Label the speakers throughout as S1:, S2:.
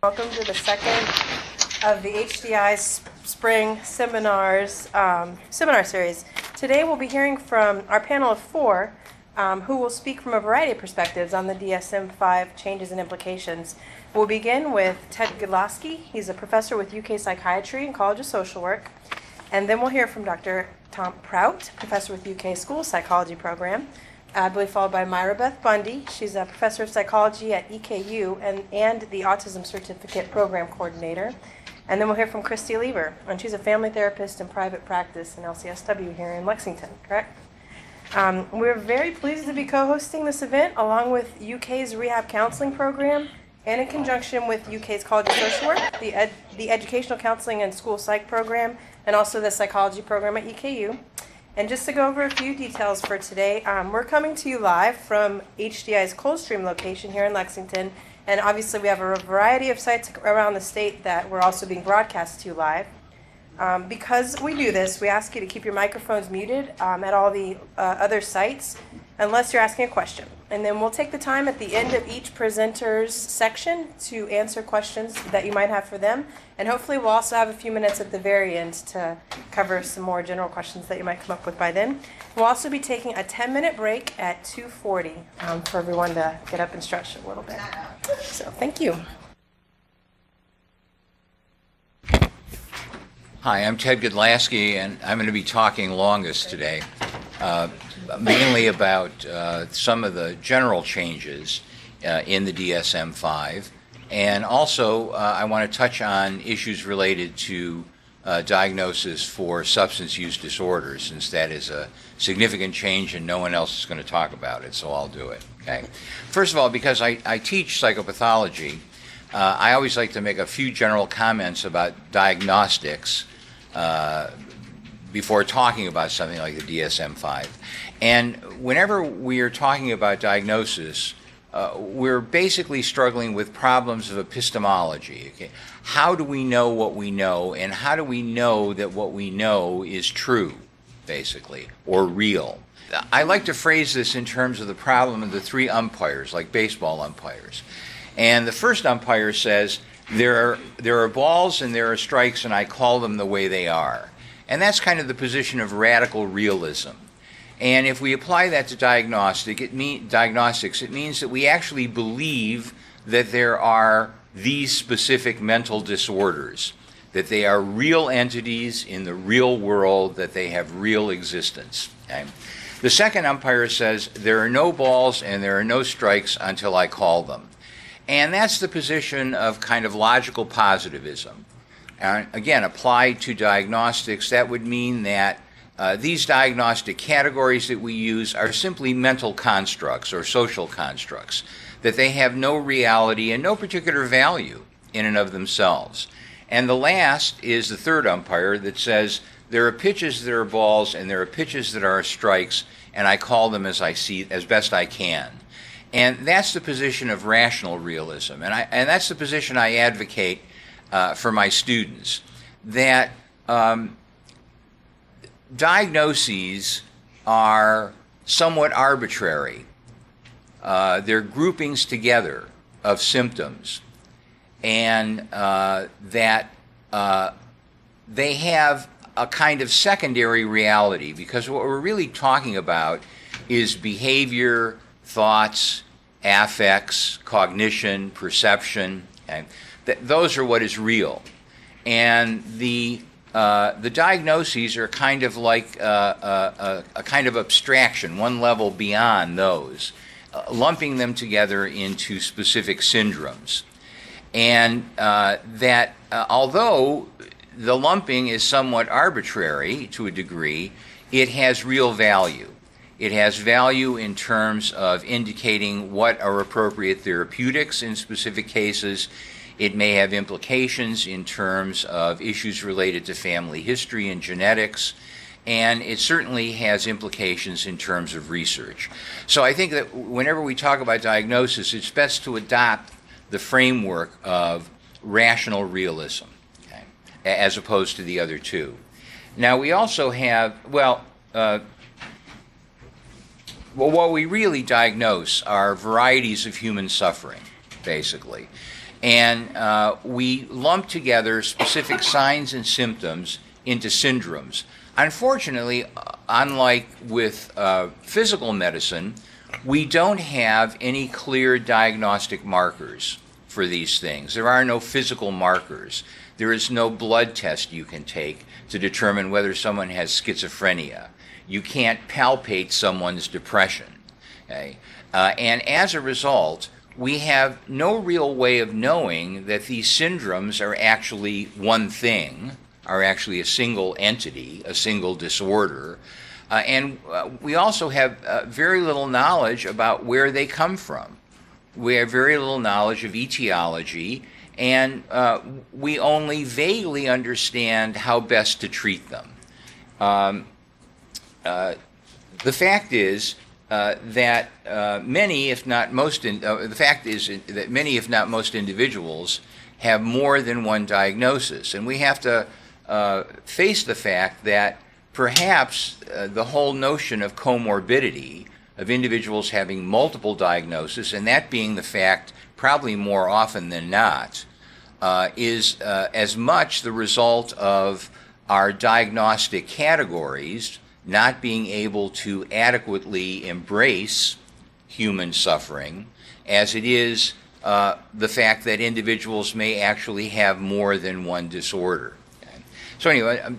S1: Welcome to the second of the HDI's spring seminars, um, seminar series. Today we'll be hearing from our panel of four um, who will speak from a variety of perspectives on the DSM 5 changes and implications. We'll begin with Ted Godlaski. He's a professor with UK Psychiatry and College of Social Work. And then we'll hear from Dr. Tom Prout, professor with UK School Psychology Program. I followed by Myrabeth Bundy. She's a professor of psychology at EKU and, and the Autism Certificate Program Coordinator. And then we'll hear from Christy Leaver, and she's a family therapist in private practice in LCSW here in Lexington, correct? Um, we're very pleased to be co hosting this event along with UK's Rehab Counseling Program and in conjunction with UK's College of Social Work, the, ed- the Educational Counseling and School Psych Program, and also the Psychology Program at EKU. And just to go over a few details for today, um, we're coming to you live from HDI's Coldstream location here in Lexington. And obviously, we have a variety of sites around the state that we're also being broadcast to live. Um, because we do this, we ask you to keep your microphones muted um, at all the uh, other sites unless you're asking a question. And then we'll take the time at the end of each presenter's section to answer questions that you might have for them. And hopefully, we'll also have a few minutes at the very end to cover some more general questions that you might come up with by then. We'll also be taking a 10 minute break at 2:40 um, for everyone to get up and stretch a little bit. So, thank you.
S2: Hi, I'm Ted Godlaski, and I'm going to be talking longest today, uh, mainly about uh, some of the general changes uh, in the DSM 5. And also, uh, I want to touch on issues related to uh, diagnosis for substance use disorders, since that is a significant change and no one else is going to talk about it, so I'll do it. Okay. First of all, because I, I teach psychopathology, uh, I always like to make a few general comments about diagnostics uh, before talking about something like the DSM 5. And whenever we are talking about diagnosis, uh, we're basically struggling with problems of epistemology. Okay? How do we know what we know, and how do we know that what we know is true, basically, or real? I like to phrase this in terms of the problem of the three umpires, like baseball umpires. And the first umpire says, there are, there are balls and there are strikes, and I call them the way they are. And that's kind of the position of radical realism. And if we apply that to diagnostic, it mean, diagnostics, it means that we actually believe that there are these specific mental disorders, that they are real entities in the real world, that they have real existence. Okay? The second umpire says there are no balls and there are no strikes until I call them. And that's the position of kind of logical positivism. And again, applied to diagnostics, that would mean that uh, these diagnostic categories that we use are simply mental constructs or social constructs, that they have no reality and no particular value in and of themselves. And the last is the third umpire that says there are pitches that are balls and there are pitches that are strikes, and I call them as I see as best I can. And that's the position of rational realism. And, I, and that's the position I advocate uh, for my students that um, diagnoses are somewhat arbitrary. Uh, they're groupings together of symptoms, and uh, that uh, they have a kind of secondary reality because what we're really talking about is behavior thoughts, affects, cognition, perception. Okay? Th- those are what is real. And the, uh, the diagnoses are kind of like uh, a, uh, a, kind of abstraction, one level beyond those, uh, lumping them together into specific syndromes. And uh, that although the lumping is somewhat arbitrary to a degree, it has real value. It has value in terms of indicating what are appropriate therapeutics in specific cases. It may have implications in terms of issues related to family history and genetics. And it certainly has implications in terms of research. So I think that whenever we talk about diagnosis, it's best to adopt the framework of rational realism okay, as opposed to the other two. Now, we also have, well, uh, well, what we really diagnose are varieties of human suffering, basically. And uh, we lump together specific signs and symptoms into syndromes. Unfortunately, uh, unlike with uh, physical medicine, we don't have any clear diagnostic markers for these things. There are no physical markers. There is no blood test you can take to determine whether someone has schizophrenia. You can't palpate someone's depression. Okay? Uh, and as a result, we have no real way of knowing that these syndromes are actually one thing, are actually a single entity, a single disorder. Uh, and uh, we also have uh, very little knowledge about where they come from. We have very little knowledge of etiology, and uh, we only vaguely understand how best to treat them. Um, uh, the fact is uh, that uh, many, if not most, in, uh, the fact is that many, if not most individuals, have more than one diagnosis, and we have to uh, face the fact that perhaps uh, the whole notion of comorbidity, of individuals having multiple diagnoses, and that being the fact probably more often than not, is as much the result of our diagnostic categories not being able to adequately embrace human suffering as it is uh, the fact that individuals may actually have more than one disorder. So, anyway, um,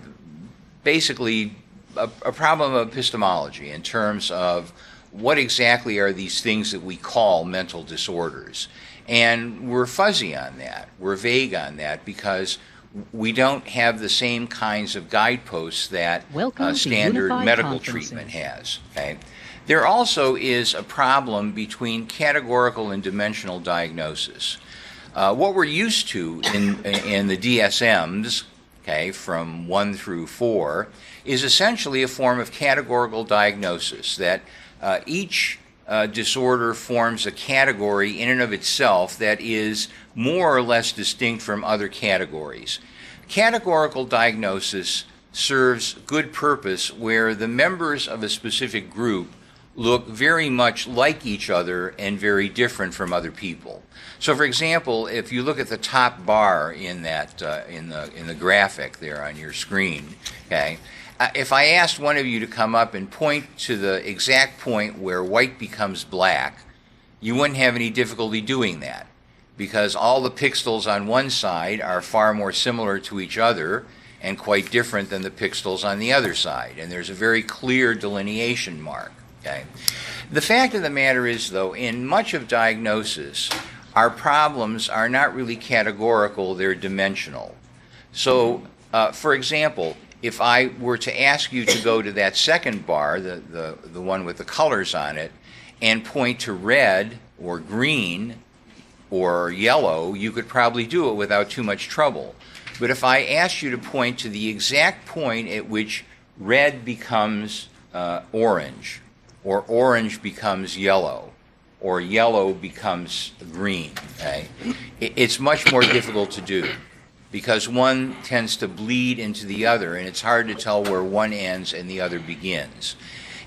S2: basically, a, a, problem of epistemology in terms of what exactly are these things that we call mental disorders. And we're fuzzy on that, we're vague on that because we don't have the same kinds of guideposts that uh, standard medical treatment has. Okay? There also is a problem between categorical and dimensional diagnosis. Uh, what we're used to in, in the DSMs, okay, from one through four, is essentially a form of categorical diagnosis that uh, each uh, disorder forms a category in and of itself that is more or less distinct from other categories. Categorical diagnosis serves good purpose where the members of a specific group look very much like each other and very different from other people. So, for example, if you look at the top bar in that uh, in the in the graphic there on your screen, okay, if I asked one of you to come up and point to the exact point where white becomes black, you wouldn't have any difficulty doing that because all the pixels on one side are far more similar to each other and quite different than the pixels on the other side. And there's a very clear delineation mark. Okay? The fact of the matter is, though, in much of diagnosis, our problems are not really categorical, they're dimensional. So, uh, for example, if I were to ask you to go to that second bar, the, the, the one with the colors on it, and point to red or green or yellow, you could probably do it without too much trouble. But if I asked you to point to the exact point at which red becomes uh, orange, or orange becomes yellow, or yellow becomes green, okay, it's much more difficult to do because one tends to bleed into the other, and it's hard to tell where one ends and the other begins.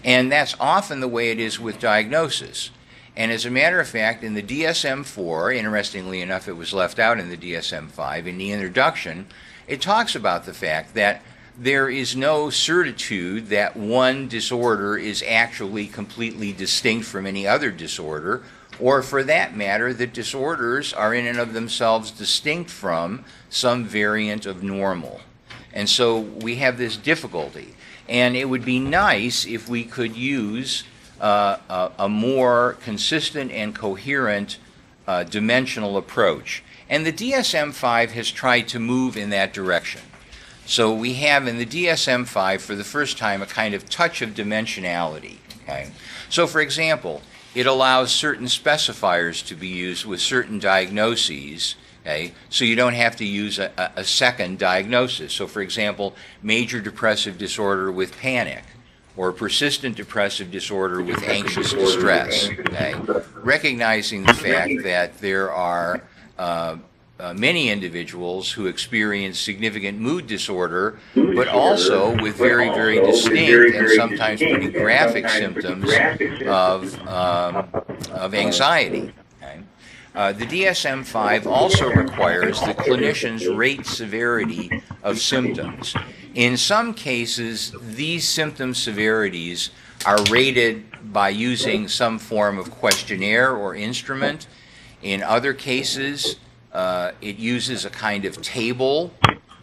S2: And that's often the way it is with diagnosis. And as a matter of fact, in the DSM 4, interestingly enough, it was left out in the DSM 5, in the introduction, it talks about the fact that there is no certitude that one disorder is actually completely distinct from any other disorder, or for that matter, that disorders are in and of themselves distinct from some variant of normal. And so we have this difficulty. And it would be nice if we could use uh, a, a, more consistent and coherent uh, dimensional approach. And the DSM 5 has tried to move in that direction. So we have in the DSM 5 for the first time a kind of touch of dimensionality. Okay? So, for example, it allows certain specifiers to be used with certain diagnoses. Okay, so you don't have to use a, a second diagnosis. So, for example, major depressive disorder with panic, or persistent depressive disorder with anxious distress. Okay? Recognizing the fact that there are uh, uh, many individuals who experience significant mood disorder, but also with very, very distinct and sometimes pretty graphic symptoms of, um, of anxiety. Okay? Uh, the DSM 5 also requires that clinicians rate severity of symptoms. In some cases, these symptom severities are rated by using some form of questionnaire or instrument. In other cases, uh, it uses a kind of table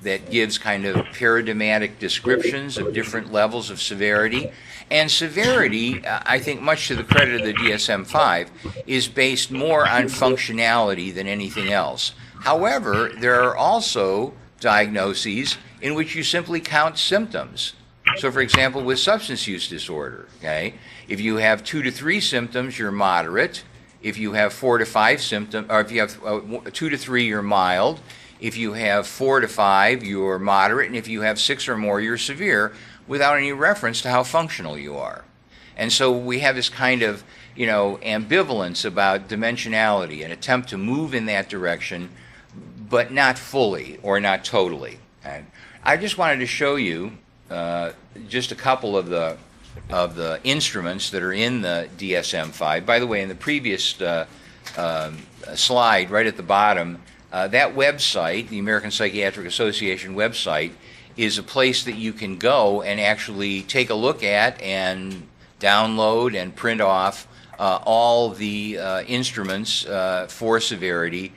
S2: that gives kind of paradigmatic descriptions of different levels of severity. And severity, uh, I think, much to the credit of the DSM 5, is based more on functionality than anything else. However, there are also diagnoses in which you simply count symptoms. So, for example, with substance use disorder, okay, if you have two to three symptoms, you're moderate. If you have four to five symptoms, or if you have uh, two to three, you're mild. If you have four to five, you're moderate. And if you have six or more, you're severe without any reference to how functional you are. And so we have this kind of, you know, ambivalence about dimensionality, an attempt to move in that direction, but not fully or not totally. And I just wanted to show you uh, just a couple of the of the instruments that are in the DSM-5. By the way, in the previous uh, um, slide, right at the bottom, uh, that website, the American Psychiatric Association website, is a place that you can go and actually take a look at and download and print off uh, all the uh, instruments uh, for severity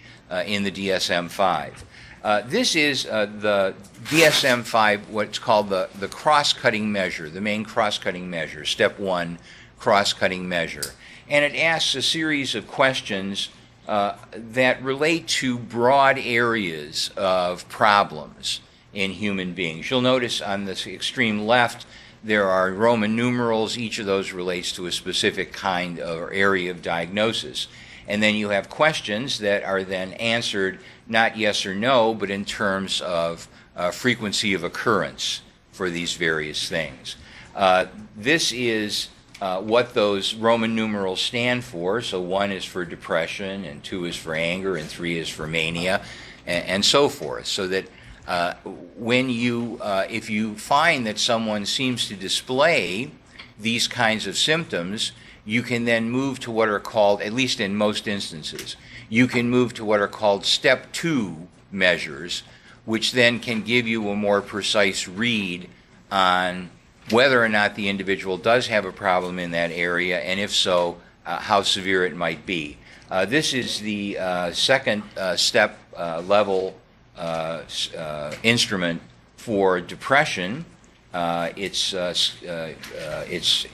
S2: in the DSM-5. Uh, this is uh, the DSM-5, what's called the, the cross-cutting measure, the main cross-cutting measure, step one, cross-cutting measure. And it asks a series of questions uh, that relate to broad areas of problems in human beings. You'll notice on the extreme left, there are Roman numerals. Each of those relates to a specific kind or area of diagnosis. And then you have questions that are then answered not yes or no, but in terms of uh, frequency of occurrence for these various things. Uh, this is uh, what those Roman numerals stand for. So one is for depression, and two is for anger, and three is for mania, and, and so forth. So that uh, when you, uh, if you find that someone seems to display these kinds of symptoms, you can then move to what are called, at least in most instances, you can move to what are called step two measures, which then can give you a more precise read on whether or not the individual does have a problem in that area, and if so, uh, how severe it might be. Uh, this is the uh, second uh, step uh, level uh, instrument for depression. it's it's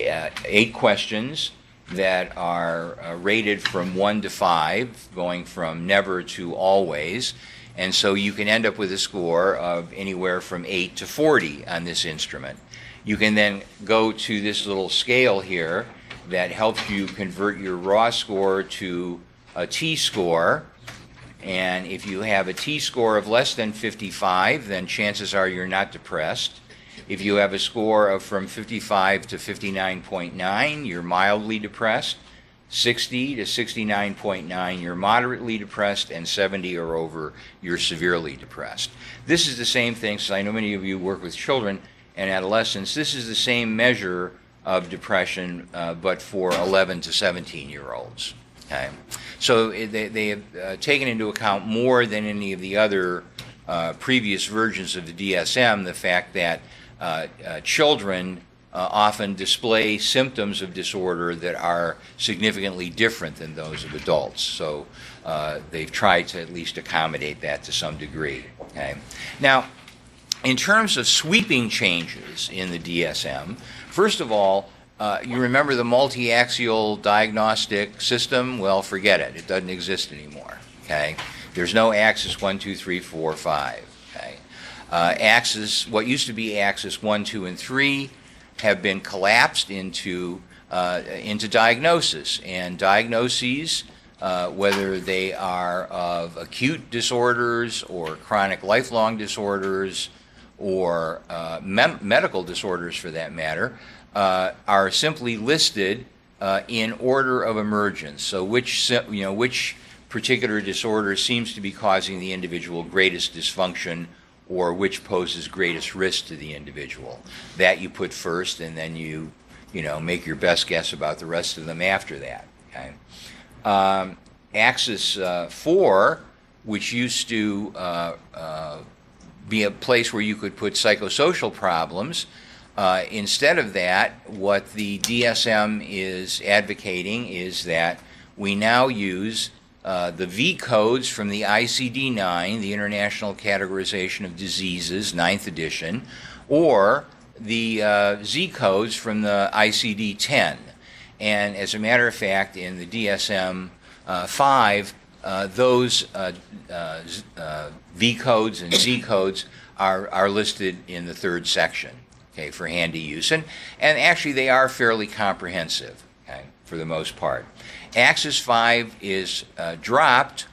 S2: eight questions that are uh, rated from one to five, going from never to always. And so you can end up with a score of anywhere from 8 to 40 on this instrument. You can then go to this little scale here that helps you convert your raw score to a T score. And if you have a T score of less than 55, then chances are you're not depressed. If you have a score of from 55 to 59.9, you're mildly depressed. 60 to 69.9, you're moderately depressed, and 70 or over, you're severely depressed. This is the same thing, so I know many of you work with children and adolescents. This is the same measure of depression, uh, but for 11 to 17 year olds. Okay? So they, they have uh, taken into account more than any of the other uh, previous versions of the DSM the fact that children uh, often display symptoms of disorder that are significantly different than those of adults. So they've tried to at least accommodate that to some degree. Okay? Now, in terms of sweeping changes in the DSM, first of all, uh, you remember the multi-axial diagnostic system? Well, forget it. It doesn't exist anymore. Okay, there's no axis one, two, three, four, five. Uh, axis, what used to be axis one, two, and three, have been collapsed into uh, into diagnosis and diagnoses, uh, whether they are of acute disorders or chronic lifelong disorders or uh, me- medical disorders for that matter, uh, are simply listed uh, in order of emergence. So which you know which particular disorder seems to be causing the individual greatest dysfunction or which poses greatest risk to the individual. That you put first, and then you, you know, make your best guess about the rest of them after that. Okay. Um, Axis uh, 4, which used to uh, uh, be a place where you could put psychosocial problems, uh, instead of that, what the DSM is advocating is that we now use uh, the V codes from the ICD 9, the International Categorization of Diseases, 9th edition, or the uh, Z codes from the ICD 10. And as a matter of fact, in the DSM uh, 5, uh, those uh, V codes and Z codes are, are listed in the third section, okay, for handy use. And, and actually, they are fairly comprehensive, okay, for the most part. Axis 5 is uh, dropped,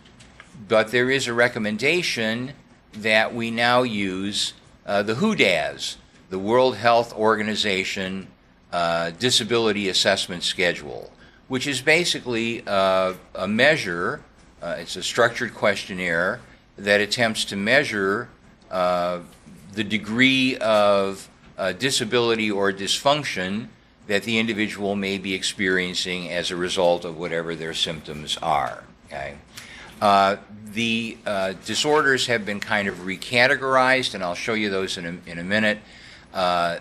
S2: but there is a recommendation that we now use uh, the WHODAS, the World Health Organization uh, Disability Assessment Schedule, which is basically uh, a measure, uh, it's a structured questionnaire that attempts to measure uh, the degree of disability or dysfunction that the individual may be experiencing as a result of whatever their symptoms are. Okay. Uh, the uh, disorders have been kind of recategorized, and I'll show you those in a, in a minute. Uh,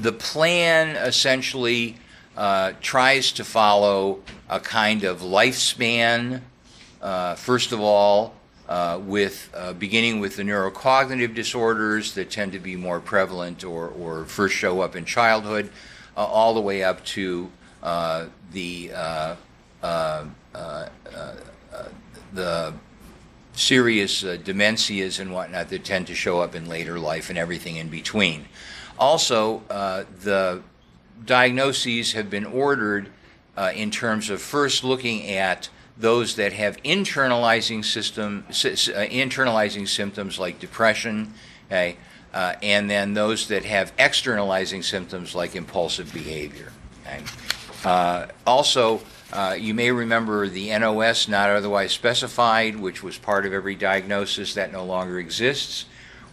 S2: the plan essentially uh, tries to follow a kind of lifespan, uh, first of all, uh, with beginning with the neurocognitive disorders that tend to be more prevalent or, or first show up in childhood, uh, all the way up to uh, the uh, uh, uh, the serious dementias and whatnot that tend to show up in later life and everything in between. Also, the diagnoses have been ordered in terms of first looking at those that have internalizing system, sy- sy- internalizing symptoms like depression, okay, uh, and then those that have externalizing symptoms like impulsive behavior. Okay. Uh, also, uh, you may remember the NOS, not otherwise specified, which was part of every diagnosis that no longer exists.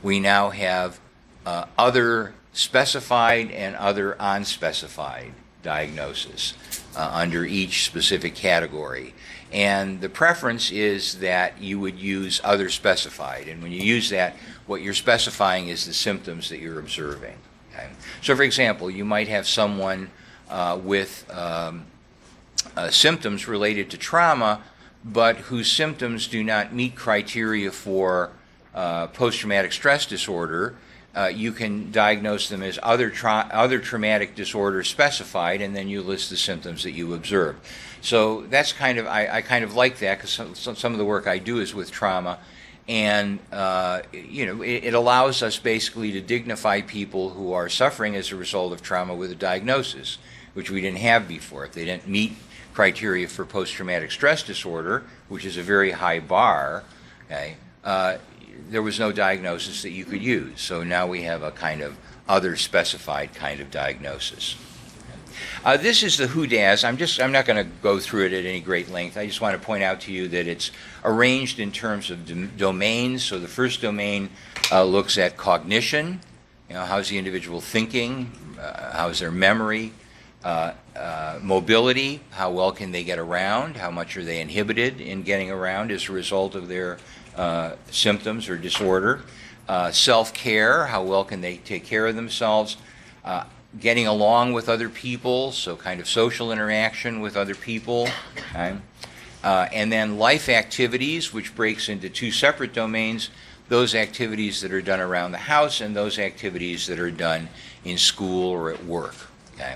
S2: We now have uh, other specified and other unspecified diagnosis uh, under each specific category. And the preference is that you would use other specified. And when you use that, what you're specifying is the symptoms that you're observing. Okay? So, for example, you might have someone uh, with um, uh, symptoms related to trauma, but whose symptoms do not meet criteria for uh, post-traumatic stress disorder, uh, you can diagnose them as other tra- other traumatic disorder specified, and then you list the symptoms that you observe. So that's kind of I, I kind of like that because some some of the work I do is with trauma, and uh, you know it, it allows us basically to dignify people who are suffering as a result of trauma with a diagnosis, which we didn't have before. If they didn't meet criteria for post-traumatic stress disorder, which is a very high bar, okay, uh, there was no diagnosis that you could use. So now we have a kind of other specified kind of diagnosis. Uh, this is the WHODAS. I'm just I'm not going to go through it at any great length. I just want to point out to you that it's arranged in terms of dom- domains. So the first domain uh, looks at cognition. You know, how's the individual thinking? Uh, how's their memory? Uh, uh, mobility. How well can they get around? How much are they inhibited in getting around as a result of their uh, symptoms or disorder? Self care. How well can they take care of themselves? Getting along with other people, so kind of social interaction with other people. Okay? Uh, and then life activities, which breaks into two separate domains those activities that are done around the house and those activities that are done in school or at work. Okay?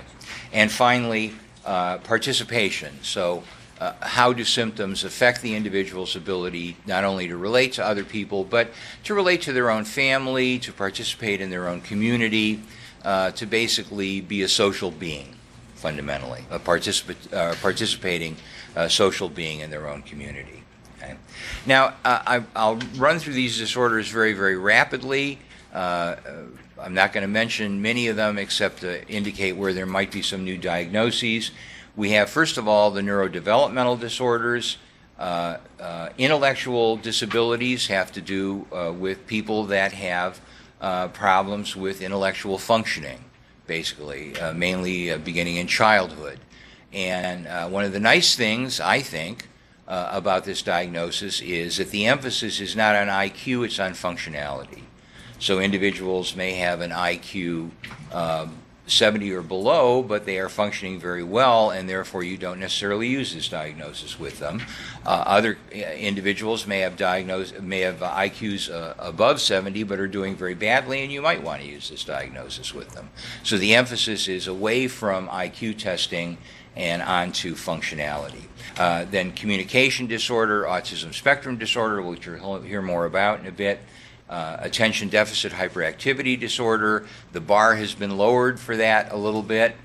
S2: And finally, uh, participation. So, uh, how do symptoms affect the individual's ability not only to relate to other people, but to relate to their own family, to participate in their own community, uh, to basically be a social being, fundamentally, a participa- uh, participating uh, social being in their own community. Okay? Now, uh, I, I'll run through these disorders very, very rapidly. I'm not going to mention many of them except to indicate where there might be some new diagnoses. We have, first of all, the neurodevelopmental disorders. Uh, uh, intellectual disabilities have to do uh, with people that have uh, problems with intellectual functioning, basically, uh, mainly uh, beginning in childhood. And uh, one of the nice things, I think, uh, about this diagnosis is that the emphasis is not on IQ, it's on functionality. So individuals may have an IQ um, 70 or below, but they are functioning very well, and therefore you don't necessarily use this diagnosis with them. Uh, other uh, individuals may have diagnosed, may have uh, IQs uh, above 70, but are doing very badly, and you might want to use this diagnosis with them. So the emphasis is away from IQ testing and onto functionality. Uh, then communication disorder, autism spectrum disorder, which you'll hear more about in a bit uh, attention deficit hyperactivity disorder. The bar has been lowered for that a little bit,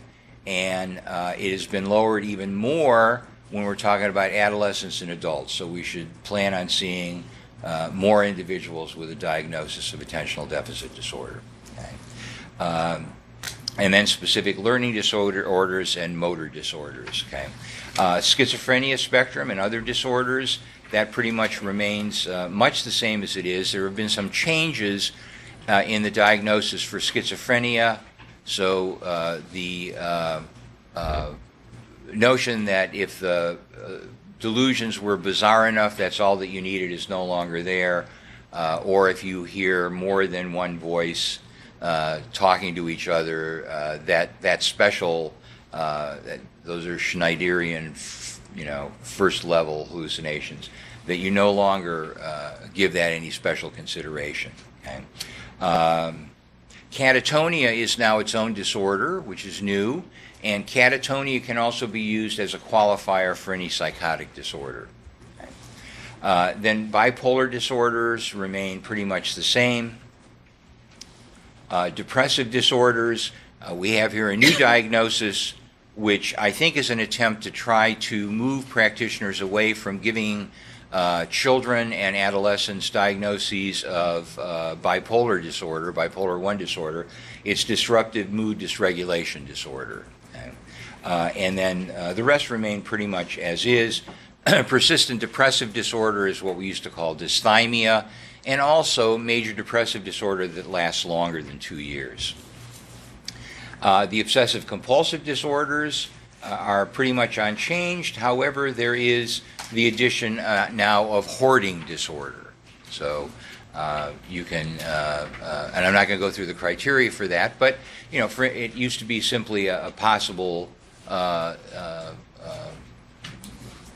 S2: and uh, it has been lowered even more when we're talking about adolescents and adults. So we should plan on seeing uh, more individuals with a diagnosis of attentional deficit disorder. Okay? Um, and then specific learning disorder orders and motor disorders. Okay, uh, schizophrenia spectrum and other disorders that pretty much remains uh, much the same as it is. There have been some changes uh, in the diagnosis for schizophrenia. So uh, the uh, uh, notion that if the uh, delusions were bizarre enough, that's all that you needed is no longer there. or if you hear more than one voice talking to each other, that that special that, those are Schneiderian you know, first level hallucinations, that you no longer uh, give that any special consideration. Okay? Um, catatonia is now its own disorder, which is new, and catatonia can also be used as a qualifier for any psychotic disorder. Okay? Uh, then bipolar disorders remain pretty much the same. Uh, depressive disorders, uh, we have here a new diagnosis which I think is an attempt to try to move practitioners away from giving uh, children and adolescents diagnoses of uh, bipolar disorder, bipolar 1 disorder. It's disruptive mood dysregulation disorder. Uh, and then uh, the rest remain pretty much as is. Persistent depressive disorder is what we used to call dysthymia, and also major depressive disorder that lasts longer than two years. Uh, the obsessive compulsive disorders uh, are pretty much unchanged. However, there is the addition uh, now of hoarding disorder. So uh, you can, uh, and I'm not going to go through the criteria for that, but you know, for, it used to be simply a, a possible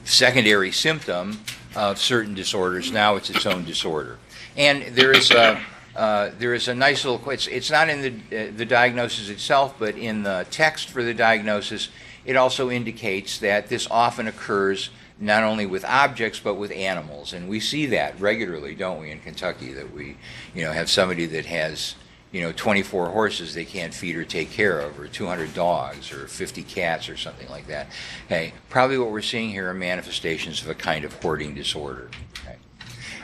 S2: secondary symptom of certain disorders. Now it's its own disorder, and there is a uh, there is a nice little, it's, it's not in the, uh, the diagnosis itself, but in the text for the diagnosis, it also indicates that this often occurs not only with objects but with animals. And we see that regularly, don't we, in Kentucky, that we, you know, have somebody that has, you know, 24 horses they can't feed or take care of, or 200 dogs, or 50 cats, or something like that. Hey, probably what we're seeing here are manifestations of a kind of hoarding disorder. Okay.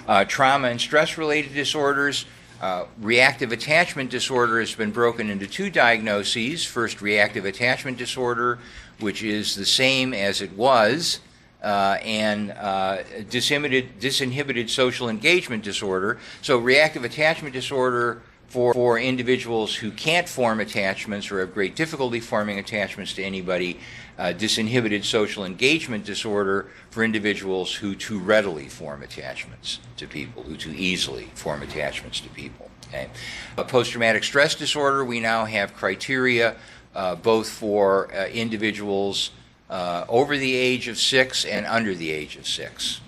S2: Uh, trauma and stress related disorders uh, reactive attachment disorder has been broken into two diagnoses. First, reactive attachment disorder, which is the same as it was, uh, and uh, disinhibited, disinhibited social engagement disorder. So, reactive attachment disorder for, for individuals who can't form attachments or have great difficulty forming attachments to anybody uh, disinhibited social engagement disorder for individuals who too readily form attachments to people, who too easily form attachments to people. Okay. Post traumatic stress disorder, we now have criteria uh, both for uh, individuals uh, over the age of six and under the age of six.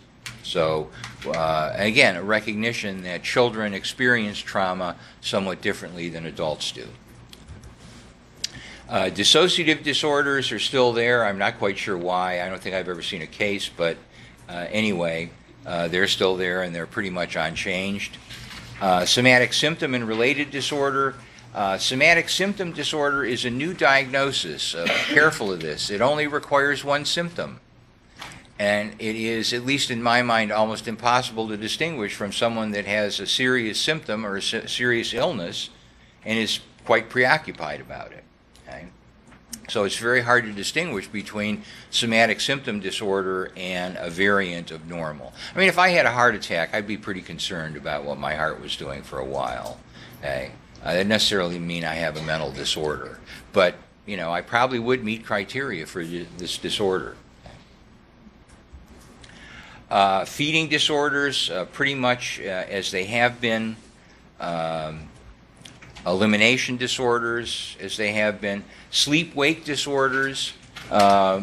S2: So, uh, again, a recognition that children experience trauma somewhat differently than adults do. Uh, dissociative disorders are still there. I'm not quite sure why. I don't think I've ever seen a case, but uh, anyway, uh, they're still there and they're pretty much unchanged. Uh, somatic symptom and related disorder. Uh, somatic symptom disorder is a new diagnosis. Uh, careful of this. It only requires one symptom. And it is, at least in my mind, almost impossible to distinguish from someone that has a serious symptom or a serious illness and is quite preoccupied about it. So it's very hard to distinguish between somatic symptom disorder and a variant of normal. I mean, if I had a heart attack, I'd be pretty concerned about what my heart was doing for a while. Okay? Uh, that necessarily mean I have a mental disorder, but you know, I probably would meet criteria for this disorder. Uh, feeding disorders, uh, pretty much uh, as they have been. Um, elimination disorders, as they have been. Sleep wake disorders, uh,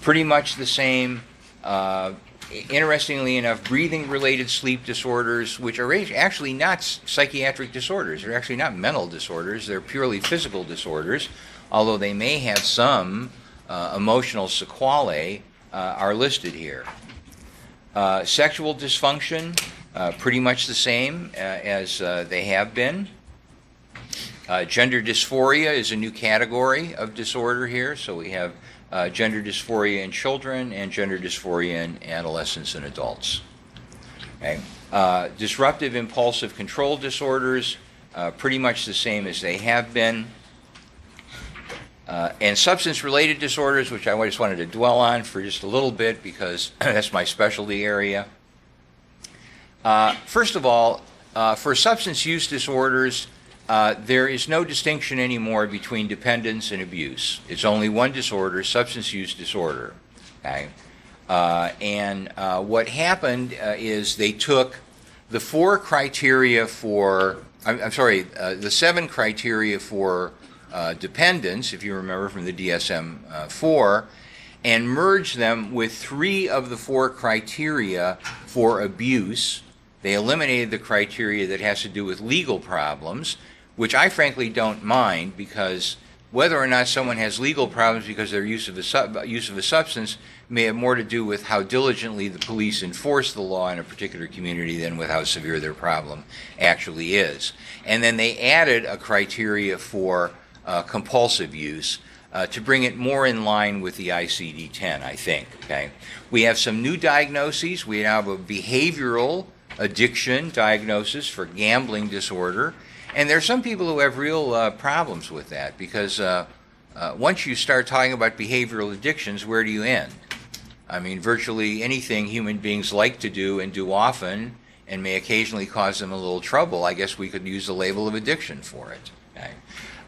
S2: pretty much the same. Uh, interestingly enough, breathing related sleep disorders, which are actually not psychiatric disorders, they're actually not mental disorders, they're purely physical disorders, although they may have some uh, emotional sequelae, uh, are listed here. Uh, sexual dysfunction, uh, pretty much the same as they have been. Uh, gender dysphoria is a new category of disorder here. So we have uh, gender dysphoria in children and gender dysphoria in adolescents and adults. Okay. Uh, disruptive impulsive control disorders, uh, pretty much the same as they have been. Uh, and substance related disorders, which I just wanted to dwell on for just a little bit because that's my specialty area. Uh, first of all, for substance use disorders, uh, there is no distinction anymore between dependence and abuse. It's only one disorder, substance use disorder. Okay? Uh, and uh, what happened uh, is they took the four criteria for, I'm, I'm sorry, uh, the seven criteria for dependence, if you remember from the DSM uh, 4, and merged them with three of the four criteria for abuse. They eliminated the criteria that has to do with legal problems, which I frankly don't mind because whether or not someone has legal problems because their use of a use of a substance may have more to do with how diligently the police enforce the law in a particular community than with how severe their problem actually is. And then they added a criteria for uh, compulsive use uh, to bring it more in line with the ICD-10, I think. Okay, we have some new diagnoses. We now have a behavioral addiction diagnosis for gambling disorder, and there are some people who have real uh, problems with that because uh, uh, once you start talking about behavioral addictions, where do you end? I mean, virtually anything human beings like to do and do often and may occasionally cause them a little trouble, I guess we could use the label of addiction for it. Okay?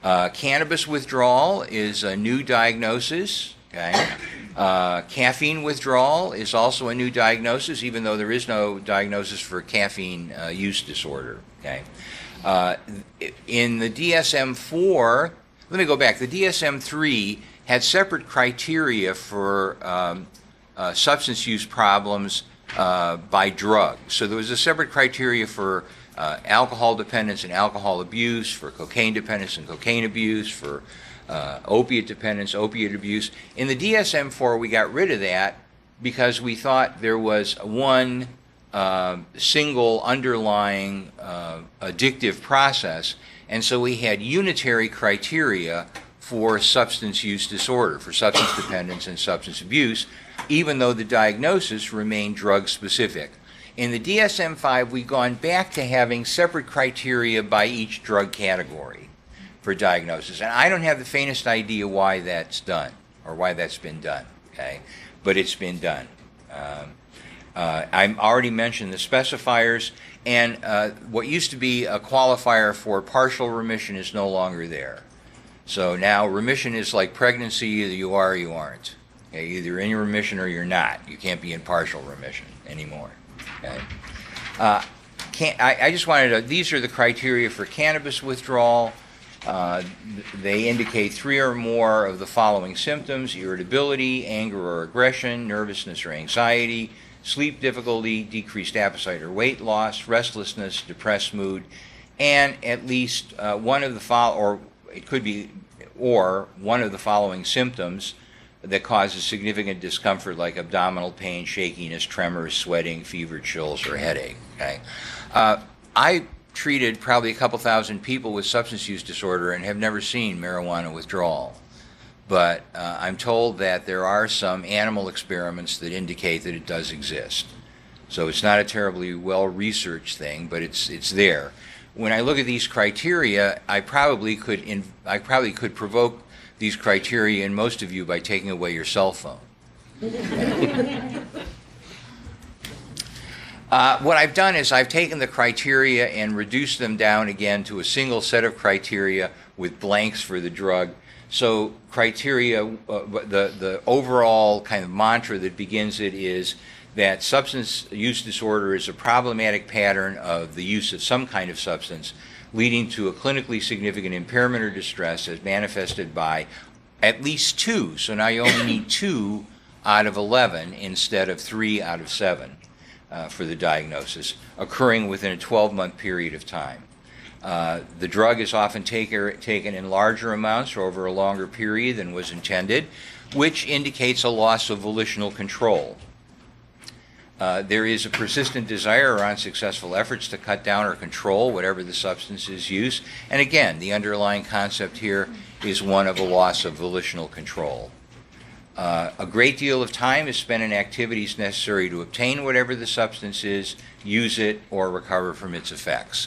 S2: Uh, cannabis withdrawal is a new diagnosis. Okay? Uh, caffeine withdrawal is also a new diagnosis, even though there is no diagnosis for caffeine uh, use disorder. Okay? Uh, in the DSM 4, let me go back. The DSM 3 had separate criteria for um, uh, substance use problems uh, by drug. So there was a separate criteria for uh, alcohol dependence and alcohol abuse, for cocaine dependence and cocaine abuse, for uh, opiate dependence, opiate abuse. In the DSM 4, we got rid of that because we thought there was one uh, single underlying uh, addictive process, and so we had unitary criteria for substance use disorder, for substance dependence and substance abuse, even though the diagnosis remained drug specific. In the DSM 5, we've gone back to having separate criteria by each drug category for diagnosis. And I don't have the faintest idea why that's done or why that's been done, okay? But it's been done. Um, uh, I already mentioned the specifiers, and uh, what used to be a qualifier for partial remission is no longer there. So now remission is like pregnancy, either you are or you aren't. Okay, either you're in remission or you're not. You can't be in partial remission anymore. Okay. Uh, can, I, I just wanted to, these are the criteria for cannabis withdrawal. Uh, they indicate three or more of the following symptoms irritability, anger or aggression, nervousness or anxiety, sleep difficulty, decreased appetite or weight loss, restlessness, depressed mood, and at least uh, one of the follow, or it could be, or one of the following symptoms that causes significant discomfort like abdominal pain, shakiness, tremors, sweating, fever, chills, or headache. Okay, uh, I treated probably a couple thousand people with substance use disorder and have never seen marijuana withdrawal. But uh, I'm told that there are some animal experiments that indicate that it does exist. So it's not a terribly well researched thing, but it's it's there. When I look at these criteria, I probably could in, I probably could provoke these criteria in most of you by taking away your cell phone. Uh, what I've done is I've taken the criteria and reduced them down again to a single set of criteria with blanks for the drug So criteria, uh, the, the overall kind of mantra that begins it is that substance use disorder is a problematic pattern of the use of some kind of substance leading to a clinically significant impairment or distress as manifested by at least two. So now you only need two out of 11 instead of three out of seven uh, for the diagnosis, occurring within a 12 month period of time. Uh, the drug is often taker, taken in larger amounts or over a longer period than was intended, which indicates a loss of volitional control. Uh, there is a persistent desire or unsuccessful efforts to cut down or control whatever the substance is used. And again, the underlying concept here is one of a loss of volitional control. Uh, a great deal of time is spent in activities necessary to obtain whatever the substance is, use it, or recover from its effects.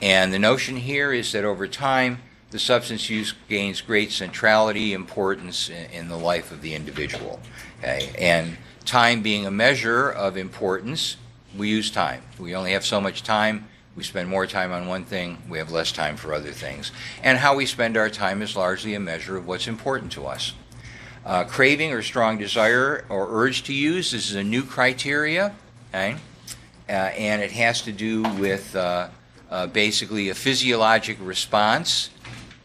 S2: And the notion here is that over time, the substance use gains great centrality, importance in, in the life of the individual. Okay? And time being a measure of importance, we use time. We only have so much time. We spend more time on one thing, we have less time for other things. And how we spend our time is largely a measure of what's important to us. Uh, craving or strong desire or urge to use, this is a new criteria, okay? Uh, and it has to do with uh, uh basically a physiologic response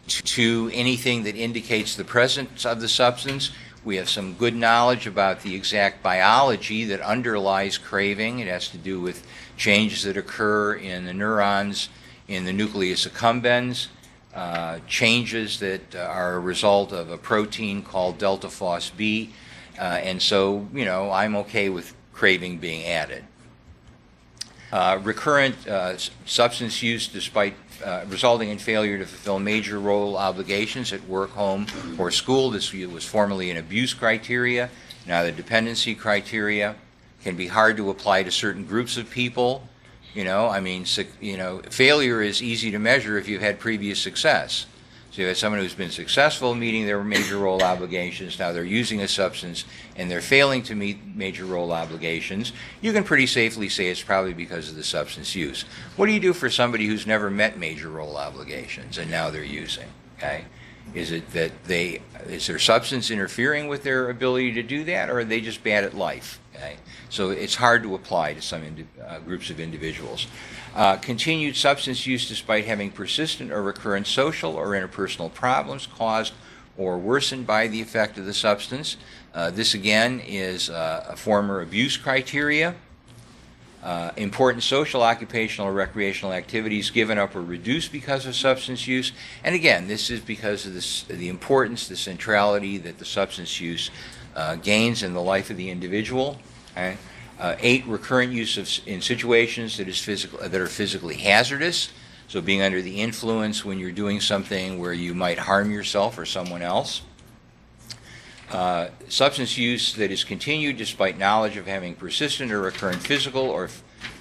S2: to anything that indicates the presence of the substance we have some good knowledge about the exact biology that underlies craving. It has to do with changes that occur in the neurons in the nucleus accumbens, uh, changes that uh, are a result of a protein called delta FosB. Uh, and so, you know, I'm okay with craving being added. Uh, recurrent uh, substance use despite uh, resulting in failure to fulfill major role obligations at work, home, or school. This was formerly an abuse criteria, now the dependency criteria. Can be hard to apply to certain groups of people. You know, I mean, you know, failure is easy to measure if you've had previous success. So you have someone who's been successful meeting their major role obligations, now they're using a substance and they're failing to meet major role obligations, you can pretty safely say it's probably because of the substance use. What do you do for somebody who's never met major role obligations and now they're using? Okay? Is it that they is their substance interfering with their ability to do that, or are they just bad at life? Okay? So it's hard to apply to some uh, groups of individuals. Uh, continued substance use despite having persistent or recurrent social or interpersonal problems caused or worsened by the effect of the substance. Uh, this again is uh, a former abuse criteria. Uh, important social, occupational, or recreational activities given up or reduced because of substance use. And again, this is because of this, the importance, the centrality that the substance use uh, gains in the life of the individual. Okay? Uh, eight, recurrent use of, in situations that, is physical, that are physically hazardous. So being under the influence when you're doing something where you might harm yourself or someone else. Uh, substance use that is continued despite knowledge of having persistent or recurrent physical or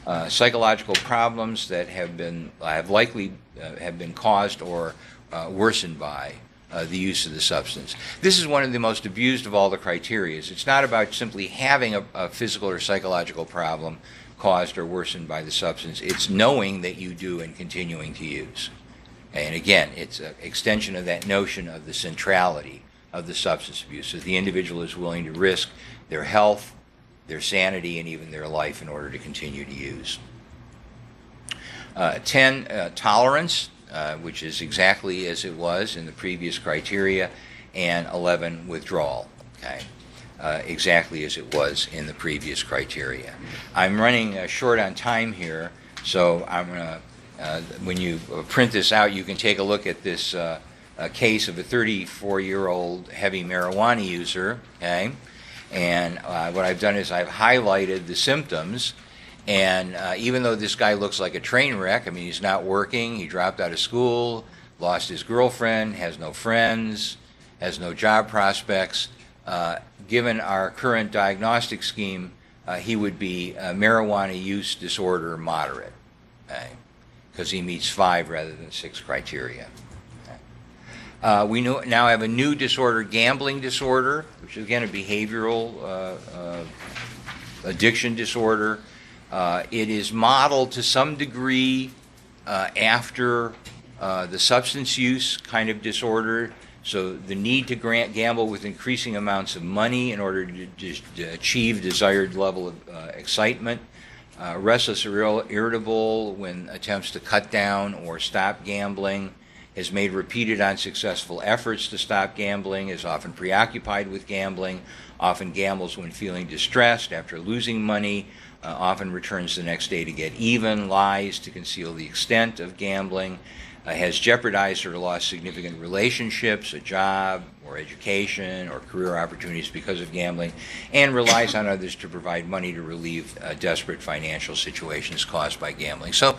S2: uh, psychological problems that have been have likely uh, have been caused or uh, worsened by uh, the use of the substance. This is one of the most abused of all the criteria. It's not about simply having a, a, physical or psychological problem caused or worsened by the substance. It's knowing that you do and continuing to use. And again, it's an extension of that notion of the centrality of the substance abuse. So the individual is willing to risk their health, their sanity, and even their life in order to continue to use. Uh, 10, uh, tolerance. Uh, which is exactly as it was in the previous criteria, and 11 withdrawal. Okay. Uh, exactly as it was in the previous criteria. I'm running uh, short on time here, so I'm going to, uh, when you print this out, you can take a look at this uh, case of a 34 year old heavy marijuana user. Okay. And what I've done is I've highlighted the symptoms and uh, even though this guy looks like a train wreck, I mean, he's not working, he dropped out of school, lost his girlfriend, has no friends, has no job prospects. Uh, given our current diagnostic scheme, uh, he would be marijuana use disorder moderate, because okay? he meets five rather than six criteria. Uh, we know, now have a new disorder, gambling disorder, which is again a behavioral uh, uh, addiction disorder. Uh, it is modeled to some degree uh, after uh, the substance use kind of disorder So the need to grant, gamble with increasing amounts of money in order to, to, to achieve desired level of uh, excitement. Uh, restless or irritable when attempts to cut down or stop gambling. Has made repeated unsuccessful efforts to stop gambling. Is often preoccupied with gambling. Often gambles when feeling distressed after losing money. Uh, often returns the next day to get even. Lies to conceal the extent of gambling uh, has jeopardized or lost significant relationships, a job, or education, or career opportunities because of gambling, and relies on others to provide money to relieve uh, desperate financial situations caused by gambling. So,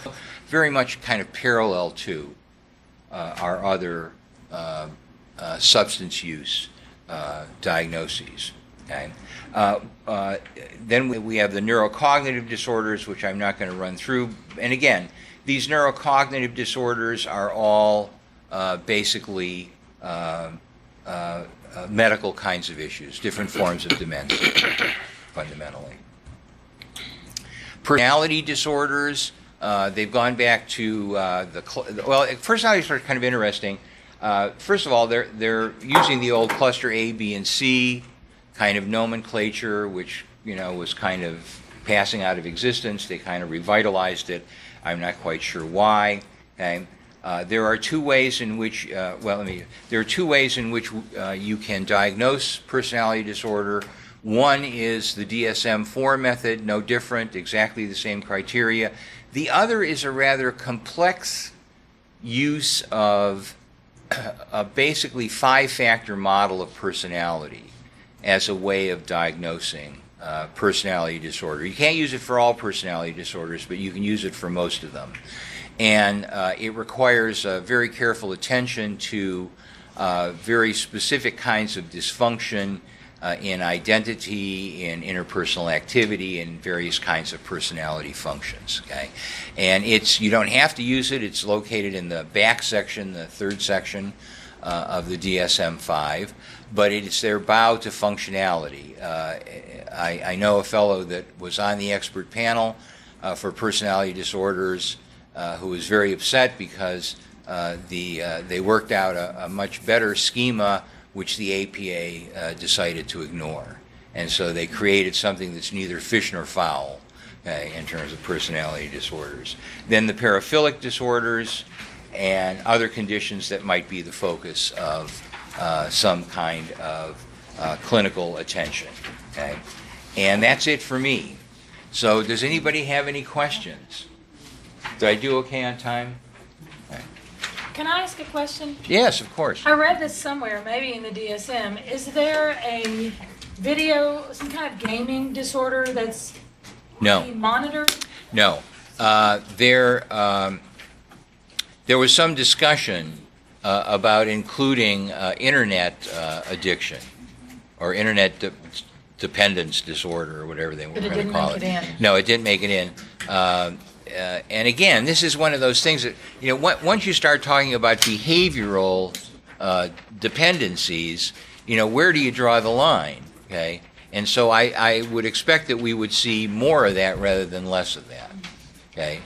S2: very much kind of parallel to uh, our other uh, uh, substance use diagnoses. Okay. Uh, uh, then we, we have the neurocognitive disorders, which I'm not going to run through. And again, these neurocognitive disorders are all uh, basically uh, uh, uh, medical kinds of issues, different forms of dementia, fundamentally. Personality disorders, they've gone back to the, well, personality disorders are kind of interesting. First of all, they're, they're using the old cluster A, B, and C kind of nomenclature, which, you know, was kind of passing out of existence. They kind of revitalized it. I'm not quite sure why. Okay. Uh, there are two ways in which, uh, well, let me, there are two ways in which uh, you can diagnose personality disorder. One is the DSM 4 method, no different, exactly the same criteria. The other is a rather complex use of a basically five factor model of personality as a way of diagnosing uh, personality disorder. You can't use it for all personality disorders, but you can use it for most of them. And uh, it requires uh, very careful attention to uh, very specific kinds of dysfunction uh, in identity, in interpersonal activity, and various kinds of personality functions. Okay, and it's you don't have to use it. It's located in the back section, the third section uh, of the DSM-5, but it's their bow to functionality. Uh, I, I know a fellow that was on the expert panel uh, for personality disorders uh, who was very upset because uh, the uh, they worked out a, a much better schema which the APA uh, decided to ignore, and so they created something that's neither fish nor fowl. In terms of personality disorders. Then the paraphilic disorders and other conditions that might be the focus of uh, some kind of uh, clinical attention. Okay? And that's it for me. So, does anybody have any questions? Did I do okay on time?
S3: Can I ask a question?
S2: Yes, of course.
S3: I read this somewhere, maybe in the DSM. Is there a video, some kind of gaming disorder that's
S2: No.
S3: being monitored?
S2: No. Uh, there, um, there was some discussion uh, about including uh, internet uh, addiction or internet de- dependence disorder or whatever they were going to call it.
S3: it.
S2: No, it didn't make it in. Uh, uh, and again, this is one of those things that you know. on- Once you start talking about behavioral uh, dependencies, you know, where do you draw the line? Okay, and so I, I would expect that we would see more of that rather than less of that. Okay.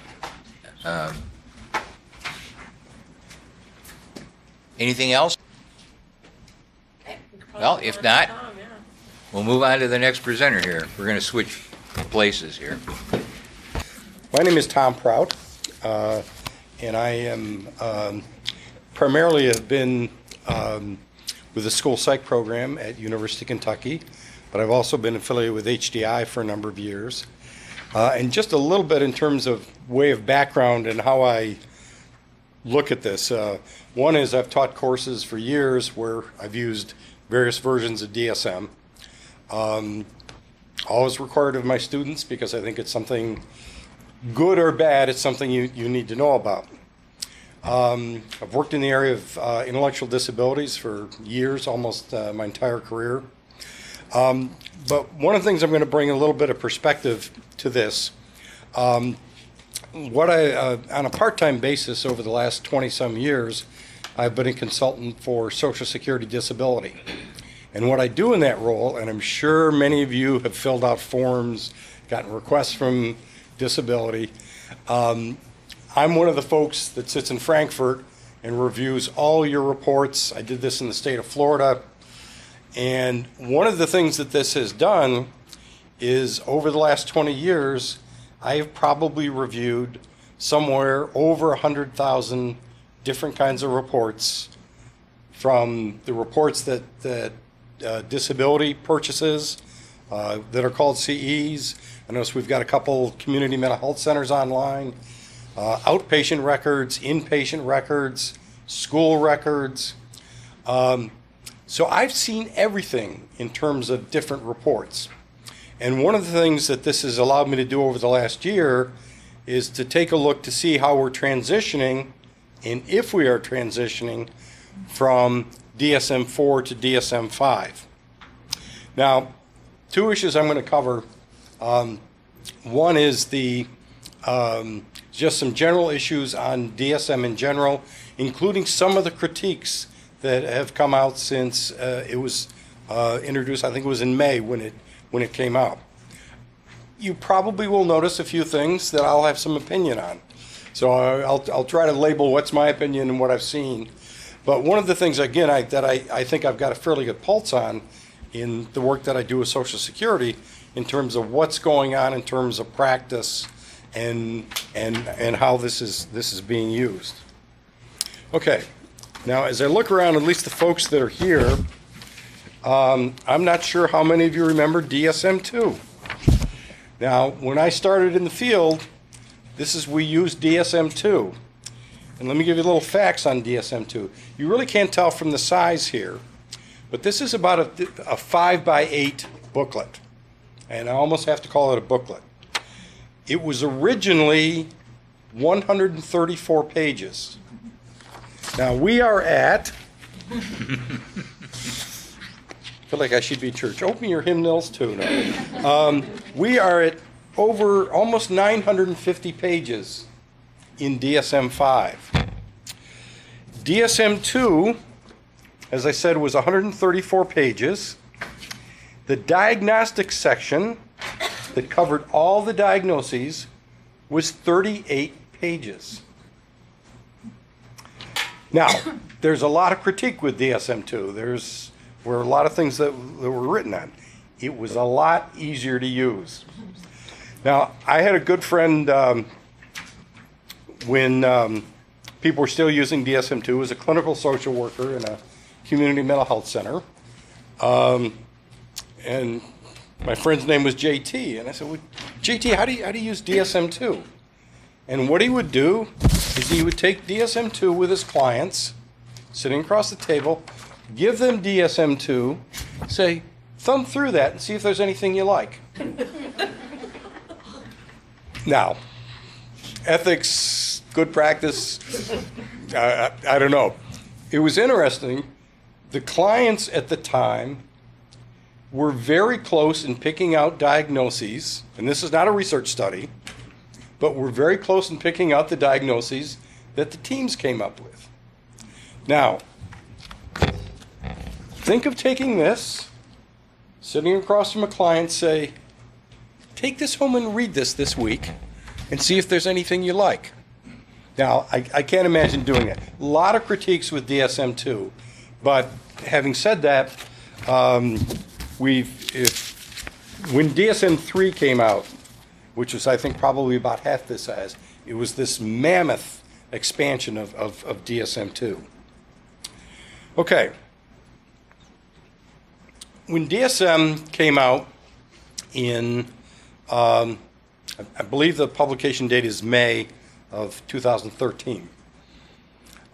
S2: Um, anything else? Well, if not- We'll move on to the next presenter here. We're going to switch places here.
S4: My name is Tom Prout, uh, and I am um, primarily have been um, with the school psych program at University of Kentucky, but I've also been affiliated with HDI for a number of years. Uh, And just a little bit in terms of way of background and how I look at this. Uh, One is I've taught courses for years where I've used various versions of DSM. Um, Always required of my students because I think it's something good or bad, it's something you, you need to know about. Um, I've worked in the area of uh, intellectual disabilities for years, almost uh, my entire career. Um, but one of the things I'm going to bring a little bit of perspective to this. Um, what I, uh, on a part-time basis over the last 20-some years, I've been a consultant for Social Security Disability. And what I do in that role, and I'm sure many of you have filled out forms, gotten requests from disability, um, I'm one of the folks that sits in Frankfort and reviews all your reports. I did this in the state of Florida. And one of the things that this has done is over the last 20 years, I have probably reviewed somewhere over 100,000 different kinds of reports from the reports that, that uh, disability purchases uh, that are called CEs. I notice we've got a couple community mental health centers online, uh, outpatient records, inpatient records, school records. Um, so I've seen everything in terms of different reports. And one of the things that this has allowed me to do over the last year is to take a look to see how we're transitioning and if we are transitioning from DSM 4 to DSM 5. Now, two issues I'm going to cover. Um, one is the um, just some general issues on DSM in general, including some of the critiques that have come out since uh, it was uh, introduced. I think it was in May when it when it came out. You probably will notice a few things that I'll have some opinion on. So I'll, I'll try to label what's my opinion and what I've seen. But one of the things, again, I, that I, I think I've got a fairly good pulse on in the work that I do with Social Security in terms of what's going on in terms of practice and, and, and how this is, this is being used. Okay, now as I look around, at least the folks that are here, um, I'm not sure how many of you remember DSM 2. Now, when I started in the field, this is, we used DSM 2. And let me give you a little facts on DSM 2. You really can't tell from the size here, but this is about a, a 5 by 8 booklet. And I almost have to call it a booklet. It was originally 134 pages. Now, we are at, feel like I should be church. Open your hymnals too now. Um, we are at over almost 950 pages in DSM 5. DSM 2, as I said, was 134 pages. The diagnostic section that covered all the diagnoses was 38 pages. Now, there's a lot of critique with DSM 2. There's were a lot of things that, that were written on. It was a lot easier to use. Now, I had a good friend um, when um, people were still using DSM 2 as a clinical social worker in a community mental health center. Um, and my friend's name was JT. And I said, well, JT, how do you, how do you use DSM 2? And what he would do is he would take DSM 2 with his clients, sitting across the table, give them DSM 2, say, thumb through that and see if there's anything you like. now, ethics, good practice, I, I, I don't know. It was interesting. The clients at the time were very close in picking out diagnoses, and this is not a research study, but we're very close in picking out the diagnoses that the teams came up with. Now, think of taking this, sitting across from a client, say, take this home and read this this week and see if there's anything you like. Now, I, I can't imagine doing it. A lot of critiques with DSM 2, but having said that, um, we've, if, when DSM 3 came out, which was, I think, probably about half this size, it was this mammoth expansion of, of, of DSM 2. Okay. When DSM came out in, um, I, believe the publication date is May of 2013.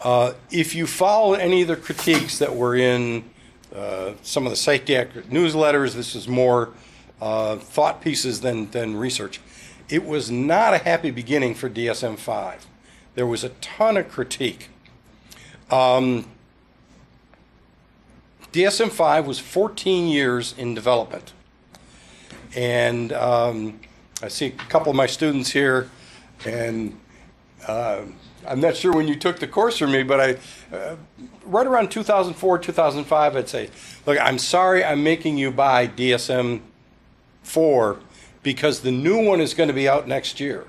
S4: Uh, if you follow any of the critiques that were in uh, some of the psychiatric newsletters, this is more uh, thought pieces than, than research. It was not a happy beginning for DSM 5. There was a ton of critique. Um, DSM 5 was 14 years in development. And um, I see a couple of my students here, and uh, I'm not sure when you took the course from me, but I, uh, right around 2004, 2005, I'd say, look, I'm sorry I'm making you buy DSM 4 because the new one is going to be out next year.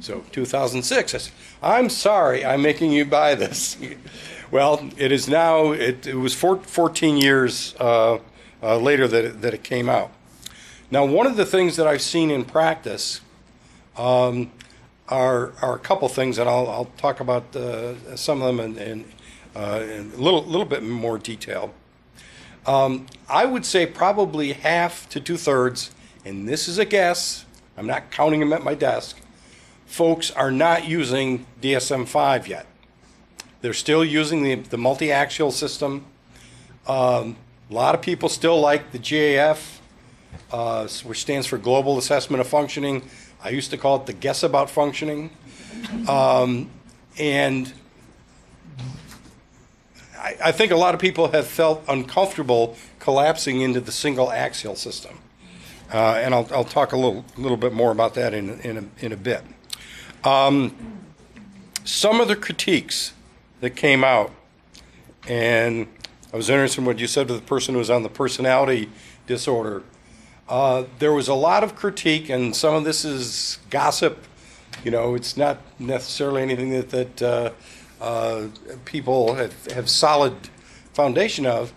S4: So 2006, I said, I'm sorry, I'm making you buy this. Well, it is now, it, it was four- 14 years uh, uh, later that it, that it came out. Now, one of the things that I've seen in practice um, are, are a couple things, and I'll, I'll talk about uh, some of them in, in, uh, in a little, little bit more detail. Um, I would say probably half to two thirds, and this is a guess, I'm not counting them at my desk, folks are not using DSM 5 yet. They're still using the, the multi axial system. Um, a lot of people still like the GAF, uh, which stands for Global Assessment of Functioning. I used to call it the Guess About Functioning. Um, and I, I think a lot of people have felt uncomfortable collapsing into the single axial system. Uh, and I'll, I'll talk a little, little bit more about that in, in, a, in a bit. Um, some of the critiques that came out, and I was interested in what you said to the person who was on the personality disorder. Uh, there was a lot of critique, and some of this is gossip. You know, it's not necessarily anything that, that uh, uh, people have, have solid foundation of.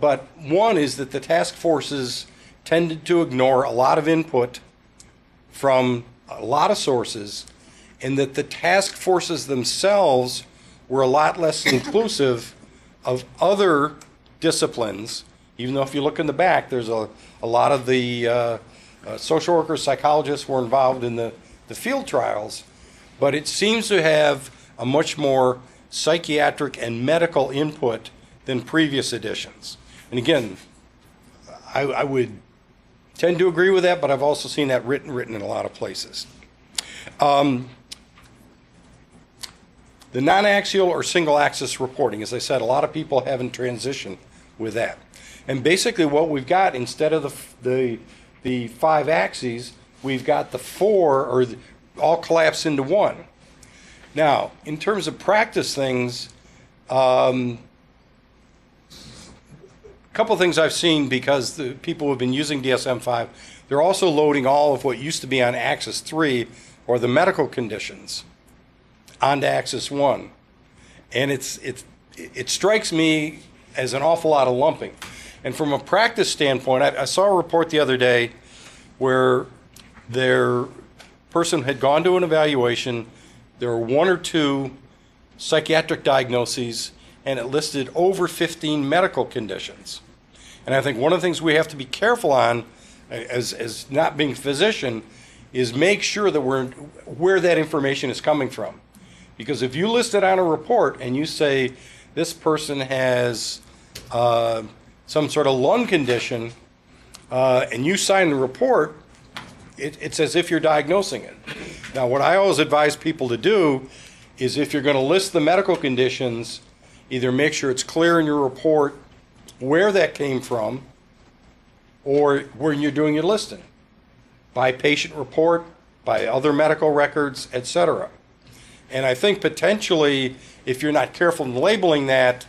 S4: But one is that the task forces tended to ignore a lot of input from a lot of sources, and that the task forces themselves were a lot less inclusive of other disciplines. Even though if you look in the back, there's a, a lot of the uh, uh, social workers, psychologists were involved in the, the field trials, but it seems to have a much more psychiatric and medical input than previous editions. And again, I, I would tend to agree with that, but I've also seen that written written in a lot of places. Um, the non-axial or single-axis reporting, as I said, a lot of people haven't transitioned with that. And basically, what we've got instead of the the, the five axes, we've got the four, or the, all collapse into one. Now, in terms of practice things, um, a couple things I've seen because the people who have been using DSM-5, they're also loading all of what used to be on Axis 3 or the medical conditions onto Axis 1. And it's, it's, it strikes me as an awful lot of lumping. And from a practice standpoint, I, I saw a report the other day where their person had gone to an evaluation, there were one or two psychiatric diagnoses, and it listed over 15 medical conditions. And I think one of the things we have to be careful on, as, as not being physician, is make sure that we're where that information is coming from. Because if you list it on a report and you say this person has uh, some sort of lung condition, uh, and you sign the report, it, it's as if you're diagnosing it. Now, what I always advise people to do is if you're going to list the medical conditions, either make sure it's clear in your report where that came from or when you're doing your listing by patient report, by other medical records, etc. And I think potentially, if you're not careful in labeling that,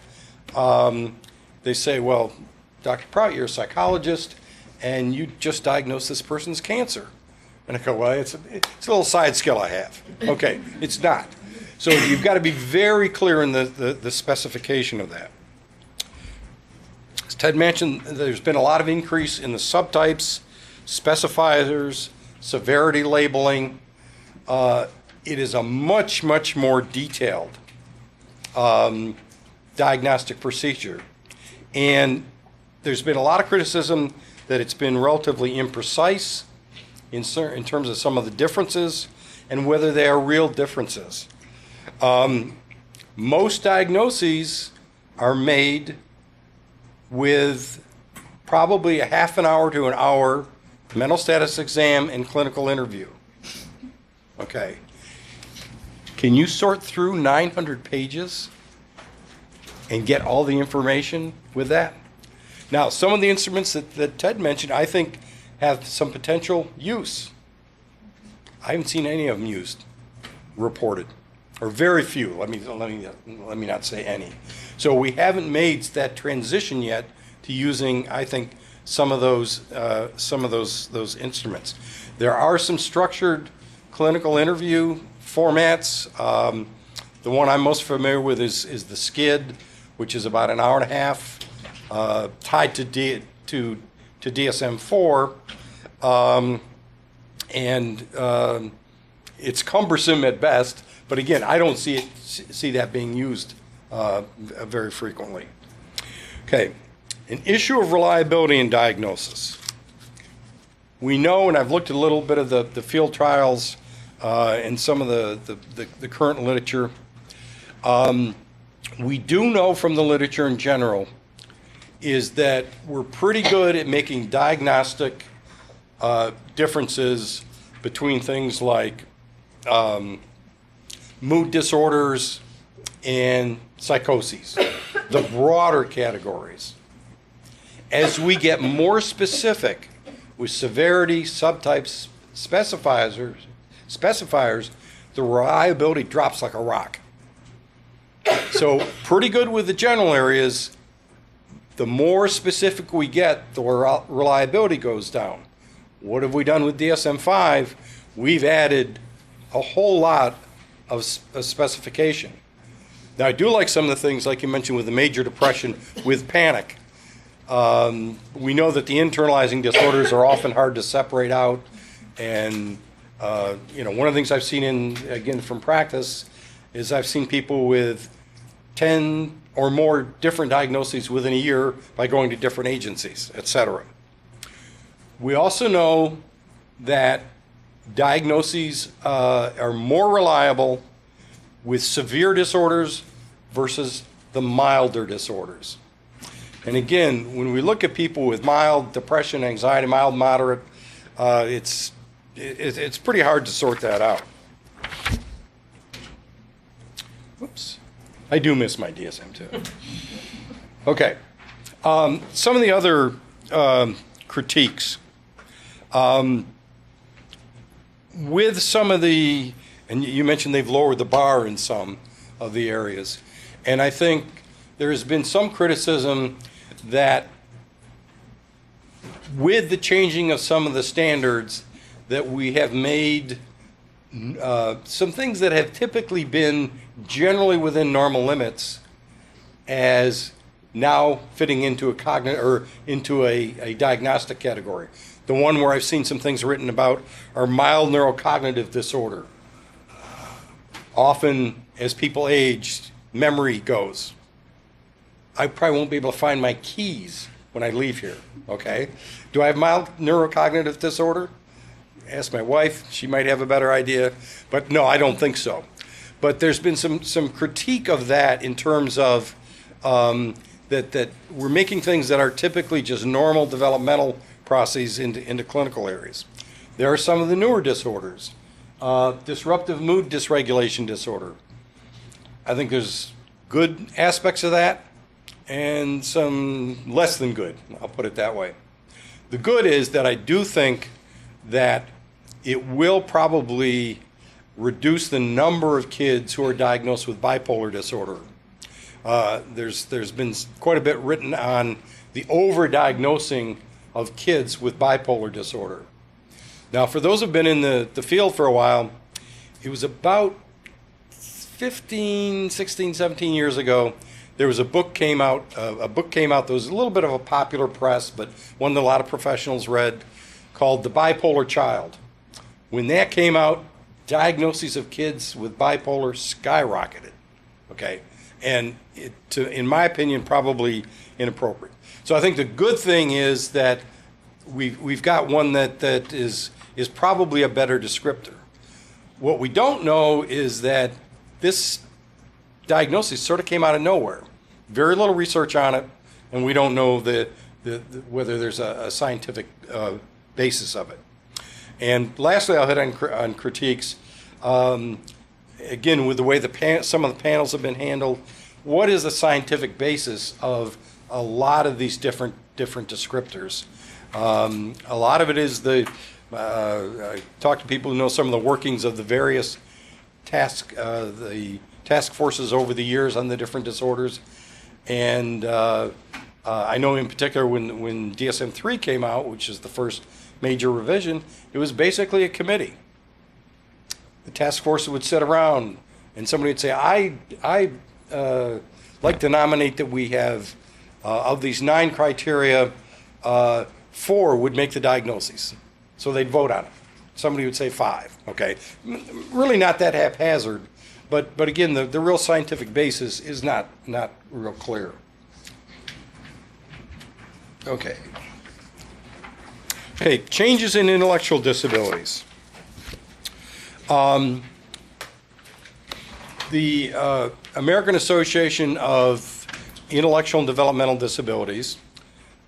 S4: um, they say, well, Dr. Prout, you're a psychologist, and you just diagnosed this person's cancer. And I go, well, it's a, it's a little side skill I have. Okay, it's not. So you've got to be very clear in the, the, the specification of that. As Ted mentioned, there's been a lot of increase in the subtypes, specifiers, severity labeling. Uh, it is a much, much more detailed um, diagnostic procedure. And there's been a lot of criticism that it's been relatively imprecise in, in terms of some of the differences and whether they are real differences. Um, most diagnoses are made with probably a half an hour to an hour mental status exam and clinical interview. Okay. Can you sort through 900 pages and get all the information with that? Now, some of the instruments that, that Ted mentioned, I think, have some potential use. I haven't seen any of them used, reported, or very few. Let me let me let me not say any. So we haven't made that transition yet to using, I think, some of those uh, some of those those instruments. There are some structured clinical interview formats. Um, the one I'm most familiar with is, is the SCID, which is about an hour and a half, uh, tied to, D, to, to DSM 4. Um, and um, it's cumbersome at best, but again, I don't see it, see that being used uh, very frequently. Okay, an issue of reliability in diagnosis. We know, and I've looked at a little bit of the, the field trials uh, and some of the, the, the, the current literature. Um, we do know from the literature in general is that we're pretty good at making diagnostic uh, differences between things like um, mood disorders and psychoses, the broader categories. As we get more specific with severity, subtypes, specifiers, specifiers, the reliability drops like a rock. So pretty good with the general areas. The more specific we get, the reliability goes down. What have we done with DSM-5? We've added a whole lot of, of specification. Now, I do like some of the things, like you mentioned, with the major depression, with panic. Um, we know that the internalizing disorders are often hard to separate out, and uh, you know, one of the things I've seen in again from practice is I've seen people with ten or more different diagnoses within a year by going to different agencies, et cetera. We also know that diagnoses uh, are more reliable with severe disorders versus the milder disorders. And again, when we look at people with mild depression, anxiety, mild, moderate, uh, it's, it, it's pretty hard to sort that out. Whoops. I do miss my DSM too. Okay. Um, some of the other um, critiques. Um, with some of the, and you mentioned they've lowered the bar in some of the areas. And I think there has been some criticism that with the changing of some of the standards, that we have made uh, some things that have typically been generally within normal limits as now fitting into a cognitive or into a, a diagnostic category. The one where I've seen some things written about are mild neurocognitive disorder. Often, as people age, memory goes. I probably won't be able to find my keys when I leave here. Okay? Do I have mild neurocognitive disorder? Ask my wife. She might have a better idea. But no, I don't think so. But there's been some, some critique of that in terms of um, that, that we're making things that are typically just normal developmental processes into, into clinical areas. There are some of the newer disorders. Uh, disruptive mood dysregulation disorder. I think there's good aspects of that and some less than good. I'll put it that way. The good is that I do think that it will probably reduce the number of kids who are diagnosed with bipolar disorder. Uh, there's there's been quite a bit written on the overdiagnosing of kids with bipolar disorder. Now, for those who've been in the, the field for a while, it was about 15, 16, 17 years ago. There was a book came out. Uh, a book came out that was a little bit of a popular press, but one that a lot of professionals read, called "The Bipolar Child." When that came out, diagnoses of kids with bipolar skyrocketed. Okay, and it, to, in my opinion, probably inappropriate. So I think the good thing is that we've we've got one that that is is probably a better descriptor. What we don't know is that this diagnosis sort of came out of nowhere. Very little research on it, and we don't know the, the, the whether there's a, a scientific uh, basis of it. And lastly, I'll hit on, on critiques. Um, again, with the way the pan- some of the panels have been handled, what is the scientific basis of a lot of these different different descriptors? Um, a lot of it is the uh, I talk to people who know some of the workings of the various task uh, the task forces over the years on the different disorders, and uh, uh, I know in particular when when DSM three came out, which is the first major revision, it was basically a committee. the task force would sit around and somebody would say, I, I uh, like to nominate that we have, uh, of these nine criteria, uh, four would make the diagnoses. So they'd vote on it. Somebody would say five, okay? Really not that haphazard, but, but again, the, the real scientific basis is not, not real clear. Okay. Okay, changes in intellectual disabilities. Um, The uh, American Association of Intellectual and Developmental Disabilities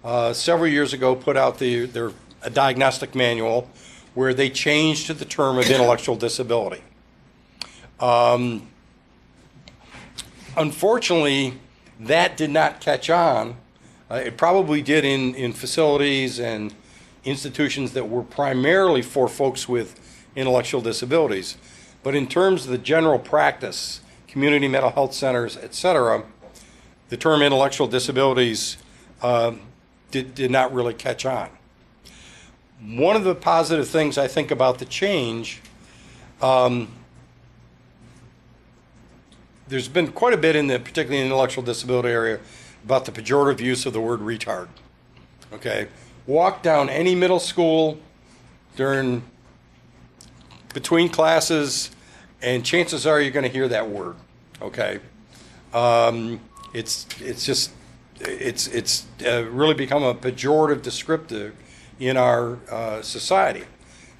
S4: uh, several years ago put out the, their a diagnostic manual where they changed to the term of intellectual disability. Um, Unfortunately, that did not catch on. Uh, It probably did in, in facilities and institutions that were primarily for folks with intellectual disabilities. But in terms of the general practice, community mental health centers, et cetera, the term intellectual disabilities um, did, did not really catch on. One of the positive things I think about the change, um, there's been quite a bit in the, particularly in the intellectual disability area, about the pejorative use of the word retard. Okay? Walk down any middle school during, between classes, and chances are you're going to hear that word. Okay? Um, it's, it's just, it's, it's uh, really become a pejorative descriptive in our uh, society.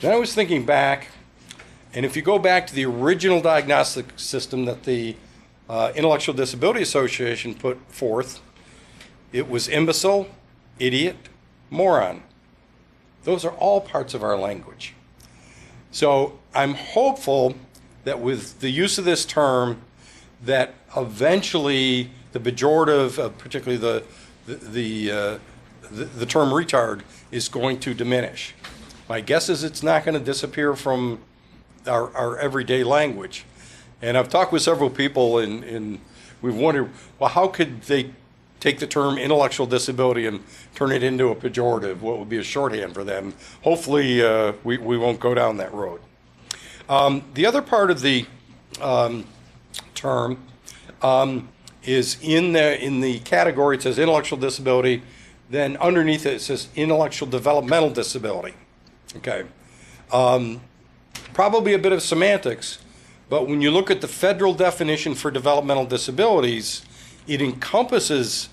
S4: Then I was thinking back, and if you go back to the original diagnostic system that the uh, Intellectual Disability Association put forth, it was imbecile, idiot, moron. Those are all parts of our language. So I'm hopeful that with the use of this term, that eventually the pejorative, uh, particularly the the the, uh, the the term retard, is going to diminish. My guess is it's not going to disappear from our, our everyday language. And I've talked with several people, and, and we've wondered, well, how could they take the term intellectual disability and turn it into a pejorative? What would be a shorthand for them? Hopefully, uh, we, we won't go down that road. Um, the other part of the um, term um, is in the in the category. It says intellectual disability. Then underneath it, it says intellectual developmental disability. Okay, um, probably a bit of semantics, but when you look at the federal definition for developmental disabilities, it encompasses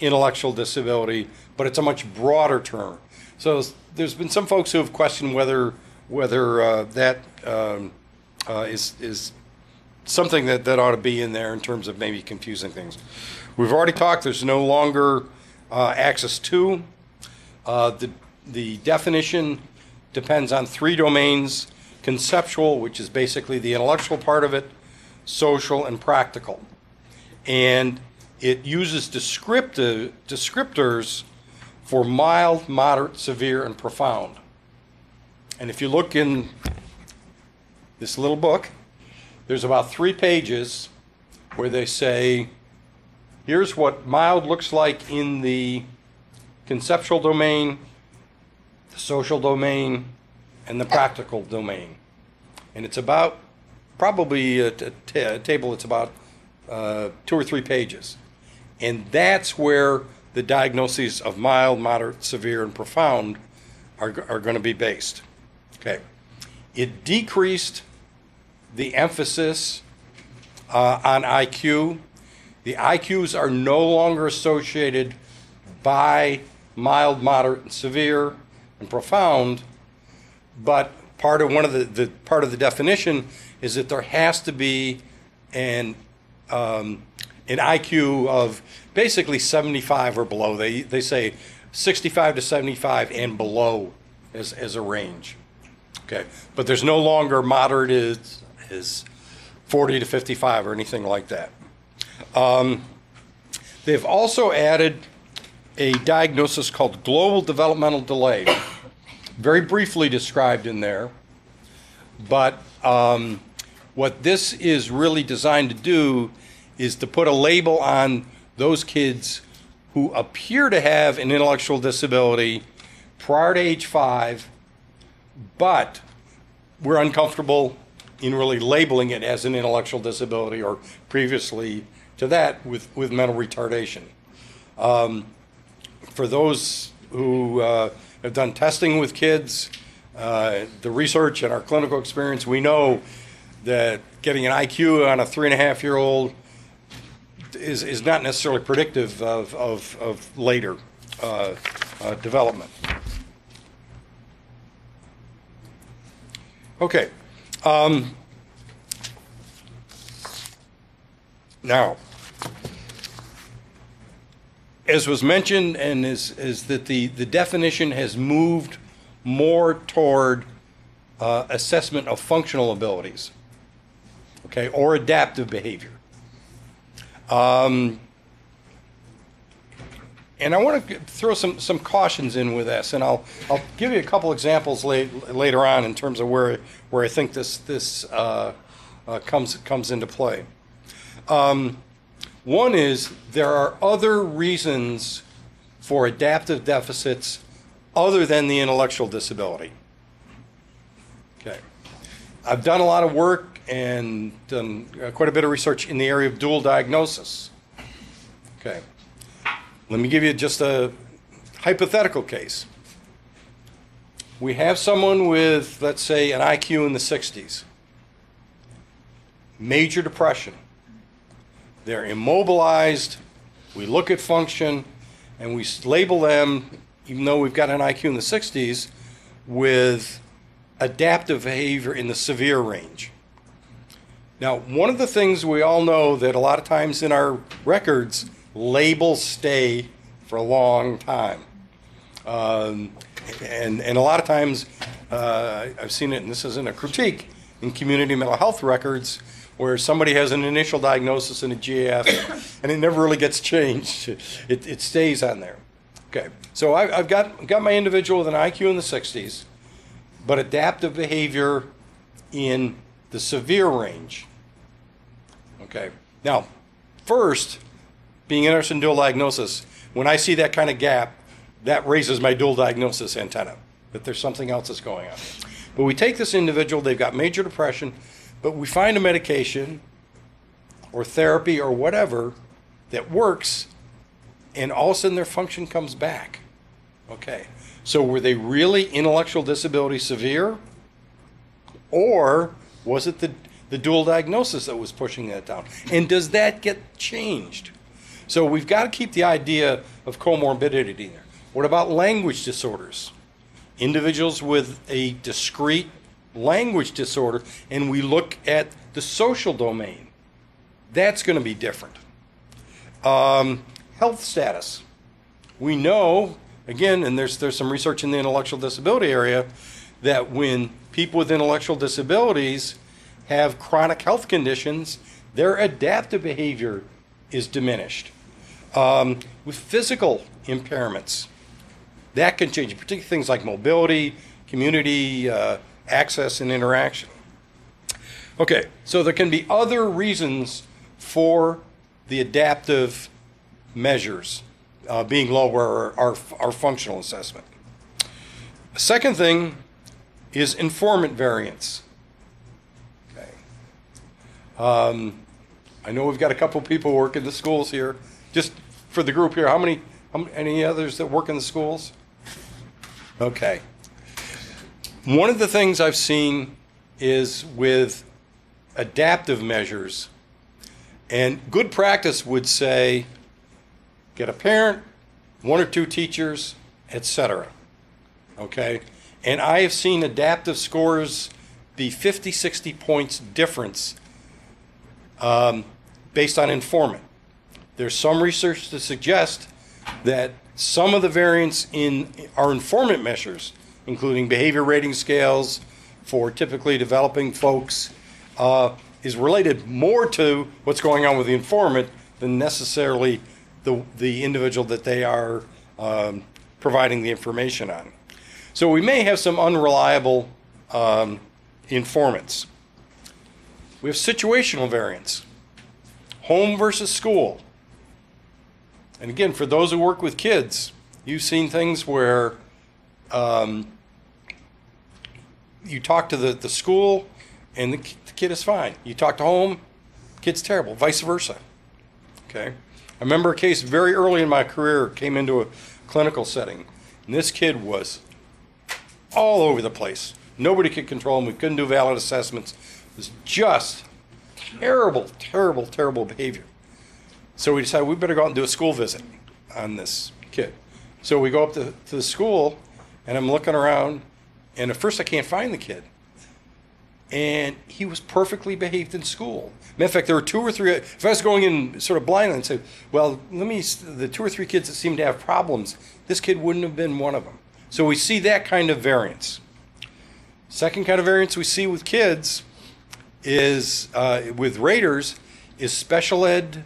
S4: intellectual disability, but it's a much broader term. So there's been some folks who have questioned whether whether uh, that um, uh, is is something that, that ought to be in there in terms of maybe confusing things. We've already talked. There's no longer uh, Axis 2. Uh, the the definition depends on three domains: conceptual, which is basically the intellectual part of it, social, and practical. And it uses descriptive descriptors for mild, moderate, severe, and profound. And if you look in this little book, there's about three pages where they say, here's what mild looks like in the conceptual domain, the social domain, and the practical domain. And it's about probably a, t- a table that's about uh, two or three pages. And that's where the diagnoses of mild, moderate, severe, and profound are, are going to be based. Okay. It decreased the emphasis uh, on IQ. The IQs are no longer associated by mild, moderate, and severe, and profound, but part of one of the, the part of the definition is that there has to be an um, an IQ of basically 75 or below. They they say 65 to 75 and below as as a range. Okay, but there's no longer moderate is is 40 to 55 or anything like that. Um, they've also added a diagnosis called global developmental delay, very briefly described in there. But um, what this is really designed to do is to put a label on those kids who appear to have an intellectual disability prior to age five, but we're uncomfortable in really labeling it as an intellectual disability or previously to that with, with mental retardation. Um, for those who uh, have done testing with kids, uh, the research and our clinical experience, we know that getting an IQ on a three and a half year old is, is not necessarily predictive of, of, of later uh, uh, development. Okay. Um, now, as was mentioned, and is, is that the, the definition has moved more toward uh, assessment of functional abilities, okay, or adaptive behavior. Um, and I want to throw some, some cautions in with this, and I'll, I'll give you a couple examples late, later on in terms of where, where I think this, this uh, uh, comes, comes into play. Um, one is there are other reasons for adaptive deficits other than the intellectual disability. Okay. I've done a lot of work and done uh, quite a bit of research in the area of dual diagnosis. Okay. Let me give you just a hypothetical case. We have someone with, let's say, an IQ in the 60s, major depression. They're immobilized. We look at function and we label them, even though we've got an IQ in the 60s, with adaptive behavior in the severe range. Now, one of the things we all know that a lot of times in our records, labels stay for a long time. Um, and, and a lot of times, uh, I've seen it, and this isn't a critique, in community mental health records where somebody has an initial diagnosis in a GAF and it never really gets changed. It, it stays on there. Okay, so I, I've got, got my individual with an IQ in the 60s, but adaptive behavior in the severe range. Okay, now, first, being interested in dual diagnosis, when I see that kind of gap, that raises my dual diagnosis antenna, that there's something else that's going on. But we take this individual, they've got major depression, but we find a medication or therapy or whatever that works, and all of a sudden their function comes back. Okay. So were they really intellectual disability severe? Or was it the, the dual diagnosis that was pushing that down? And does that get changed? So we've got to keep the idea of comorbidity there. What about language disorders? Individuals with a discrete language disorder, and we look at the social domain. That's going to be different. Um, health status. We know, again, and there's, there's some research in the intellectual disability area, that when people with intellectual disabilities have chronic health conditions, their adaptive behavior is diminished. Um, with physical impairments, that can change, particularly things like mobility, community uh, access, and interaction. Okay, so there can be other reasons for the adaptive measures uh, being lower our, our functional assessment. Second thing is informant variance. Um, I know we've got a couple people working the schools here. Just for the group here, how many, how many, any others that work in the schools? Okay. One of the things I've seen is with adaptive measures, and good practice would say get a parent, one or two teachers, etc. Okay? And I have seen adaptive scores be 50, 60 points difference um, based on informant. There's some research to suggest that some of the variants in our informant measures, including behavior rating scales for typically developing folks, uh, is related more to what's going on with the informant than necessarily the, the individual that they are um, providing the information on. So we may have some unreliable um, informants. We have situational variance, home versus school. And again, for those who work with kids, you've seen things where um, you talk to the, the school and the, the kid is fine. You talk to home, kid's terrible. Vice versa. Okay. I remember a case very early in my career came into a clinical setting, and this kid was all over the place. Nobody could control him. We couldn't do valid assessments. Was just terrible, terrible, terrible behavior. So we decided we better go out and do a school visit on this kid. So we go up to, to the school, and I'm looking around, and at first I can't find the kid. And he was perfectly behaved in school. Matter of fact, there were two or three. If I was going in sort of blindly and say, "Well, let me," the two or three kids that seem to have problems, this kid wouldn't have been one of them. So we see that kind of variance. Second kind of variance we see with kids is uh, with raters is special ed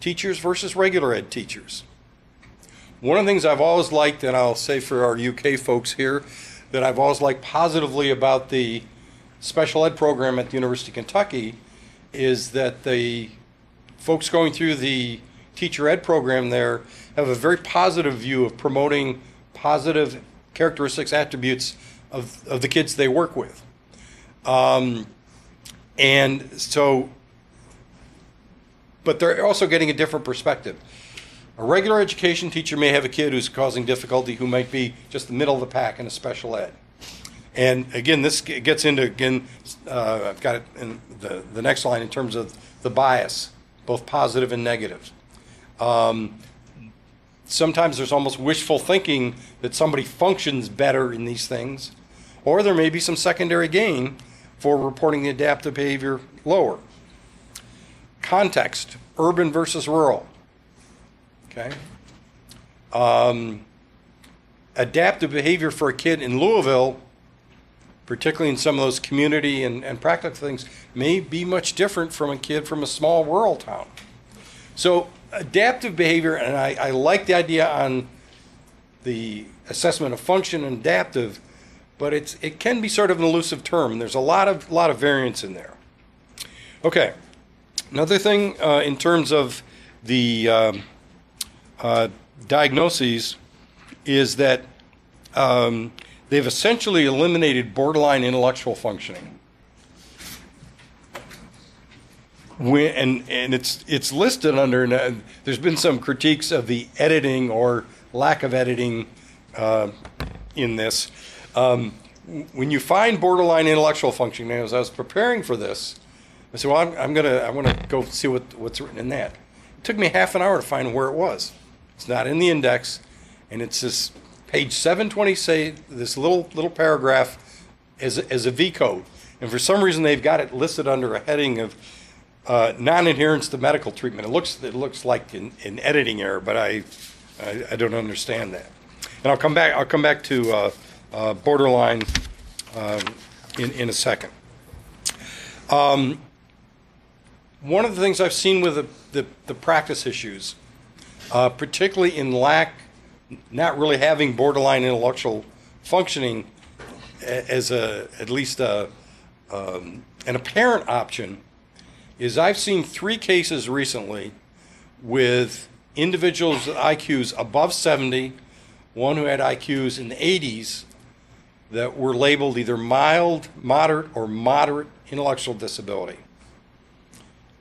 S4: teachers versus regular ed teachers. One of the things I've always liked, and I'll say for our UK folks here, that I've always liked positively about the special ed program at the University of Kentucky is that the folks going through the teacher ed program there have a very positive view of promoting positive characteristics, attributes of, of the kids they work with. Um, and so, but they're also getting a different perspective. A regular education teacher may have a kid who's causing difficulty who might be just the middle of the pack in a special ed. And again, this gets into, again, uh, I've got it in the, the next line in terms of the bias, both positive and negative. Um, sometimes there's almost wishful thinking that somebody functions better in these things, or there may be some secondary gain for reporting the adaptive behavior lower. Context, urban versus rural. Okay? Um, adaptive behavior for a kid in Louisville, particularly in some of those community and, and practical things, may be much different from a kid from a small rural town. So, adaptive behavior, and I, I like the idea on the assessment of function and adaptive, but it's it can be sort of an elusive term. There's a lot of lot of variance in there. Okay, another thing uh, in terms of the um, uh, diagnoses is that um, they've essentially eliminated borderline intellectual functioning. When, and and it's it's listed under. uh, There's been some critiques of the editing or lack of editing uh, in this. Um, when you find borderline intellectual functioning, as I was preparing for this, I said, "Well, I'm, I'm gonna I want to go see what what's written in that." It took me half an hour to find where it was. It's not in the index, and it's this page 720. Say this little little paragraph as as a V code, and for some reason they've got it listed under a heading of uh, non-adherence to medical treatment. It looks it looks like an, an editing error, but I, I I don't understand that. And I'll come back. I'll come back to uh, uh, borderline um, in in a second. Um, one of the things I've seen with the the, the practice issues, uh, particularly in lack, not really having borderline intellectual functioning as a at least a um, an apparent option is I've seen three cases recently with individuals with IQs above 70, one who had IQs in the 80s that were labeled either mild, moderate, or moderate intellectual disability.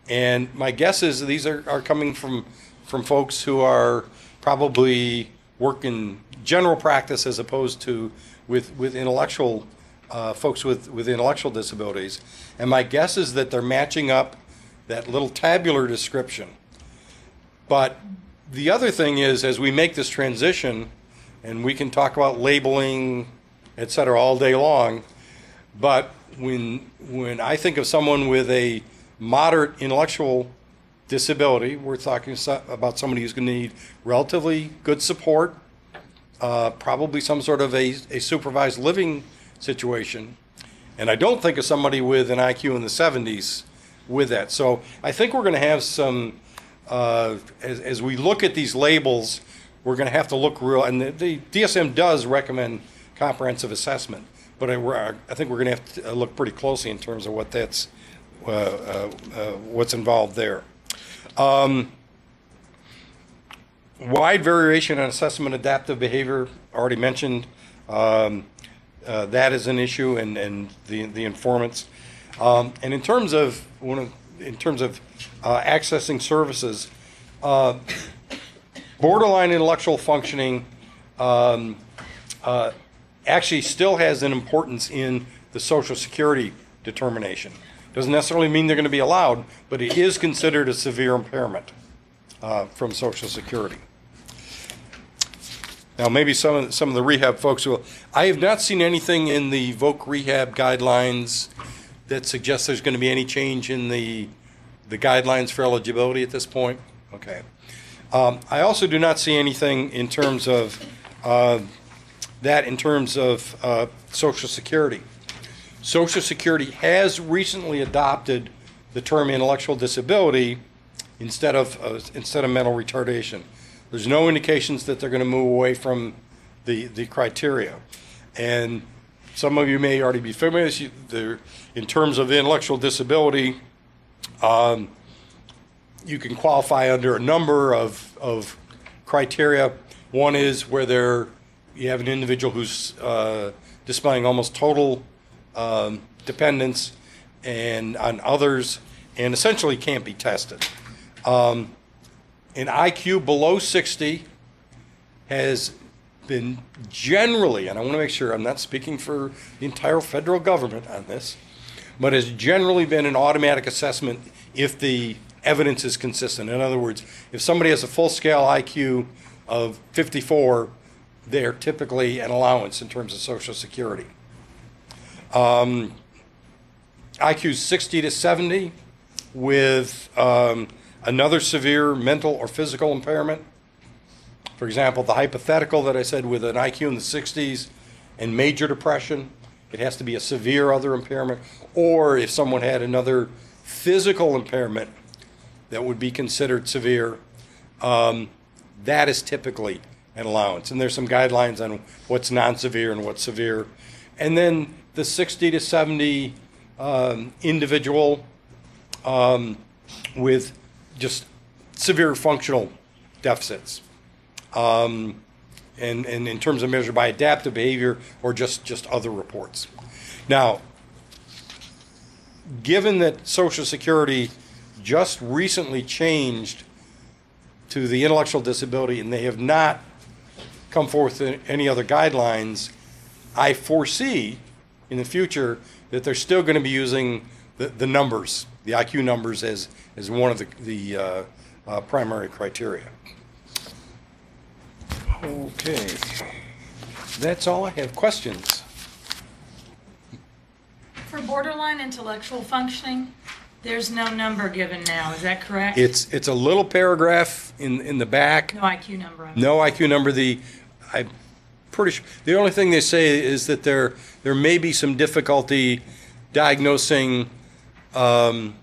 S4: And my guess is these are, are coming from, from folks who are probably working general practice as opposed to with, with intellectual, uh, folks with, with intellectual disabilities. And my guess is that they're matching up that little tabular description. But the other thing is, as we make this transition, and we can talk about labeling, et cetera, all day long, but when, when I think of someone with a moderate intellectual disability, we're talking about somebody who's going to need relatively good support, uh, probably some sort of a, a supervised living situation. And I don't think of somebody with an IQ in the 70s with that. So I think we're going to have some, uh, as, as we look at these labels, we're going to have to look real, and the, the DSM does recommend comprehensive assessment, but I, I think we're going to have to look pretty closely in terms of what that's, uh, uh, uh, what's involved there. Um, wide variation in assessment adaptive behavior, already mentioned. Um, uh, that is an issue, and, and the, the informants. Um, and in terms of one of, in terms of uh, accessing services, uh, borderline intellectual functioning um, uh, actually still has an importance in the Social Security determination. Doesn't necessarily mean they're going to be allowed, but it is considered a severe impairment uh, from Social Security. Now, maybe some of, some of the rehab folks will, I have not seen anything in the VOC rehab guidelines that suggests there's going to be any change in the, the guidelines for eligibility at this point. Okay. Um, I also do not see anything in terms of, uh, that in terms of uh, Social Security. Social Security has recently adopted the term intellectual disability instead of, uh, instead of mental retardation. There's no indications that they're going to move away from the, the criteria. And some of you may already be familiar, with the- in terms of intellectual disability, um, you can qualify under a number of, of criteria. One is where there, you have an individual who's uh, displaying almost total um, dependence and on others, and essentially can't be tested. Um, An IQ below 60 has been generally, and I want to make sure I'm not speaking for the entire federal government on this, but has generally been an automatic assessment if the evidence is consistent. In other words, if somebody has a full-scale IQ of 54, they're typically an allowance in terms of Social Security. Um, IQ 60 to 70 with um, another severe mental or physical impairment. For example, the hypothetical that I said with an IQ in the 60s and major depression, it has to be a severe other impairment. Or if someone had another physical impairment that would be considered severe, um, that is typically an allowance. And there's some guidelines on what's non-severe and what's severe. And then the 60 to 70 um, individual um, with just severe functional deficits. Um, and, and in terms of measured by adaptive behavior or just, just other reports. Now, given that Social Security just recently changed to the intellectual disability and they have not come forth with any other guidelines, I foresee in the future that they're still going to be using the, the numbers, the IQ numbers, as, as one of the, the uh, uh, primary criteria. Okay. That's all I have. Questions?
S3: For borderline intellectual functioning, there's no number given now, is that correct?
S4: It's, it's a little paragraph in, in the back.
S3: No IQ number.
S4: No IQ number. The, I'm pretty sure, the only thing they say is that there, there may be some difficulty diagnosing um,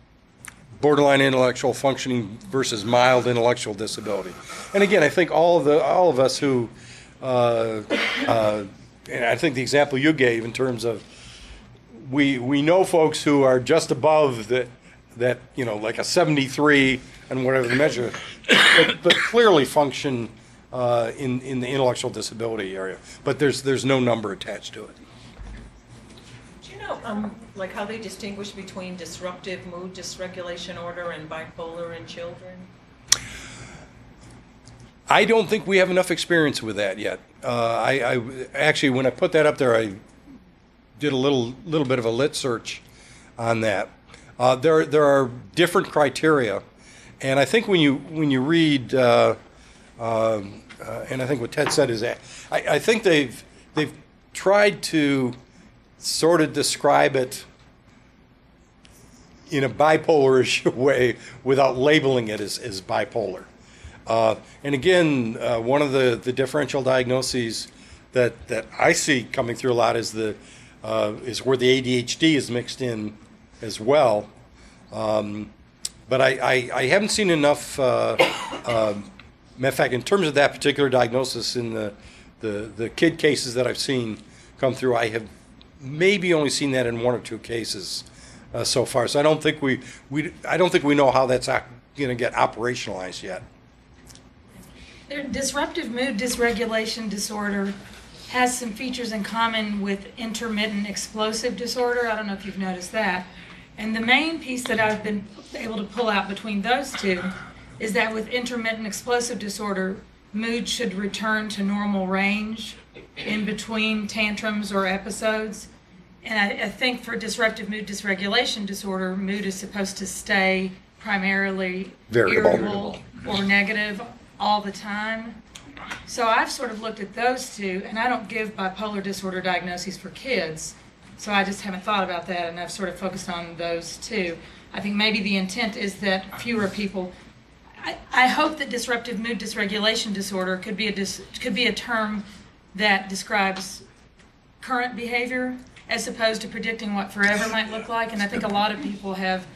S4: borderline intellectual functioning versus mild intellectual disability. And again, I think all of the, all of us who, uh, uh, and I think the example you gave in terms of, we, we know folks who are just above that, that, you know, like a 73 and whatever the measure, but, but clearly function uh, in, in the intellectual disability area. But there's, there's no number attached to it.
S5: Do you know, um, like how they distinguish between disruptive mood dysregulation order and bipolar in children?
S4: I don't think we have enough experience with that yet. Uh, I, I actually, when I put that up there, I did a little little bit of a lit search on that. Uh, there there are different criteria, and I think when you when you read, uh, um, uh, and I think what Ted said is that I, I think they've they've tried to sort of describe it in a bipolarish way without labeling it as, as bipolar. Uh, and again, uh, one of the, the differential diagnoses that, that I see coming through a lot is the uh, is where the ADHD is mixed in as well. Um, but I, I, I haven't seen enough. Matter of fact, in terms of that particular diagnosis in the, the the kid cases that I've seen come through, I have maybe only seen that in one or two cases uh, so far. So I don't think we we I don't think we know how that's going to get operationalized yet.
S3: Their disruptive mood dysregulation disorder has some features in common with intermittent explosive disorder. I don't know if you've noticed that. And the main piece that I've been able to pull out between those two is that with intermittent explosive disorder, mood should return to normal range in between tantrums or episodes. And I, I think for disruptive mood dysregulation disorder, mood is supposed to stay primarily
S4: Variable.
S3: irritable or negative all the time. So I've sort of looked at those two, and I don't give bipolar disorder diagnoses for kids, so I just haven't thought about that, and I've sort of focused on those two. I think maybe the intent is that fewer people. I, hope that disruptive mood dysregulation disorder could be a dis, could be a term that describes current behavior as opposed to predicting what forever might look like. And I think a lot of people have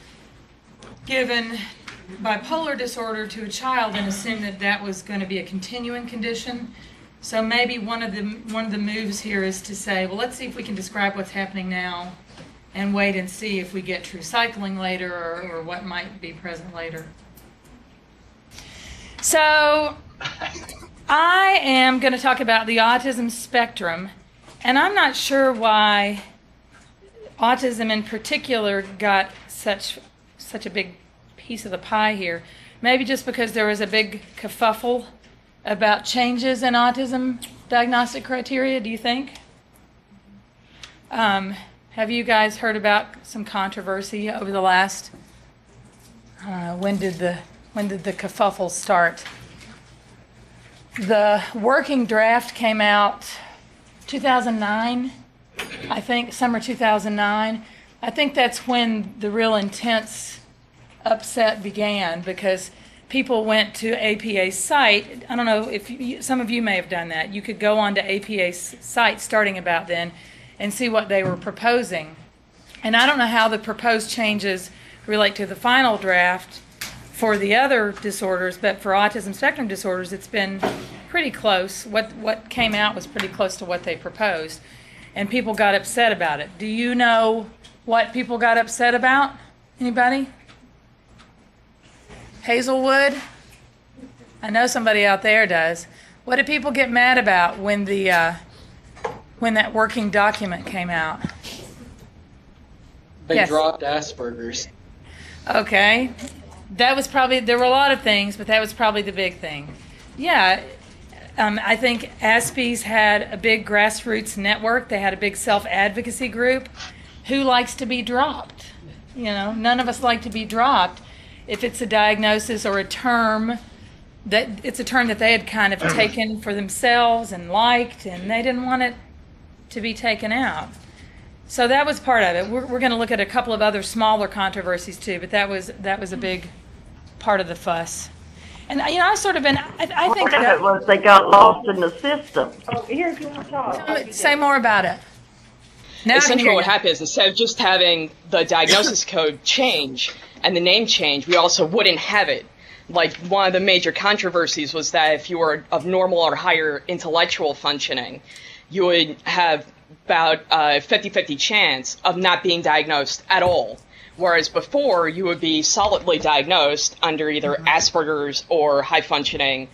S3: given bipolar disorder to a child and assumed that that was going to be a continuing condition. So maybe one of the one of the moves here is to say, well, let's see if we can describe what's happening now, and wait and see if we get true cycling later or, or what might be present later. So I am going to talk about the autism spectrum, and I'm not sure why autism in particular got such such a big piece of the pie here. Maybe just because there was a big kerfuffle about changes in autism diagnostic criteria. Do you think? Um, have you guys heard about some controversy over the last? Uh, when did the when did the kerfuffle start? The working draft came out 2009, I think, summer 2009. I think that's when the real intense upset began because people went to APA's site. I don't know if you, some of you may have done that. You could go onto APA's site starting about then and see what they were proposing. And I don't know how the proposed changes relate to the final draft for the other disorders, but for autism spectrum disorders, it's been pretty close. What what came out was pretty close to what they proposed, and people got upset about it. Do you know what people got upset about? Anybody? Hazelwood? I know somebody out there does. What did people get mad about when the uh, when that working document came out?
S6: They
S3: Yes.
S6: dropped Asperger's.
S3: Okay. That was probably, there were a lot of things, but that was probably the big thing. Yeah. Um, I think Aspie's had a big grassroots network. They had a big self advocacy group. Who likes to be dropped? You know, none of us like to be dropped. If it's a diagnosis or a term, that it's a term that they had kind of taken for themselves and liked, and they didn't want it to be taken out. So that was part of it. We're, we're going to look at a couple of other smaller controversies too, but that was that was a big part of the fuss. And you know, I've sort of been. I, I think
S7: Part of it
S3: that,
S7: was they got lost in the system. Oh, here, if you want to talk.
S3: say more about it. Now I can
S8: essentially what
S3: you.
S8: happens instead of just having the diagnosis code change and the name change we also wouldn't have it like one of the major controversies was that if you were of normal or higher intellectual functioning you would have about a 50-50 chance of not being diagnosed at all whereas before you would be solidly diagnosed under either asperger's or high functioning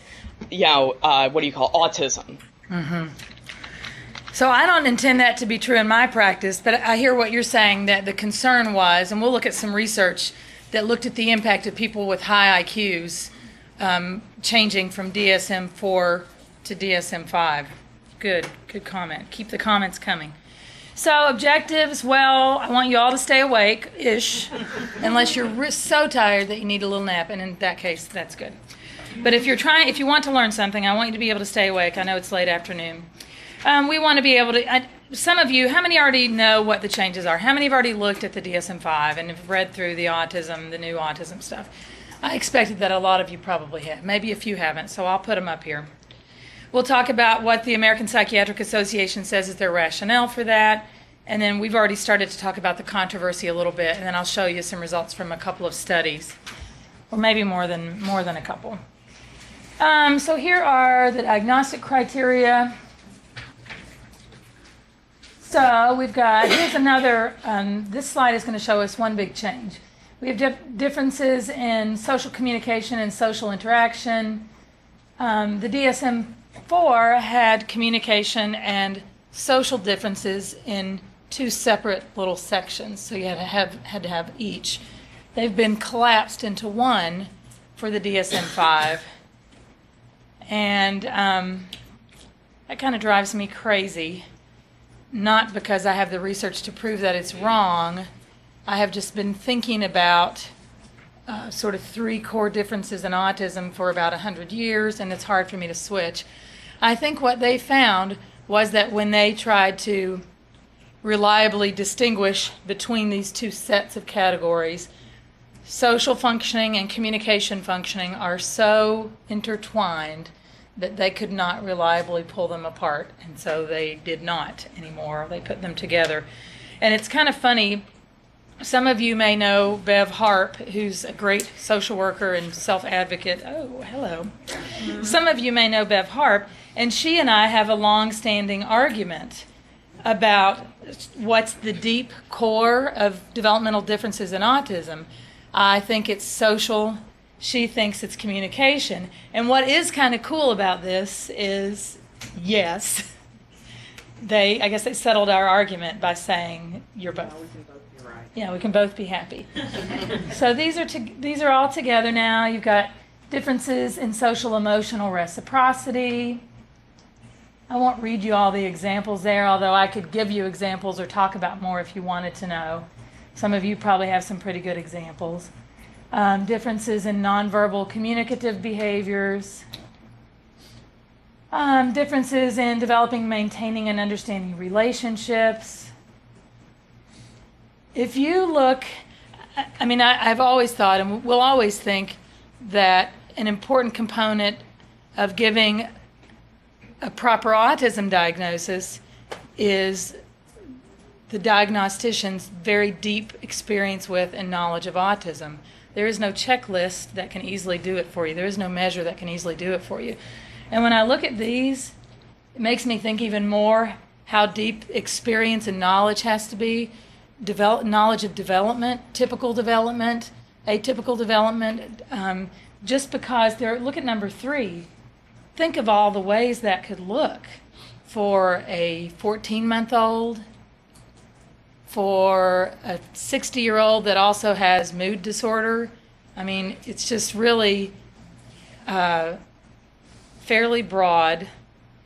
S8: you know uh, what do you call autism
S3: So I don't intend that to be true in my practice, but I hear what you're saying that the concern was, and we'll look at some research that looked at the impact of people with high IQs um, changing from DSM 4 to DSM 5. Good, good comment. Keep the comments coming. So, objectives well, I want you all to stay awake ish, unless you're so tired that you need a little nap, and in that case, that's good. But if you're trying, if you want to learn something, I want you to be able to stay awake. I know it's late afternoon. Um, we want to be able to. I, some of you, how many already know what the changes are? How many have already looked at the DSM-5 and have read through the autism, the new autism stuff? I expected that a lot of you probably have. Maybe a few haven't, so I'll put them up here. We'll talk about what the American Psychiatric Association says is their rationale for that, and then we've already started to talk about the controversy a little bit, and then I'll show you some results from a couple of studies, or maybe more than more than a couple. Um, so here are the diagnostic criteria. So we've got, here's another, um, this slide is going to show us one big change. We have dif- differences in social communication and social interaction. Um, the DSM 4 had communication and social differences in two separate little sections, so you had to have had to have each. They've been collapsed into one for the DSM five, and um, that kind of drives me crazy. Not because I have the research to prove that it's wrong. I have just been thinking about uh, sort of three core differences in autism for about 100 years, and it's hard for me to switch. I think what they found was that when they tried to reliably distinguish between these two sets of categories, social functioning and communication functioning are so intertwined that they could not reliably pull them apart, and so they did not anymore. They put them together. And it's kind of funny some of you may know Bev Harp, who's a great social worker and self advocate. Oh, hello. Some of you may know Bev Harp, and she and I have a long standing argument about what's the deep core of developmental differences in autism. I think it's social, she thinks it's communication. And what is kind of cool about this is yes, they, I guess they settled our argument by saying you're both. Yeah, we can both be happy. so these are to, these are all together now. You've got differences in social emotional reciprocity. I won't read you all the examples there, although I could give you examples or talk about more if you wanted to know. Some of you probably have some pretty good examples. Um, differences in nonverbal communicative behaviors. Um, differences in developing, maintaining, and understanding relationships if you look, I mean, I, have always thought, and will always think, that an important component of giving a proper autism diagnosis is the diagnostician's very deep experience with and knowledge of autism. There is no checklist that can easily do it for you. There is no measure that can easily do it for you. And when I look at these, it makes me think even more how deep experience and knowledge has to be develop, knowledge of development, typical development, atypical development, um, just because they're, look at number three. Think of all the ways that could look for a 14 month old, for a 60 year old that also has mood disorder. I mean, it's just really uh, fairly broad,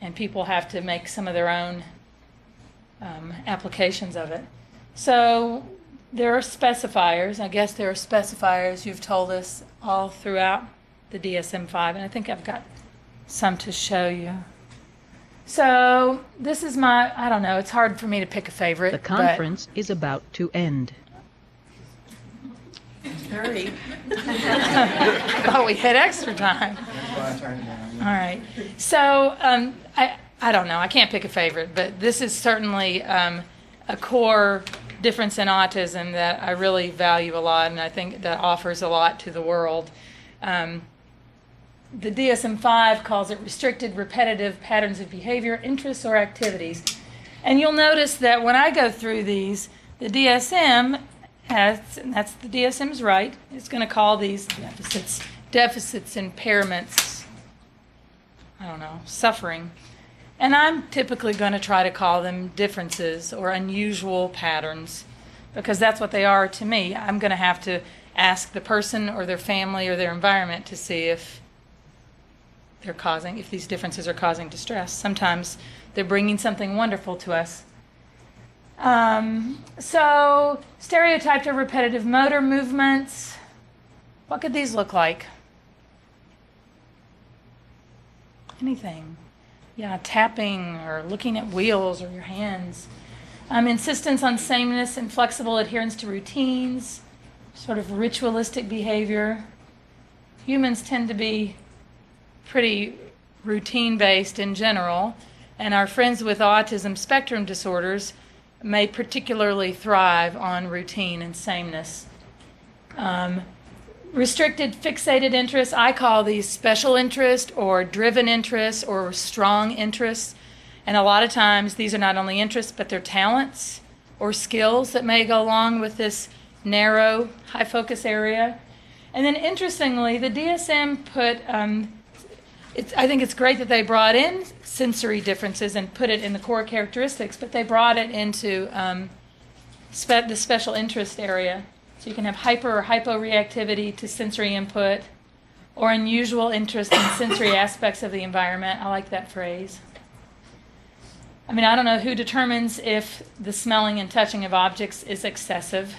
S3: and people have to make some of their own um, applications of it. So there are specifiers. I guess there are specifiers you've told us all throughout the DSM 5, and I think I've got some to show you. So this is my, I don't know, it's hard for me to pick a favorite.
S6: The conference is about to end.
S1: Hurry.
S3: oh, we had extra time. All right. So um, I, I don't know. I can't pick a favorite, but this is certainly um, a core difference in autism that I really value a lot, and I think that offers a lot to the world. Um, the DSM 5 calls it restricted repetitive patterns of behavior, interests, or activities. And you'll notice that when I go through these, the DSM has, and that's the DSM's right, it's going to call these deficits, deficits, impairments, I don't know, suffering. And I'm typically going to try to call them differences or unusual patterns because that's what they are to me. I'm going to have to ask the person or their family or their environment to see if they're causing, if these differences are causing distress. Sometimes they're bringing something wonderful to us. Um, so, stereotyped or repetitive motor movements. What could these look like? Anything yeah, tapping or looking at wheels or your hands. Um, insistence on sameness and flexible adherence to routines, sort of ritualistic behavior. Humans tend to be pretty routine based in general, and our friends with autism spectrum disorders may particularly thrive on routine and sameness. Um, restricted fixated interests. I call these special interest or driven interests or strong interests. And a lot of times these are not only interests but they're talents or skills that may go along with this narrow high focus area. And then interestingly the dsm put um, it's, I think it's great that they brought in sensory differences and put it in the core characteristics, but they brought it into um, spe- the special interest area. So you can have hyper or hyporeactivity to sensory input, or unusual interest in sensory aspects of the environment. I like that phrase. I mean, I don't know who determines if the smelling and touching of objects is excessive,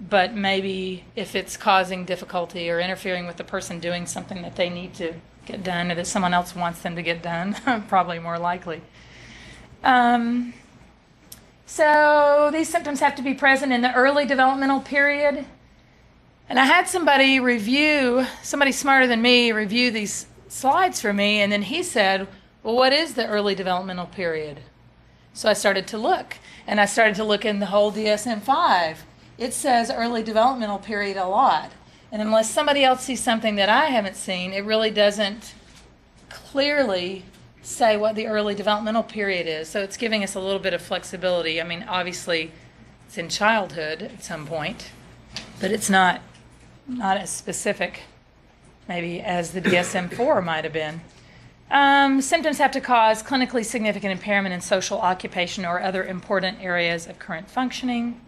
S3: but maybe if it's causing difficulty or interfering with the person doing something that they need to get done or that someone else wants them to get done, probably more likely. Um, so these symptoms have to be present in the early developmental period. And I had somebody review, somebody smarter than me, review these slides for me, and then he said, Well, what is the early developmental period? So I started to look, and I started to look in the whole DSM 5. It says early developmental period a lot. And unless somebody else sees something that I haven't seen, it really doesn't clearly say what the early developmental period is. So it's giving us a little bit of flexibility. I mean, obviously, it's in childhood at some point, but it's not not as specific, maybe as the DSM-4 might have been. Um, symptoms have to cause clinically significant impairment in social occupation or other important areas of current functioning.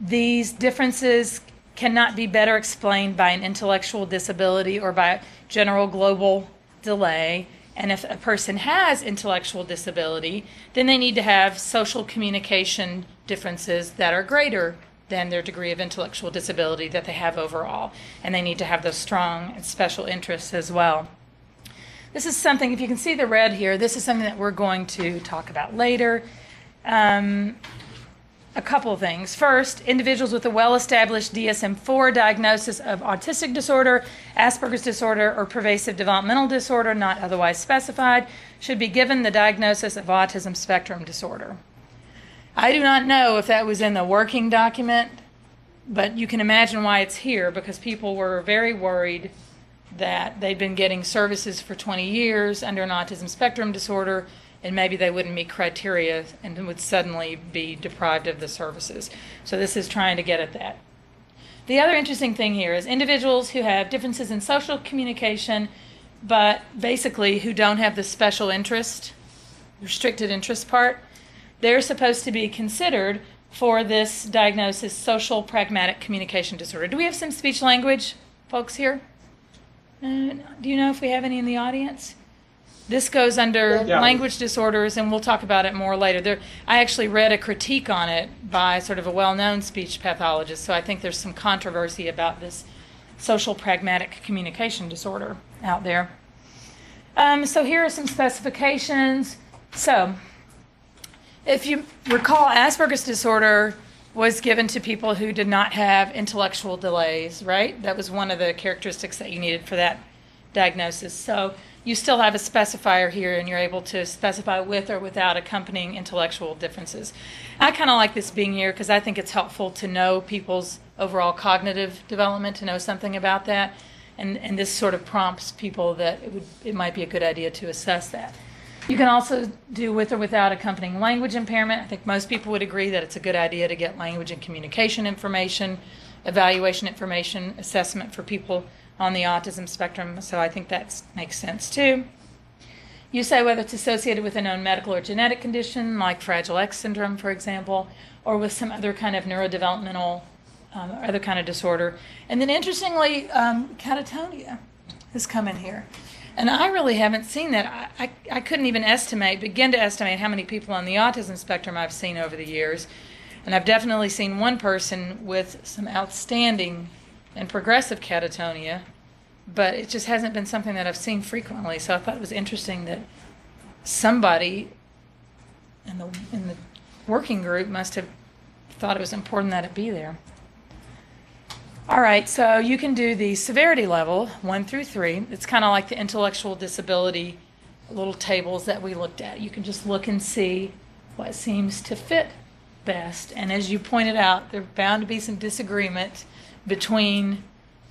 S3: These differences cannot be better explained by an intellectual disability or by general global delay. And if a person has intellectual disability, then they need to have social communication differences that are greater than their degree of intellectual disability that they have overall. And they need to have those strong and special interests as well. This is something, if you can see the red here, this is something that we're going to talk about later. Um, a couple of things. First, individuals with a well established DSM 4 diagnosis of autistic disorder, Asperger's disorder, or pervasive developmental disorder not otherwise specified should be given the diagnosis of autism spectrum disorder. I do not know if that was in the working document, but you can imagine why it's here because people were very worried that they'd been getting services for 20 years under an autism spectrum disorder and maybe they wouldn't meet criteria and would suddenly be deprived of the services. So this is trying to get at that. The other interesting thing here is individuals who have differences in social communication, but basically who don't have the special interest, restricted interest part, they're supposed to be considered for this diagnosis social pragmatic communication disorder. Do we have some speech language folks here? Uh, do you know if we have any in the audience? This goes under
S9: Yeah.
S3: language disorders, and we'll talk about it more later. There, I actually read a critique on it by sort of a well-known speech pathologist, so I think there's some controversy about this social pragmatic communication disorder out there. Um, so here are some specifications. So, if you recall, Asperger's disorder was given to people who did not have intellectual delays, right? That was one of the characteristics that you needed for that diagnosis. So you still have a specifier here, and you're able to specify with or without accompanying intellectual differences. I kind of like this being here because I think it's helpful to know people's overall cognitive development, to know something about that. And, and this sort of prompts people that it, would, it might be a good idea to assess that. You can also do with or without accompanying language impairment. I think most people would agree that it's a good idea to get language and communication information, evaluation information, assessment for people on the autism spectrum. So I think that makes sense too. You say whether it's associated with a known medical or genetic condition, like Fragile X syndrome, for example, or with some other kind of neurodevelopmental, um, or other kind of disorder. And then interestingly, um, catatonia has come in here. And I really haven't seen that. I, I, I couldn't even estimate, begin to estimate how many people on the autism spectrum I've seen over the years. And I've definitely seen one person with some outstanding and progressive catatonia, but it just hasn't been something that I've seen frequently. So I thought it was interesting that somebody in the, in the working group must have thought it was important that it be there. All right, so you can do the severity level, one through three. It's kind of like the intellectual disability little tables that we looked at. You can just look and see what seems to fit best. And as you pointed out, there's bound to be some disagreement between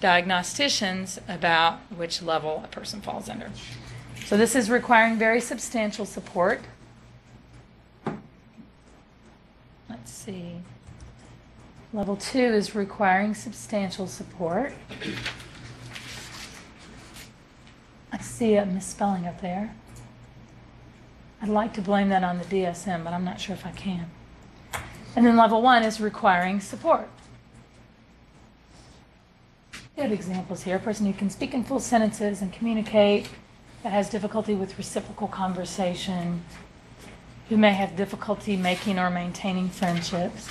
S3: diagnosticians about which level a person falls under. So this is requiring very substantial support. Let's see. Level two is requiring substantial support. I see a misspelling up there. I'd like to blame that on the DSM, but I'm not sure if I can. And then level one is requiring support. Good examples here. A person who can speak in full sentences and communicate, that has difficulty with reciprocal conversation, who may have difficulty making or maintaining friendships.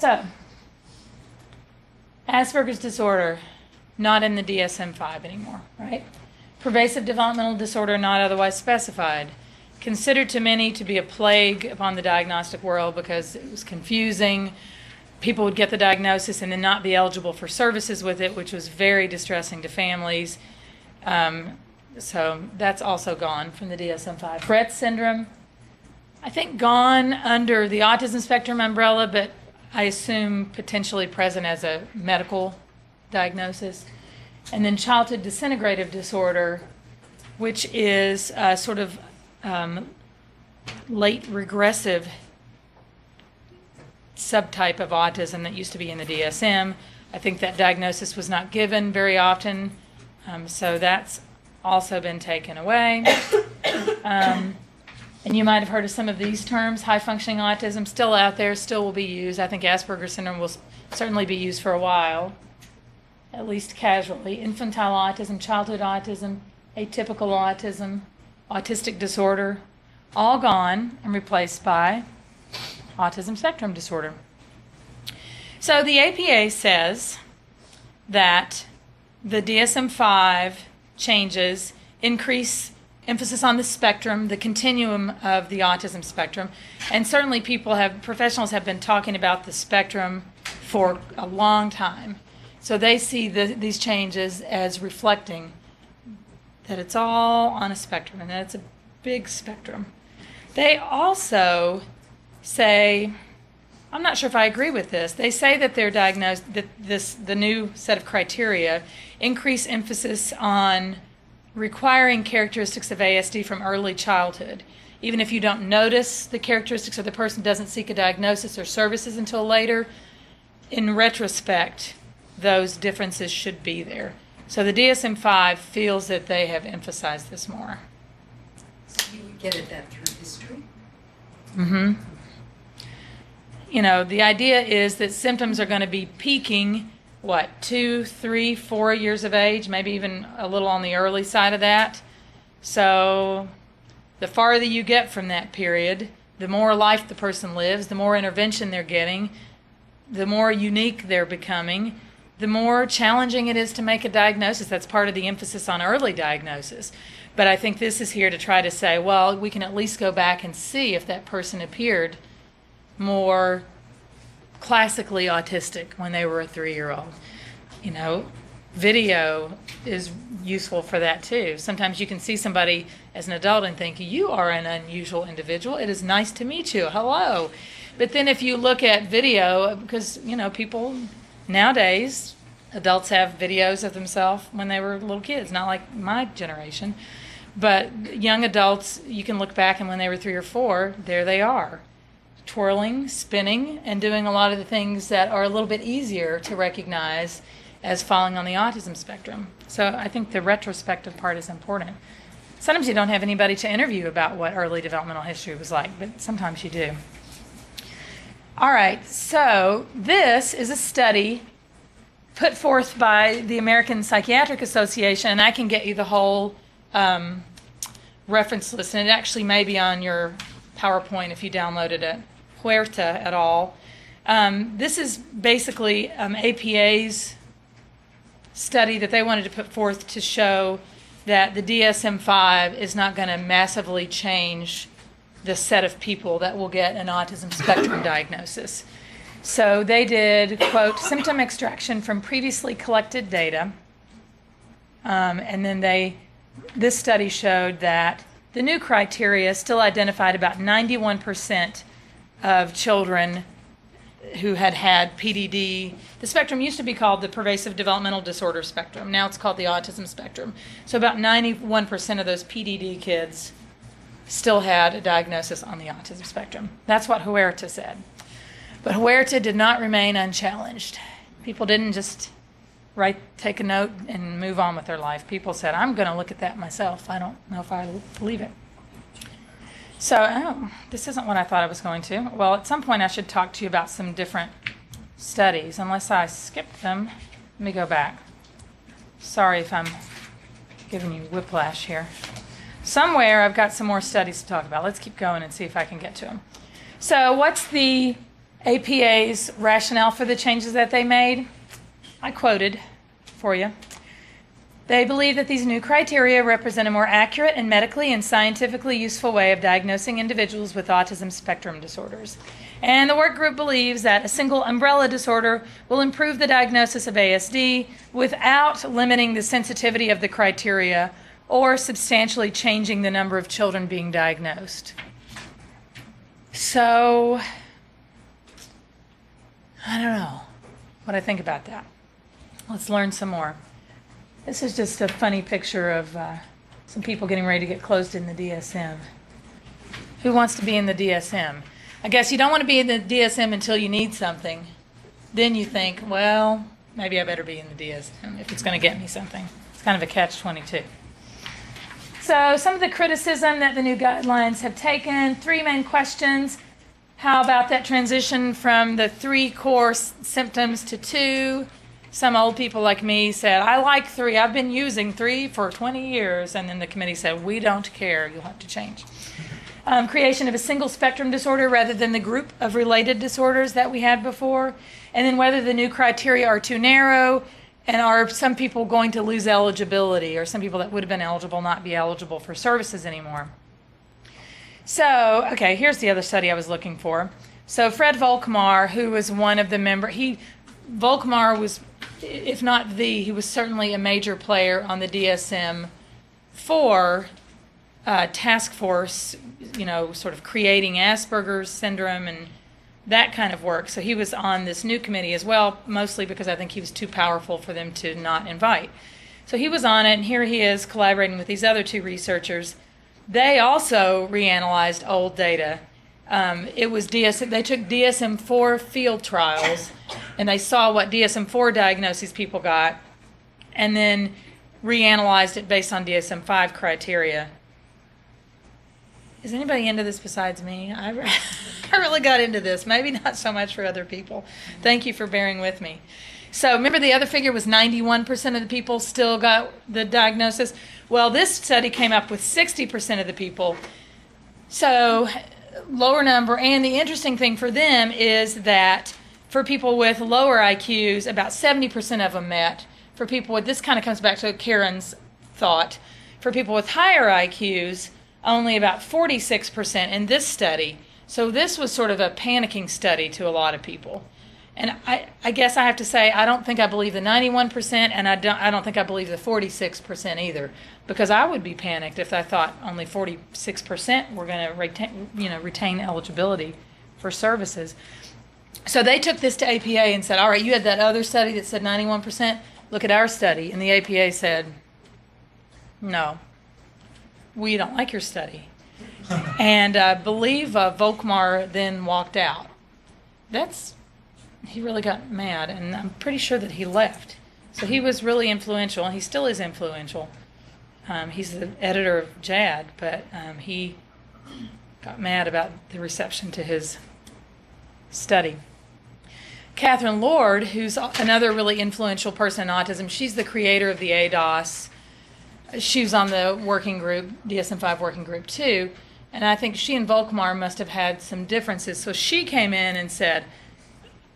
S3: So, Asperger's disorder, not in the DSM 5 anymore, right? Pervasive developmental disorder, not otherwise specified. Considered to many to be a plague upon the diagnostic world because it was confusing. People would get the diagnosis and then not be eligible for services with it, which was very distressing to families. Um, so that's also gone from the DSM 5. Rett syndrome, I think gone under the autism spectrum umbrella, but I assume potentially present as a medical diagnosis. And then childhood disintegrative disorder, which is a sort of um, late regressive subtype of autism that used to be in the DSM. I think that diagnosis was not given very often, um, so that's also been taken away. Um, and you might have heard of some of these terms. High functioning autism, still out there, still will be used. I think Asperger's syndrome will certainly be used for a while, at least casually. Infantile autism, childhood autism, atypical autism, autistic disorder, all gone and replaced by autism spectrum disorder. So the APA says that the DSM 5 changes increase emphasis on the spectrum, the continuum of the autism spectrum. And certainly people have, professionals have been talking about the spectrum for a long time. So they see the, these changes as reflecting that it's all on a spectrum and that it's a big spectrum. They also say, I'm not sure if I agree with this. They say that they're diagnosed that this the new set of criteria increase emphasis on requiring characteristics of ASD from early childhood. Even if you don't notice the characteristics or the person doesn't seek a diagnosis or services until later, in retrospect, those differences should be there. So the DSM 5 feels that they have emphasized this more.
S9: So you would get at that through history?
S3: hmm You know, the idea is that symptoms are going to be peaking, what, two, three, four years of age, maybe even a little on the early side of that. So the farther you get from that period, the more life the person lives, the more intervention they're getting, the more unique they're becoming, the more challenging it is to make a diagnosis. That's part of the emphasis on early diagnosis. But I think this is here to try to say, well, we can at least go back and see if that person appeared more classically autistic when they were a three year old. You know, video is useful for that too. Sometimes you can see somebody as an adult and think, you are an unusual individual. It is nice to meet you. Hello. But then if you look at video, because, you know, people nowadays, adults have videos of themselves when they were little kids, not like my generation. But young adults, you can look back and when they were three or four, there they are, twirling, spinning, and doing a lot of the things that are a little bit easier to recognize as falling on the autism spectrum. So I think the retrospective part is important. Sometimes you don't have anybody to interview about what early developmental history was like, but sometimes you do. All right, so this is a study put forth by the American Psychiatric Association, and I can get you the whole um, reference list, and it actually may be on your PowerPoint if you downloaded it. Huerta et al. Um, this is basically um, APA's study that they wanted to put forth to show that the DSM 5 is not going to massively change the set of people that will get an autism spectrum diagnosis. So they did, quote, symptom extraction from previously collected data. Um, and then they, this study showed that the new criteria still identified about 91% of children who had had PDD. The spectrum used to be called the pervasive developmental disorder spectrum. Now it's called the autism spectrum. So about 91% of those PDD kids still had a diagnosis on the autism spectrum. That's what Huerta said. But Huerta did not remain unchallenged. People didn't just write, take a note, and move on with their life. People said, I'm going to look at that myself. I don't know if I believe it. So, oh, this isn't what I thought I was going to. Well, at some point, I should talk to you about some different studies, unless I skipped them. Let me go back. Sorry if I'm giving you whiplash here. Somewhere I've got some more studies to talk about. Let's keep going and see if I can get to them. So, what's the APA's rationale for the changes that they made? I quoted for you. They believe that these new criteria represent a more accurate and medically and scientifically useful way of diagnosing individuals with autism spectrum disorders. And the work group believes that a single umbrella disorder will improve the diagnosis of ASD without limiting the sensitivity of the criteria or substantially changing the number of children being diagnosed. So, I don't know what I think about that. Let's learn some more. This is just a funny picture of uh, some people getting ready to get closed in the DSM. Who wants to be in the DSM? I guess you don't want to be in the DSM until you need something. Then you think, well, maybe I better be in the DSM if it's going to get me something. It's kind of a catch 22. So, some of the criticism that the new guidelines have taken three main questions. How about that transition from the three core symptoms to two? Some old people like me said, I like three. I've been using three for 20 years. And then the committee said, We don't care. You'll have to change. Um, creation of a single spectrum disorder rather than the group of related disorders that we had before. And then whether the new criteria are too narrow and are some people going to lose eligibility or some people that would have been eligible not be eligible for services anymore. So, okay, here's the other study I was looking for. So Fred Volkmar, who was one of the member, he Volkmar was, if not the, he was certainly a major player on the DSM four uh, task force, you know, sort of creating Asperger's syndrome and that kind of work. So he was on this new committee as well, mostly because I think he was too powerful for them to not invite. So he was on it, and here he is collaborating with these other two researchers. They also reanalyzed old data. Um, it was DSM. They took DSM-4 field trials, and they saw what DSM-4 diagnoses people got, and then reanalyzed it based on DSM-5 criteria. Is anybody into this besides me? I, I really got into this. Maybe not so much for other people. Thank you for bearing with me. So remember the other figure was 91% of the people still got the diagnosis. Well, this study came up with 60% of the people. So lower number. And the interesting thing for them is that for people with lower IQs, about 70% of them met. For people with this kind of comes back to Karen's thought. For people with higher IQs, only about 46% in this study. So this was sort of a panicking study to a lot of people. And I, I guess I have to say I don't think I believe the 91% and I don't, I don't think I believe the 46% either because I would be panicked if I thought only 46% were going to retain, you know, retain eligibility for services. So they took this to APA and said, all right, you had that other study that said 91%. Look at our study. And the APA said, no, we don't like your study. and I believe uh, Volkmar then walked out. That's, he really got mad, and I'm pretty sure that he left. So he was really influential, and he still is influential. Um, he's the editor of JAD, but um, he got mad about the reception to his study. Catherine Lord, who's another really influential person in autism, she's the creator of the ADOS. She was on the working group, DSM 5 working group too, and I think she and Volkmar must have had some differences. So she came in and said,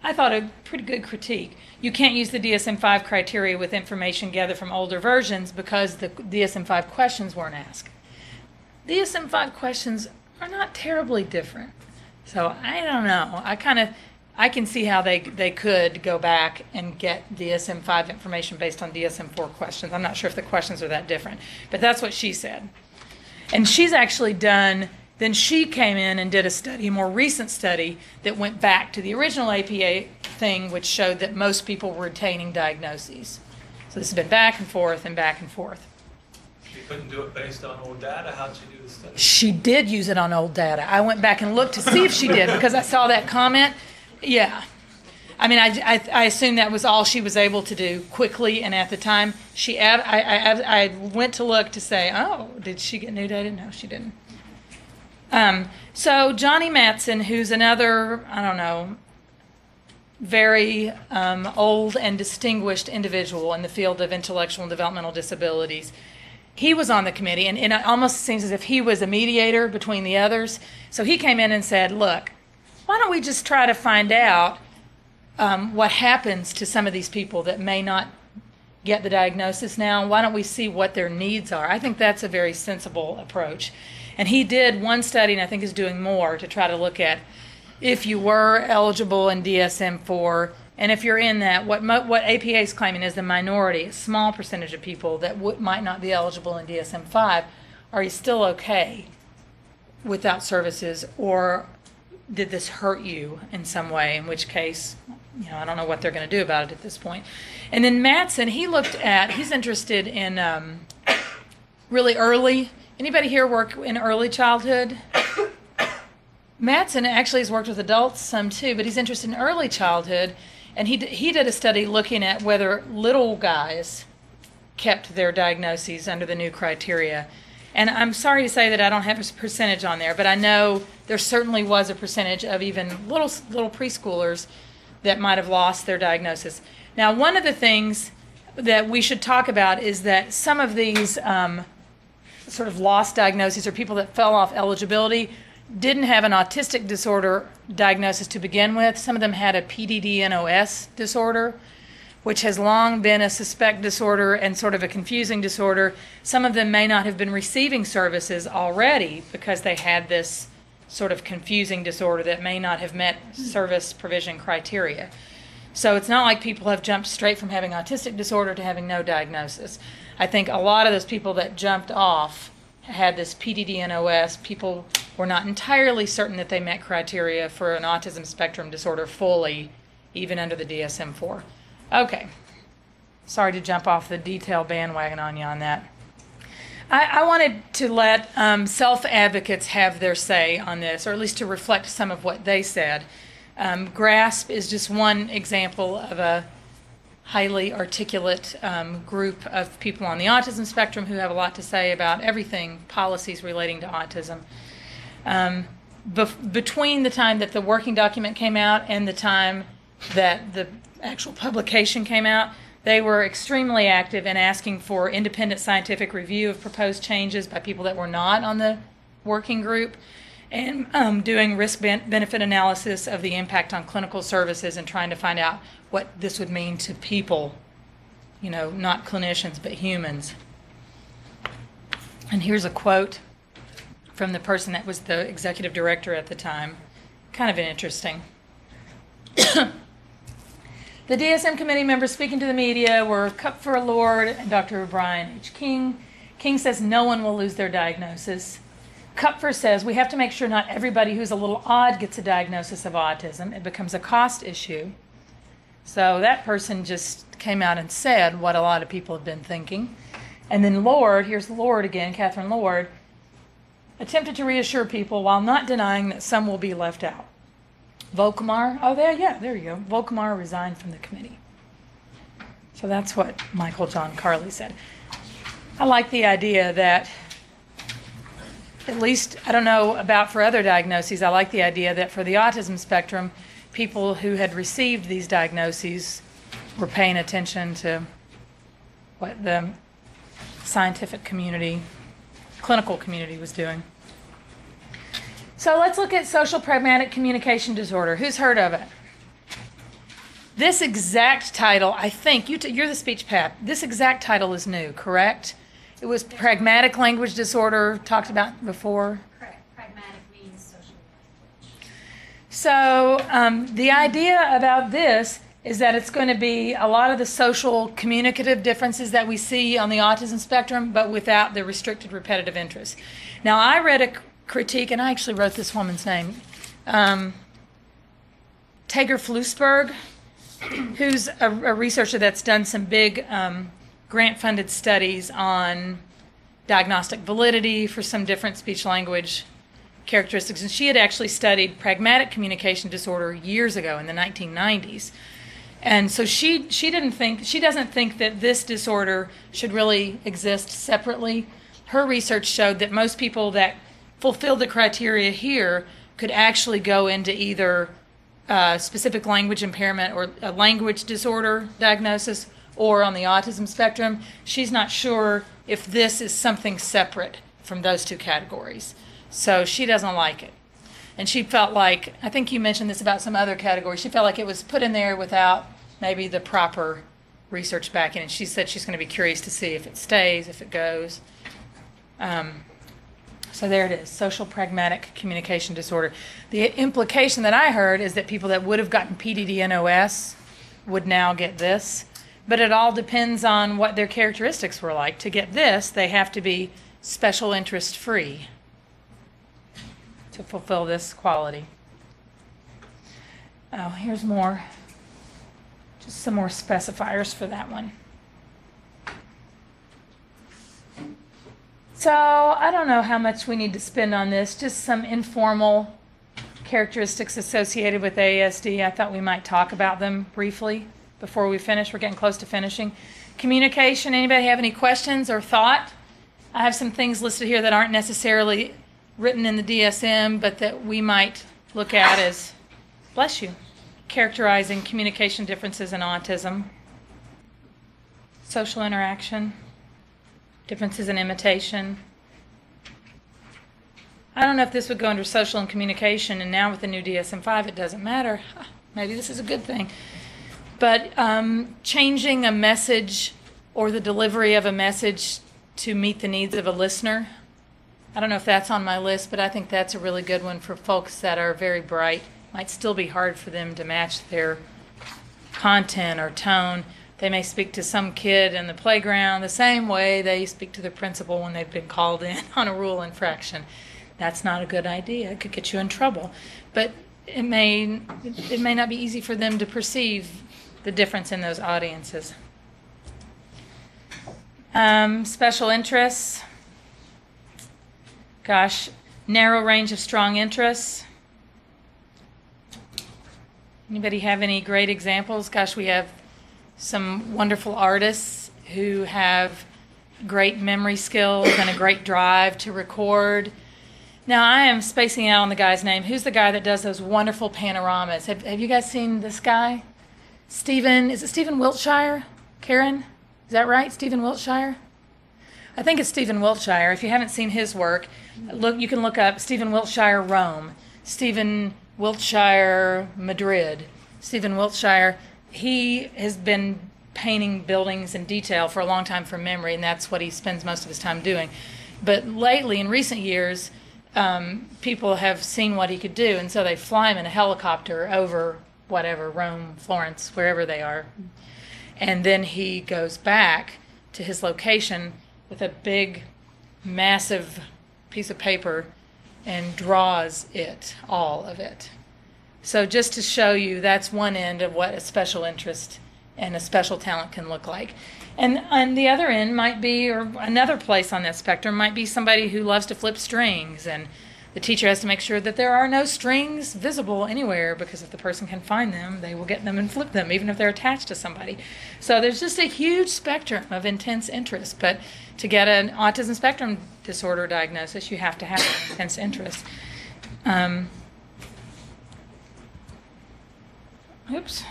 S3: I thought a pretty good critique. You can't use the DSM 5 criteria with information gathered from older versions because the DSM 5 questions weren't asked. DSM 5 questions are not terribly different. So I don't know. I kind of I can see how they they could go back and get DSM five information based on DSM four questions. I'm not sure if the questions are that different, but that's what she said. And she's actually done. Then she came in and did a study, a more recent study that went back to the original APA thing, which showed that most people were retaining diagnoses. So this has been back and forth and back and forth.
S10: You couldn't do it based on old data. How'd you do the study?
S3: She did use it on old data. I went back and looked to see if she did because I saw that comment. Yeah. I mean, I, I, I assume that was all she was able to do quickly and at the time. She, I, I, I went to look to say, oh, did she get new data? No, she didn't. Um, so Johnny Matson, who's another, I don't know, very um, old and distinguished individual in the field of intellectual and developmental disabilities. He was on the committee, and, and it almost seems as if he was a mediator between the others. So he came in and said, Look, why don't we just try to find out um, what happens to some of these people that may not get the diagnosis now? Why don't we see what their needs are? I think that's a very sensible approach. And he did one study, and I think is doing more to try to look at if you were eligible in DSM 4, and if you're in that, what, what APA is claiming is the minority, a small percentage of people that might not be eligible in DSM 5, are you still okay without services, or did this hurt you in some way? In which case, you know, I don't know what they're going to do about it at this point. And then Matson, he looked at, he's interested in um, really early. Anybody here work in early childhood? Matson actually has worked with adults some too, but he's interested in early childhood, and he he did a study looking at whether little guys kept their diagnoses under the new criteria. And I'm sorry to say that I don't have a percentage on there, but I know there certainly was a percentage of even little little preschoolers that might have lost their diagnosis. Now, one of the things that we should talk about is that some of these um, sort of lost diagnoses or people that fell off eligibility didn't have an autistic disorder diagnosis to begin with. Some of them had a PDD-NOS disorder, which has long been a suspect disorder and sort of a confusing disorder. Some of them may not have been receiving services already because they had this sort of confusing disorder that may not have met service provision criteria. So it's not like people have jumped straight from having autistic disorder to having no diagnosis. I think a lot of those people that jumped off had this PDD-NOS. People were not entirely certain that they met criteria for an autism spectrum disorder fully, even under the DSM-4. Okay. Sorry to jump off the detail bandwagon on you on that. I, I wanted to let um, self advocates have their say on this, or at least to reflect some of what they said. Um, GRASP is just one example of a highly articulate um, group of people on the autism spectrum who have a lot to say about everything policies relating to autism. Um, bef- between the time that the working document came out and the time that the actual publication came out, they were extremely active in asking for independent scientific review of proposed changes by people that were not on the working group and um, doing risk ben- benefit analysis of the impact on clinical services and trying to find out what this would mean to people, you know, not clinicians, but humans. And here's a quote from the person that was the executive director at the time. Kind of interesting. The DSM committee members speaking to the media were Kupfer Lord and Dr. Brian H. King. King says no one will lose their diagnosis. Kupfer says we have to make sure not everybody who's a little odd gets a diagnosis of autism. It becomes a cost issue. So that person just came out and said what a lot of people have been thinking. And then Lord, here's Lord again, Catherine Lord, attempted to reassure people while not denying that some will be left out. Volkmar, oh, there, yeah, there you go. Volkmar resigned from the committee. So that's what Michael John Carley said. I like the idea that, at least, I don't know about for other diagnoses, I like the idea that for the autism spectrum, people who had received these diagnoses were paying attention to what the scientific community, clinical community was doing. So let's look at social pragmatic communication disorder. Who's heard of it? This exact title, I think, you you're the speech pat. This exact title is new, correct? It was pragmatic language disorder, talked about before.
S11: Correct. Pragmatic means social language.
S3: So um, the idea about this is that it's going to be a lot of the social communicative differences that we see on the autism spectrum, but without the restricted repetitive interest. Now, I read a critique, and I actually wrote this woman's name, um, Tager Flusberg, who's a, a, researcher that's done some big um, grant-funded studies on diagnostic validity for some different speech language characteristics. And she had actually studied pragmatic communication disorder years ago in the 1990s. And so she she didn't think she doesn't think that this disorder should really exist separately. Her research showed that most people that fulfill the criteria here could actually go into either uh, specific language impairment or a language disorder diagnosis or on the autism spectrum. She's not sure if this is something separate from those two categories. So she doesn't like it. And she felt like, I think you mentioned this about some other category, she felt like it was put in there without maybe the proper research backing. And she said she's going to be curious to see if it stays, if it goes. Um, so there it is social pragmatic communication disorder. The implication that I heard is that people that would have gotten PDD-NOS would now get this. But it all depends on what their characteristics were like. To get this, they have to be special interest free to fulfill this quality. Oh, here's more. Just some more specifiers for that one. So I don't know how much we need to spend on this. Just some informal characteristics associated with ASD. I thought we might talk about them briefly before we finish. We're getting close to finishing. Communication. Anybody have any questions or thought? I have some things listed here that aren't necessarily written in the DSM, but that we might look at as, bless you, characterizing communication differences in autism, social interaction, differences in imitation. I don't know if this would go under social and communication, and now with the new DSM 5, it doesn't matter. Maybe this is a good thing. But um, changing a message or the delivery of a message to meet the needs of a listener. I don't know if that's on my list, but I think that's a really good one for folks that are very bright. Might still be hard for them to match their content or tone. They may speak to some kid in the playground the same way they speak to the principal when they've been called in on a rule infraction. That's not a good idea. It could get you in trouble. But it may it may not be easy for them to perceive the difference in those audiences. Um, special interests. Gosh, narrow range of strong interests. Anybody have any great examples? Gosh, we have some wonderful artists who have great memory skills and a great drive to record. Now, I am spacing out on the guy's name. Who's the guy that does those wonderful panoramas? Have, have you guys seen this guy? Stephen, is it Stephen Wiltshire? Karen? Is that right? Stephen Wiltshire? I think it's Stephen Wiltshire. If you haven't seen his work, look you can look up Stephen Wiltshire Rome, Stephen Wiltshire Madrid, Stephen Wiltshire. He has been painting buildings in detail for a long time from memory, and that's what he spends most of his time doing. But lately, in recent years, um, people have seen what he could do, and so they fly him in a helicopter over whatever Rome, Florence, wherever they are, and then he goes back to his location with a big, massive piece of paper and draws it, all of it. So, just to show you, that's one end of what a special interest and a special talent can look like. And on the other end might be, or another place on that spectrum might be somebody who loves to flip strings and the teacher has to make sure that there are no strings visible anywhere because if the person can find them, they will get them and flip them, even if they're attached to somebody. So there's just a huge spectrum of intense interest. But to get an autism spectrum disorder diagnosis, you have to have intense interest. Um, oops.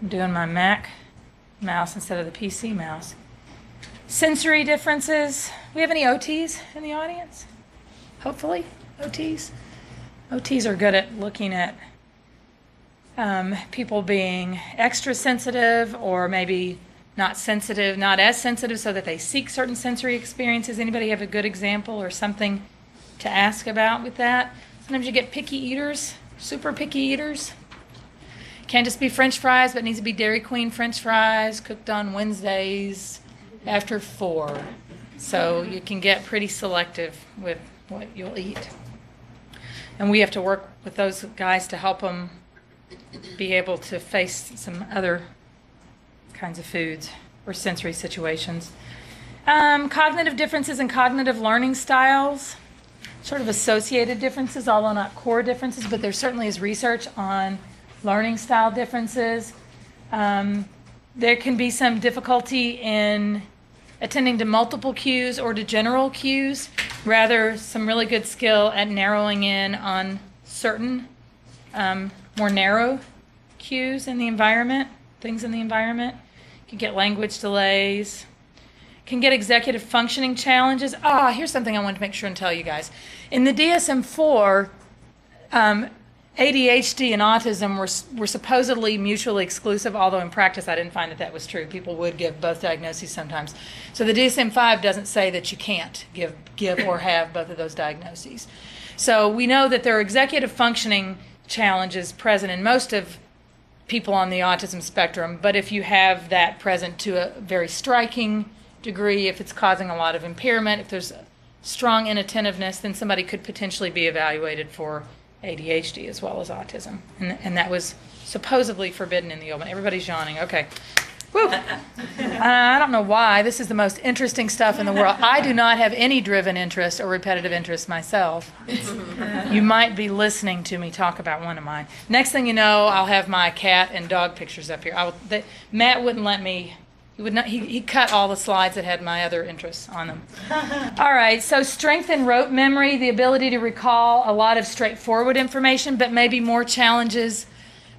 S3: I'm doing my Mac mouse instead of the PC mouse. Sensory differences. We have any OTs in the audience? Hopefully, OTs. OTs are good at looking at um, people being extra sensitive or maybe not sensitive, not as sensitive, so that they seek certain sensory experiences. Anybody have a good example or something to ask about with that? Sometimes you get picky eaters, super picky eaters. Can't just be French fries, but needs to be Dairy Queen French fries cooked on Wednesdays after four. So you can get pretty selective with what you'll eat. And we have to work with those guys to help them be able to face some other kinds of foods or sensory situations. Um, cognitive differences and cognitive learning styles. sort of associated differences, although not core differences, but there certainly is research on learning style differences. Um, there can be some difficulty in attending to multiple cues or to general cues, rather, some really good skill at narrowing in on certain um, more narrow cues in the environment, things in the environment. You can get language delays, can get executive functioning challenges. Ah, here's something I wanted to make sure and tell you guys. In the DSM 4, um, ADHD and autism were, were supposedly mutually exclusive, although in practice I didn't find that that was true. People would give both diagnoses sometimes. So the DSM 5 doesn't say that you can't give, give or have both of those diagnoses. So we know that there are executive functioning challenges present in most of people on the autism spectrum, but if you have that present to a very striking degree, if it's causing a lot of impairment, if there's strong inattentiveness, then somebody could potentially be evaluated for ADHD as well as autism. And, and that was supposedly forbidden in the open. Everybody's yawning. Okay. Woo. Uh, I don't know why. This is the most interesting stuff in the world. I do not have any driven interest or repetitive interest myself. You might be listening to me talk about one of mine. Next thing you know, I'll have my cat and dog pictures up here. I will, they, Matt wouldn't let me. He would not. He, he cut all the slides that had my other interests on them. all right. So strength in rote memory, the ability to recall a lot of straightforward information, but maybe more challenges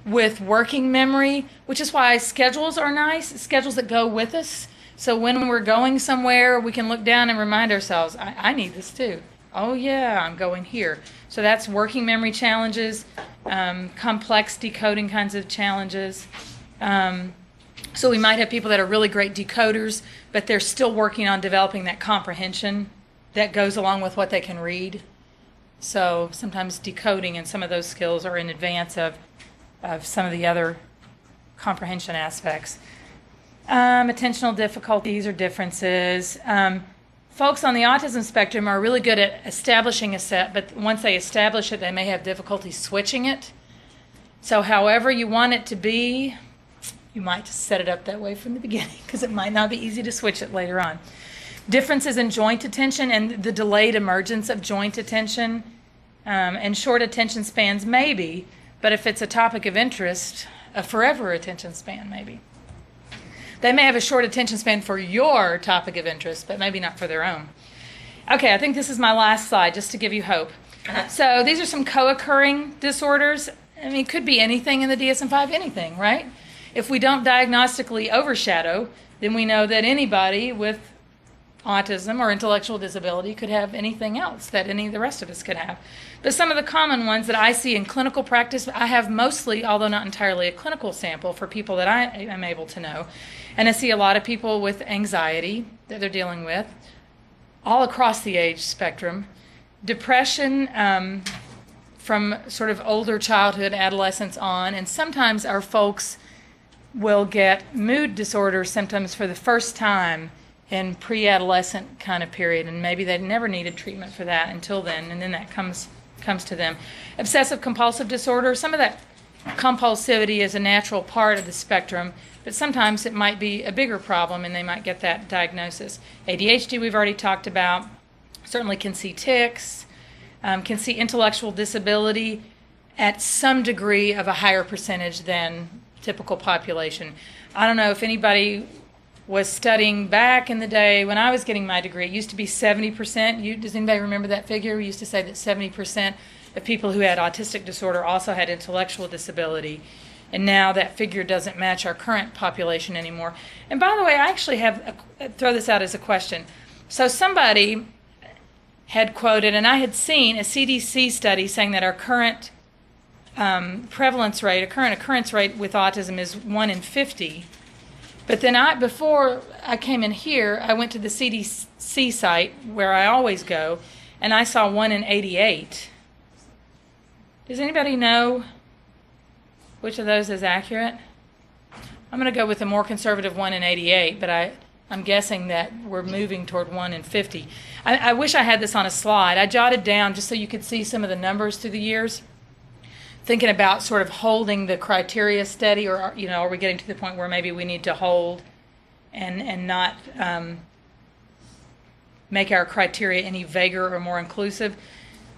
S3: with working memory, which is why schedules are nice, schedules that go with us. So when we're going somewhere, we can look down and remind ourselves, I, I need this too. Oh, yeah, I'm going here. So that's working memory challenges, um, complex decoding kinds of challenges. Um, so we might have people that are really great decoders, but they're still working on developing that comprehension that goes along with what they can read. So sometimes decoding and some of those skills are in advance of of some of the other comprehension aspects. Um, attentional difficulties or differences. Um, folks on the autism spectrum are really good at establishing a set, but once they establish it, they may have difficulty switching it. So, however you want it to be, you might just set it up that way from the beginning because it might not be easy to switch it later on. Differences in joint attention and the delayed emergence of joint attention um, and short attention spans, maybe, but if it's a topic of interest, a forever attention span, maybe. They may have a short attention span for your topic of interest, but maybe not for their own. Okay, I think this is my last slide just to give you hope. So these are some co occurring disorders. I mean, it could be anything in the DSM 5, anything, right? If we don't diagnostically overshadow, then we know that anybody with autism or intellectual disability could have anything else that any of the rest of us could have. But some of the common ones that I see in clinical practice, I have mostly, although not entirely, a clinical sample for people that I am able to know. And I see a lot of people with anxiety that they're dealing with, all across the age spectrum. Depression um, from sort of older childhood, adolescence on, and sometimes our folks will get mood disorder symptoms for the first time in pre-adolescent kind of period, and maybe they never needed treatment for that until then, and then that comes comes to them. Obsessive compulsive disorder, some of that compulsivity is a natural part of the spectrum, but sometimes it might be a bigger problem, and they might get that diagnosis. ADHD, we've already talked about. Certainly can see tics, um, can see intellectual disability at some degree of a higher percentage than typical population. I don't know if anybody was studying back in the day when I was getting my degree. It used to be 70%. You, does anybody remember that figure? We used to say that 70% of people who had autistic disorder also had intellectual disability. And now that figure doesn't match our current population anymore. And by the way, I actually have a, throw this out as a question. So somebody had quoted, and I had seen a CDC study saying that our current um, prevalence rate, a current occurrence rate with autism is 1 in 50. But then I, before I came in here, I went to the CDC site where I always go, and I saw one in 88. Does anybody know which of those is accurate? I'm going to go with the more conservative one in 88, but I, I'm guessing that we're moving toward one in 50. I, I wish I had this on a slide. I jotted down just so you could see some of the numbers through the years thinking about sort of holding the criteria steady, or you know, are we getting to the point where maybe we need to hold and and not um, make our criteria any vaguer or more inclusive?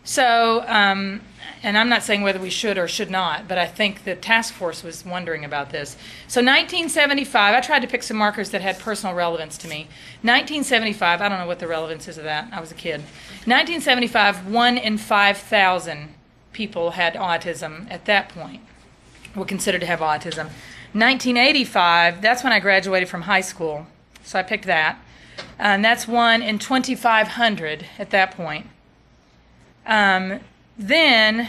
S3: So, um, and I'm not saying whether we should or should not, but I think the task force was wondering about this. So, 1975, I tried to pick some markers that had personal relevance to me. 1975, I don't know what the relevance is of that. I was a kid. 1975, one in 5,000 people had autism at that point, were considered to have autism. 1985, that's when I graduated from high school, so I picked that. And that's one in 2,500 at that point. Um, then,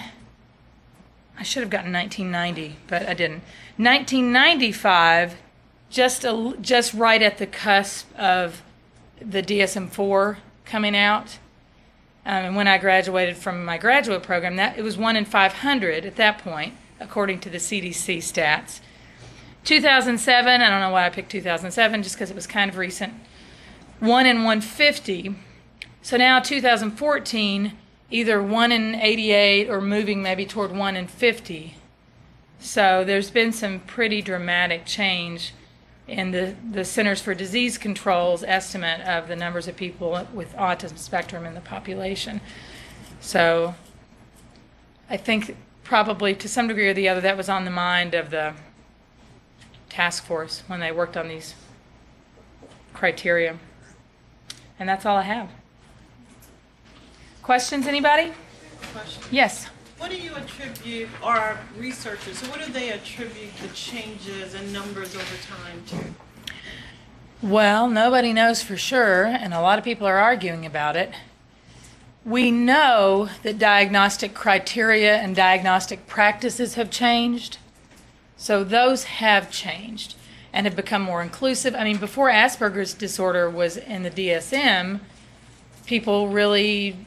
S3: I should have gotten 1990, but I didn't. 1995, just a, just right at the cusp of the DSM-4 coming out. Um, and when I graduated from my graduate program, that it was one in 500 at that point, according to the CDC stats. 2007, I don't know why I picked 2007, just because it was kind of recent. One in 150. So now 2014, either one in 88 or moving maybe toward one in 50. So there's been some pretty dramatic change in the, the Centers for Disease Control's estimate of the numbers of people with autism spectrum in the population. So I think probably to some degree or the other that was on the mind of the task force when they worked on these criteria. And that's all I have. Questions, anybody?
S12: Question.
S3: Yes.
S12: What do you attribute, or researchers, what do they attribute the changes in numbers over time to?
S3: Well, nobody knows for sure, and a lot of people are arguing about it. We know that diagnostic criteria and diagnostic practices have changed. So those have changed and have become more inclusive. I mean, before Asperger's disorder was in the DSM, people really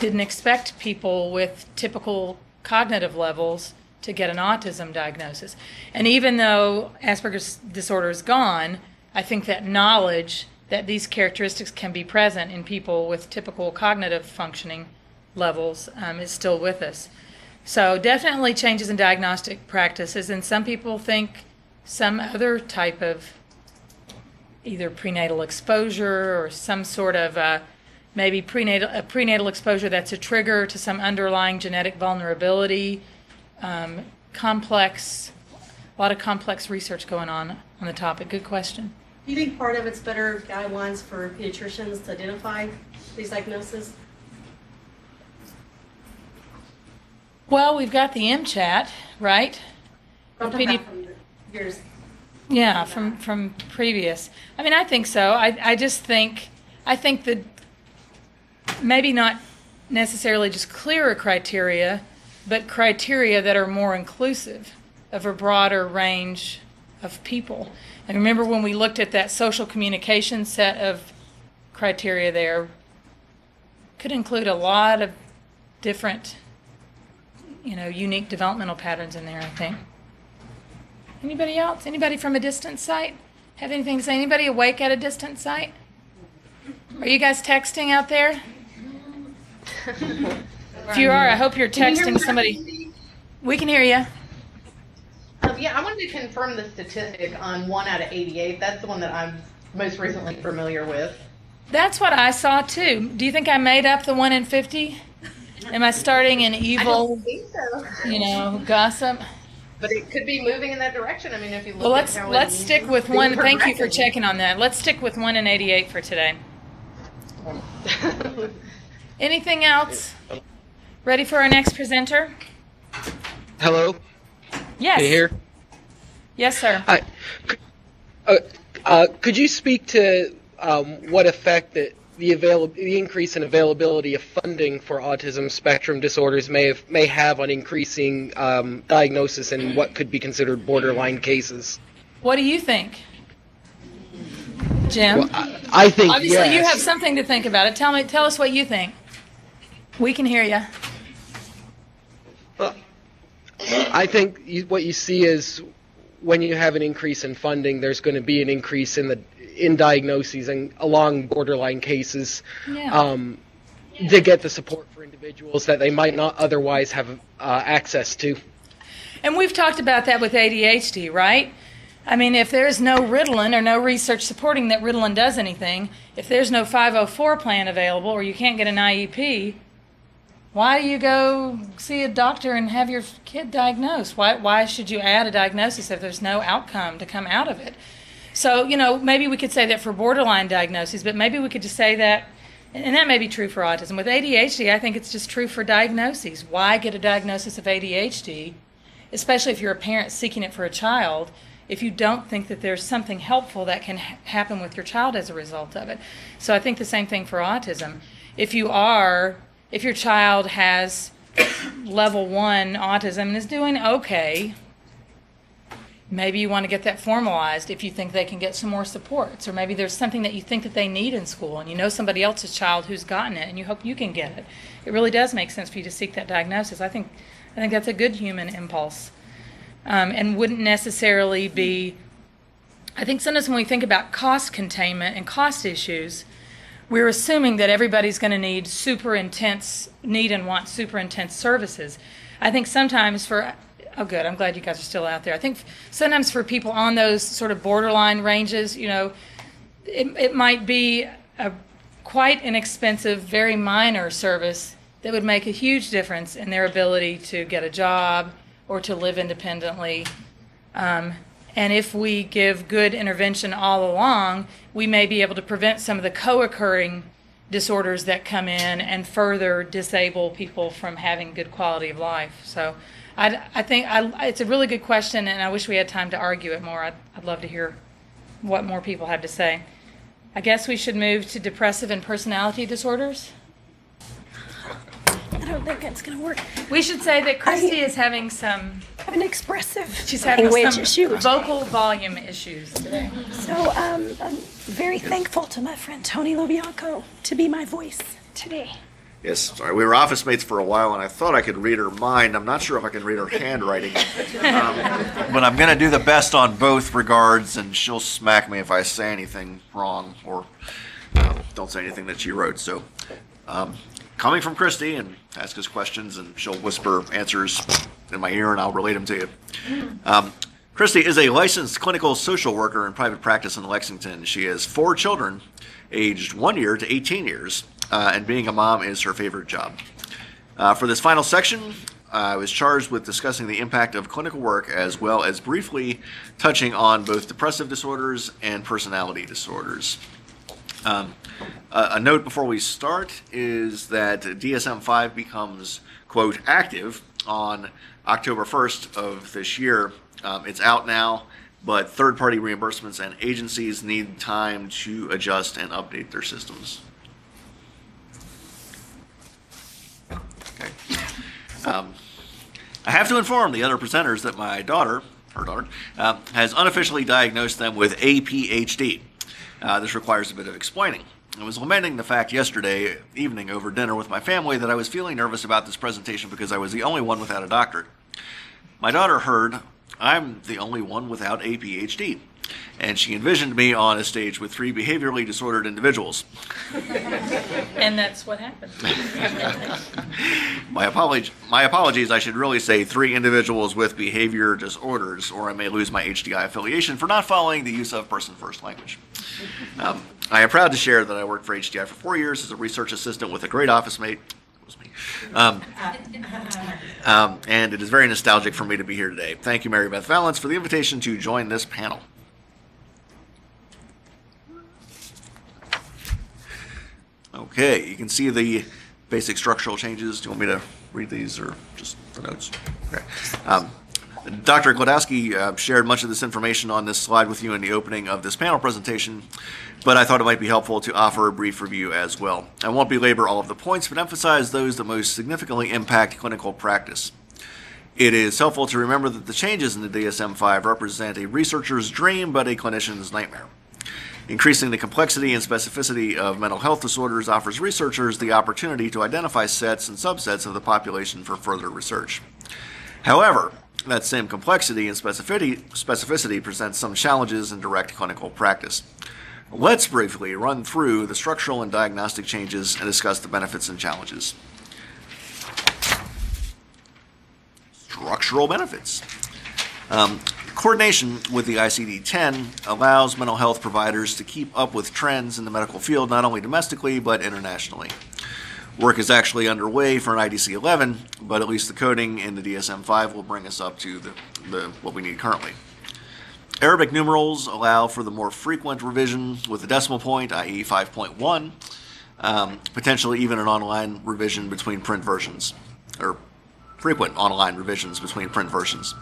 S3: didn't expect people with typical cognitive levels to get an autism diagnosis. And even though Asperger's disorder is gone, I think that knowledge that these characteristics can be present in people with typical cognitive functioning levels um, is still with us. So definitely changes in diagnostic practices, and some people think some other type of either prenatal exposure or some sort of uh, maybe prenatal a prenatal exposure that's a trigger to some underlying genetic vulnerability. Um, complex, a lot of complex research going on on the topic. Good question.
S13: Do you think part of it's better guidelines for pediatricians to identify these diagnoses?
S3: Well, we've got the MChat, right?
S13: I'm
S3: The pedi-
S13: from years.
S3: Yeah, from from previous. I mean, I think so. I I just think I think that maybe not necessarily just clearer criteria, but criteria that are more inclusive of a broader range of people. And remember when we looked at that social communication set of criteria there could include a lot of different you know, unique developmental patterns in there, I think. Anybody else? Anybody from a distant site? Have anything to say? Anybody awake at a distant site? Are you guys texting out there? If you are, I hope you're
S14: Can you
S3: texting somebody. We can hear you.
S14: Um, yeah, I wanted to confirm the statistic on one out of 88. That's the one that I'm most recently familiar with.
S3: That's what I saw too. Do you think I made up the one in 50? Am I starting an evil,
S14: don't so.
S3: you know, gossip?
S14: But it could be moving in that direction. I mean, if you look
S3: Well, let's
S14: at how
S3: let's stick with one. Thank you for checking on that. Let's stick with one in 88 for today. Anything else? Ready for our next presenter?
S15: Hello?
S3: Yes.
S15: Can you hear?
S3: Yes, sir.
S15: Hi. Could- Uh, uh, could you speak to um, what effect that the avail- the increase in availability of funding for autism spectrum disorders may have, may have on increasing um, diagnosis and what could be considered borderline cases?
S3: What do you think, Jim?
S15: I think
S3: Obviously, you have something to think about it. Tell me, tell us what you think. We can hear you.
S15: I think you, what you see is when you have an increase in funding, there's going to be an increase in the in diagnoses and along borderline cases
S3: Yeah.
S15: um, to get the support for individuals that they might not otherwise have uh, access to.
S3: And we've talked about that with ADHD, right? I mean, if there's no Ritalin or no research supporting that Ritalin does anything, if there's no 504 plan available or you can't get an IEP, Why do you go see a doctor and have your kid diagnosed? Why, why should you add a diagnosis if there's no outcome to come out of it? So, you know, maybe we could say that for borderline diagnoses, but maybe we could just say that, and that may be true for autism. With ADHD, I think it's just true for diagnoses. Why get a diagnosis of ADHD, especially if you're a parent seeking it for a child, if you don't think that there's something helpful that can ha- happen with your child as a result of it? So I think the same thing for autism. If you are, if your child has level one autism and is doing okay, maybe you want to get that formalized if you think they can get some more supports. Or maybe there's something that you think that they need in school and you know somebody else's child who's gotten it and you hope you can get it. It really does make sense for you to seek that diagnosis. I think i think that's a good human impulse. Um, and wouldn't necessarily be i think sometimes when we think about cost containment and cost issues we're assuming that everybody's going to need super intense need and want super intense services i think sometimes for Oh, good. I'm glad you guys are still out there. I think sometimes for people on those sort of borderline ranges, you know, it, it might be a quite inexpensive, very minor service that would make a huge difference in their ability to get a job or to live independently. Um, and if we give good intervention all along, we may be able to prevent some of the co occurring disorders that come in and further disable people from having good quality of life. So I, I think I, it's a really good question, and I wish we had time to argue it more. I'd, I'd love to hear what more people have to say. I guess we should move to depressive and personality disorders.
S16: I don't think it's going to work.
S3: We should say that Christy is having some.
S16: An expressive
S3: She's having
S16: language
S3: some
S16: issue.
S3: vocal volume issues today.
S16: So um, I'm very thankful to my friend Tony Lobianco to be my voice today.
S17: Yes, sorry. We were office mates for a while, and I thought I could read her mind. I'm not sure if I can read her handwriting. Um, but I'm going to do the best on both regards, and she'll smack me if I say anything wrong or um, don't say anything that she wrote. So, um, coming from Christy, and ask us questions, and she'll whisper answers in my ear, and I'll relate them to you. Um, Christy is a licensed clinical social worker in private practice in Lexington. She has four children, aged one year to 18 years uh, and being a mom is her favorite job. Uh, for this final section, I was charged with discussing the impact of clinical work as well as briefly touching on both depressive disorders and personality disorders. Um, a, note before we start is that DSM 5 becomes, quote, active on October 1st of this year. Um, it's out now, but third party reimbursements and agencies need time to adjust and update their systems. Um, I have to inform the other presenters that my daughter, her daughter, uh, has unofficially diagnosed them with APHD. Uh, this requires a bit of explaining. I was lamenting the fact yesterday evening over dinner with my family that I was feeling nervous about this presentation because I was the only one without a doctorate. My daughter heard I'm the only one without a PhD and she envisioned me on a stage with three behaviorally disordered individuals.
S3: and that's what happened.
S17: my, apology, my apologies, I should really say three individuals with behavior disorders, or I may lose my HDI affiliation for not following the use of person first language. Um, I am proud to share that I worked for HDI for four years as a research assistant with a great office mate. Um, um, and it is very nostalgic for me to be here today. Thank you, Mary Beth Valance, for the invitation to join this panel. Okay, you can see the basic structural changes. Do you want me to read these or just the notes? Okay. Um, Dr. Godlaski uh, shared much of this information on this slide with you in the opening of this panel presentation, but I thought it might be helpful to offer a brief review as well. I won't belabor all of the points, but emphasize those that most significantly impact clinical practice. It is helpful to remember that the changes in the DSM-5 represent a researcher's dream, but a clinician's nightmare. Increasing the complexity and specificity of mental health disorders offers researchers the opportunity to identify sets and subsets of the population for further research. However, that same complexity and specificity, presents some challenges in direct clinical practice. Let's briefly run through the structural and diagnostic changes and discuss the benefits and challenges. Structural benefits. Um, Coordination with the ICD 10 allows mental health providers to keep up with trends in the medical field, not only domestically, but internationally. Work is actually underway for an IDC 11, but at least the coding in the DSM 5 will bring us up to the, the what we need currently. Arabic numerals allow for the more frequent revision with a decimal point, i.e., 5.1, um, potentially even an online revision between print versions, or frequent online revisions between print versions.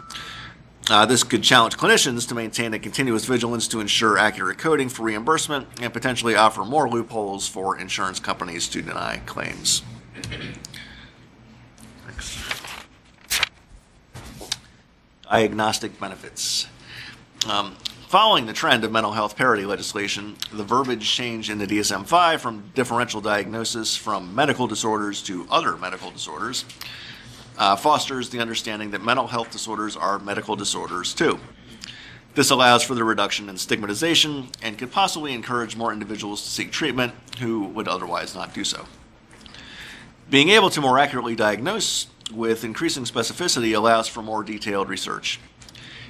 S17: Uh, this could challenge clinicians to maintain a continuous vigilance to ensure accurate coding for reimbursement and potentially offer more loopholes for insurance companies to deny claims. Diagnostic benefits. Um, following the trend of mental health parity legislation, the verbiage change in the DSM 5 from differential diagnosis from medical disorders to other medical disorders uh, fosters the understanding that mental health disorders are medical disorders too. This allows for the reduction in stigmatization and could possibly encourage more individuals to seek treatment who would otherwise not do so. Being able to more accurately diagnose with increasing specificity allows for more detailed research.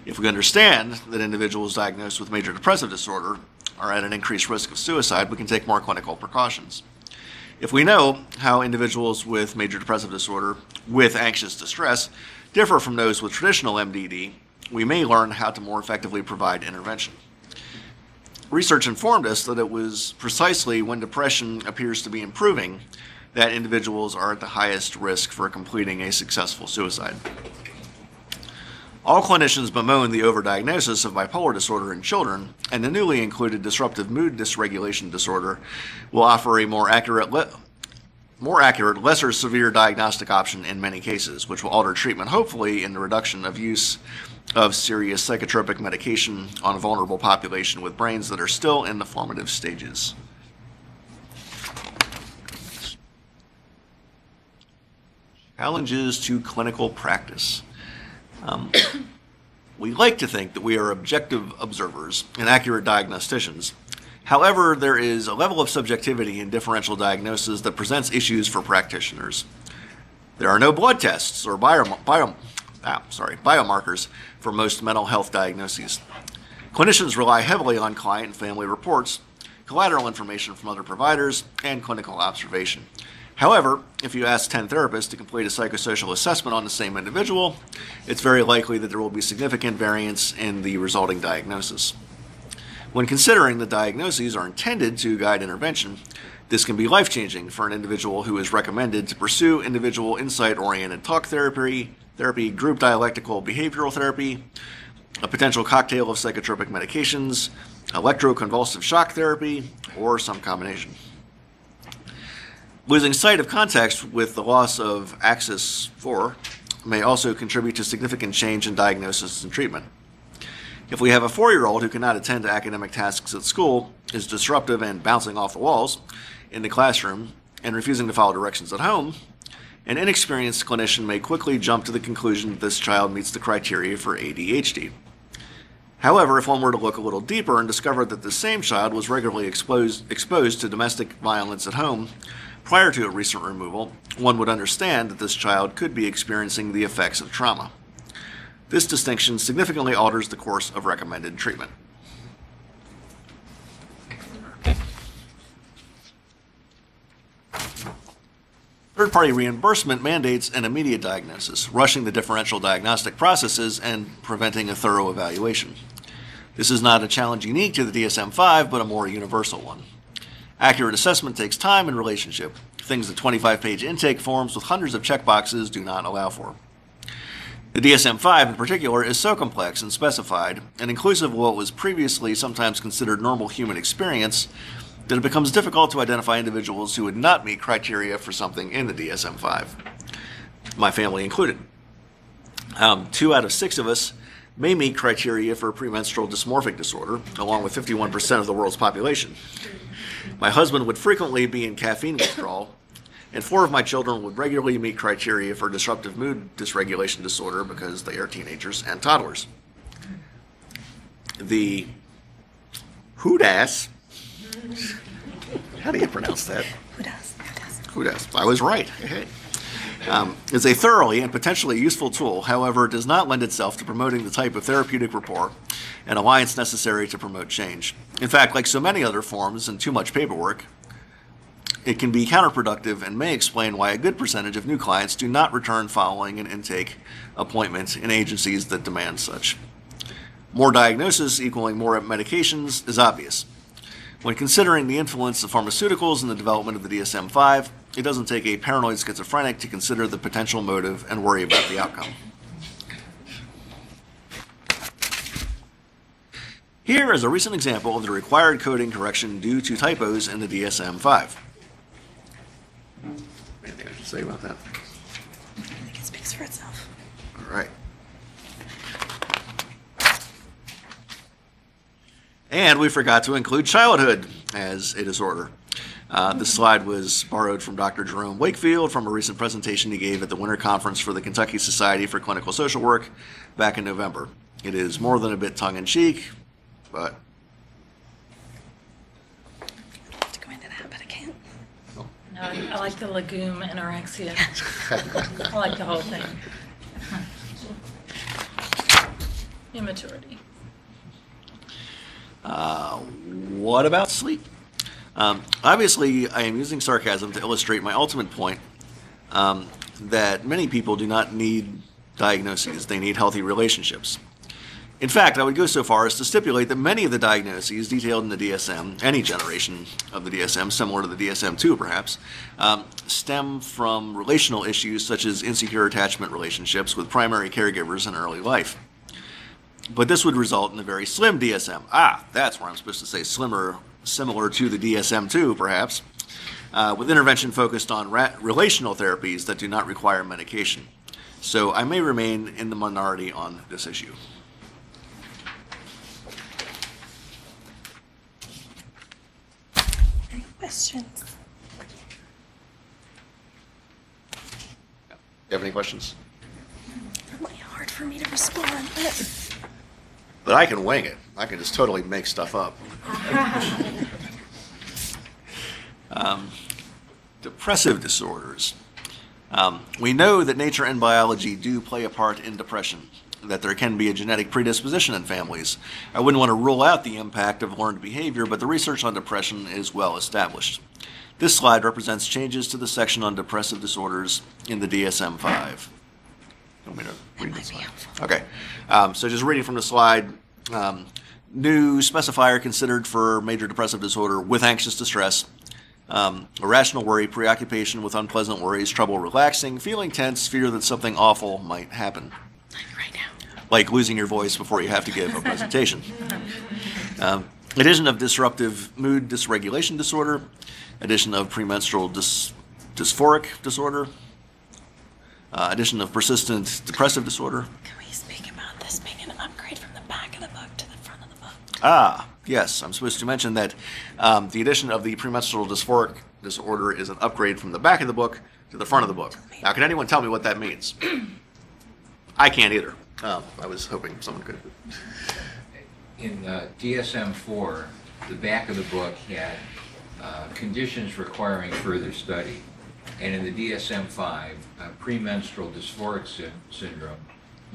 S17: If we understand that individuals diagnosed with major depressive disorder are at an increased risk of suicide, we can take more clinical precautions. If we know how individuals with major depressive disorder with anxious distress differ from those with traditional MDD, we may learn how to more effectively provide intervention. Research informed us that it was precisely when depression appears to be improving that individuals are at the highest risk for completing a successful suicide. All clinicians bemoan the overdiagnosis of bipolar disorder in children, and the newly included disruptive mood dysregulation disorder will offer a more accurate, le- more accurate, lesser severe diagnostic option in many cases, which will alter treatment, hopefully, in the reduction of use of serious psychotropic medication on a vulnerable population with brains that are still in the formative stages. Challenges to clinical practice. Um, we like to think that we are objective observers and accurate diagnosticians. However, there is a level of subjectivity in differential diagnosis that presents issues for practitioners. There are no blood tests or bio, bio, ah, sorry, biomarkers for most mental health diagnoses. Clinicians rely heavily on client and family reports, collateral information from other providers, and clinical observation. However, if you ask 10 therapists to complete a psychosocial assessment on the same individual, it's very likely that there will be significant variance in the resulting diagnosis. When considering that diagnoses are intended to guide intervention, this can be life changing for an individual who is recommended to pursue individual insight oriented talk therapy, therapy, group dialectical behavioral therapy, a potential cocktail of psychotropic medications, electroconvulsive shock therapy, or some combination. Losing sight of context with the loss of axis 4 may also contribute to significant change in diagnosis and treatment. If we have a four year old who cannot attend to academic tasks at school, is disruptive and bouncing off the walls in the classroom, and refusing to follow directions at home, an inexperienced clinician may quickly jump to the conclusion that this child meets the criteria for ADHD. However, if one were to look a little deeper and discover that the same child was regularly exposed, exposed to domestic violence at home prior to a recent removal, one would understand that this child could be experiencing the effects of trauma. This distinction significantly alters the course of recommended treatment. Third party reimbursement mandates an immediate diagnosis, rushing the differential diagnostic processes and preventing a thorough evaluation. This is not a challenge unique to the DSM 5, but a more universal one. Accurate assessment takes time and relationship, things that 25 page intake forms with hundreds of checkboxes do not allow for. The DSM 5 in particular is so complex and specified and inclusive of what was previously sometimes considered normal human experience that it becomes difficult to identify individuals who would not meet criteria for something in the DSM 5, my family included. Um, two out of six of us may meet criteria for premenstrual dysmorphic disorder, along with 51% of the world's population. My husband would frequently be in caffeine withdrawal, and four of my children would regularly meet criteria for disruptive mood dysregulation disorder because they are teenagers and toddlers. The WHODAS, how do you pronounce that?
S16: WHODAS.
S17: WHODAS. I was right. Hey. Um, is a thoroughly and potentially useful tool, however, it does not lend itself to promoting the type of therapeutic rapport and alliance necessary to promote change. In fact, like so many other forms and too much paperwork, it can be counterproductive and may explain why a good percentage of new clients do not return following an intake appointment in agencies that demand such. More diagnosis equaling more medications is obvious. When considering the influence of pharmaceuticals in the development of the DSM 5, it doesn't take a paranoid schizophrenic to consider the potential motive and worry about the outcome. Here is a recent example of the required coding correction due to typos in the DSM 5. Anything I should say about that?
S16: I think it speaks for itself.
S17: All right. And we forgot to include childhood as a disorder. Uh, this slide was borrowed from Dr. Jerome Wakefield from a recent presentation he gave at the Winter Conference for the Kentucky Society for Clinical Social Work back in November. It is more than a bit tongue in cheek, but
S16: to go into that, but I can't.
S3: No, I like the legume anorexia. I like the whole thing. Immaturity.
S17: Uh, what about sleep? Um, obviously, I am using sarcasm to illustrate my ultimate point um, that many people do not need diagnoses, they need healthy relationships. In fact, I would go so far as to stipulate that many of the diagnoses detailed in the DSM, any generation of the DSM, similar to the DSM 2 perhaps, um, stem from relational issues such as insecure attachment relationships with primary caregivers in early life. But this would result in a very slim DSM. Ah, that's where I'm supposed to say slimmer, similar to the DSM 2 perhaps, uh, with intervention focused on ra- relational therapies that do not require medication. So I may remain in the minority on this issue.
S16: Any questions?
S17: You have any questions?
S16: Really hard for me to respond, but
S17: I can wing it. I can just totally make stuff up. um, depressive disorders. Um, we know that nature and biology do play a part in depression, that there can be a genetic predisposition in families. I wouldn't want to rule out the impact of learned behavior, but the research on depression is well established. This slide represents changes to the section on depressive disorders in the DSM 5. You want me to read slide? Okay. Um, so just reading from the slide, um, new specifier considered for major depressive disorder with anxious distress, um, irrational worry, preoccupation with unpleasant worries, trouble relaxing, feeling tense, fear that something awful might happen.
S16: right now.
S17: Like losing your voice before you have to give a presentation. Um, addition of disruptive mood dysregulation disorder, addition of premenstrual dys- dysphoric disorder, uh, addition of persistent depressive disorder.
S16: Can we speak about this being an upgrade from the back of the book to the front of the book?
S17: Ah, yes, I'm supposed to mention that um, the addition of the premenstrual dysphoric disorder is an upgrade from the back of the book to the front of the book. Now, can anyone tell me what that means? I can't either. Um, I was hoping someone could.
S2: In uh, DSM four, the back of the book had uh, conditions requiring further study. And in the DSM-5, uh, premenstrual dysphoric sy syndrome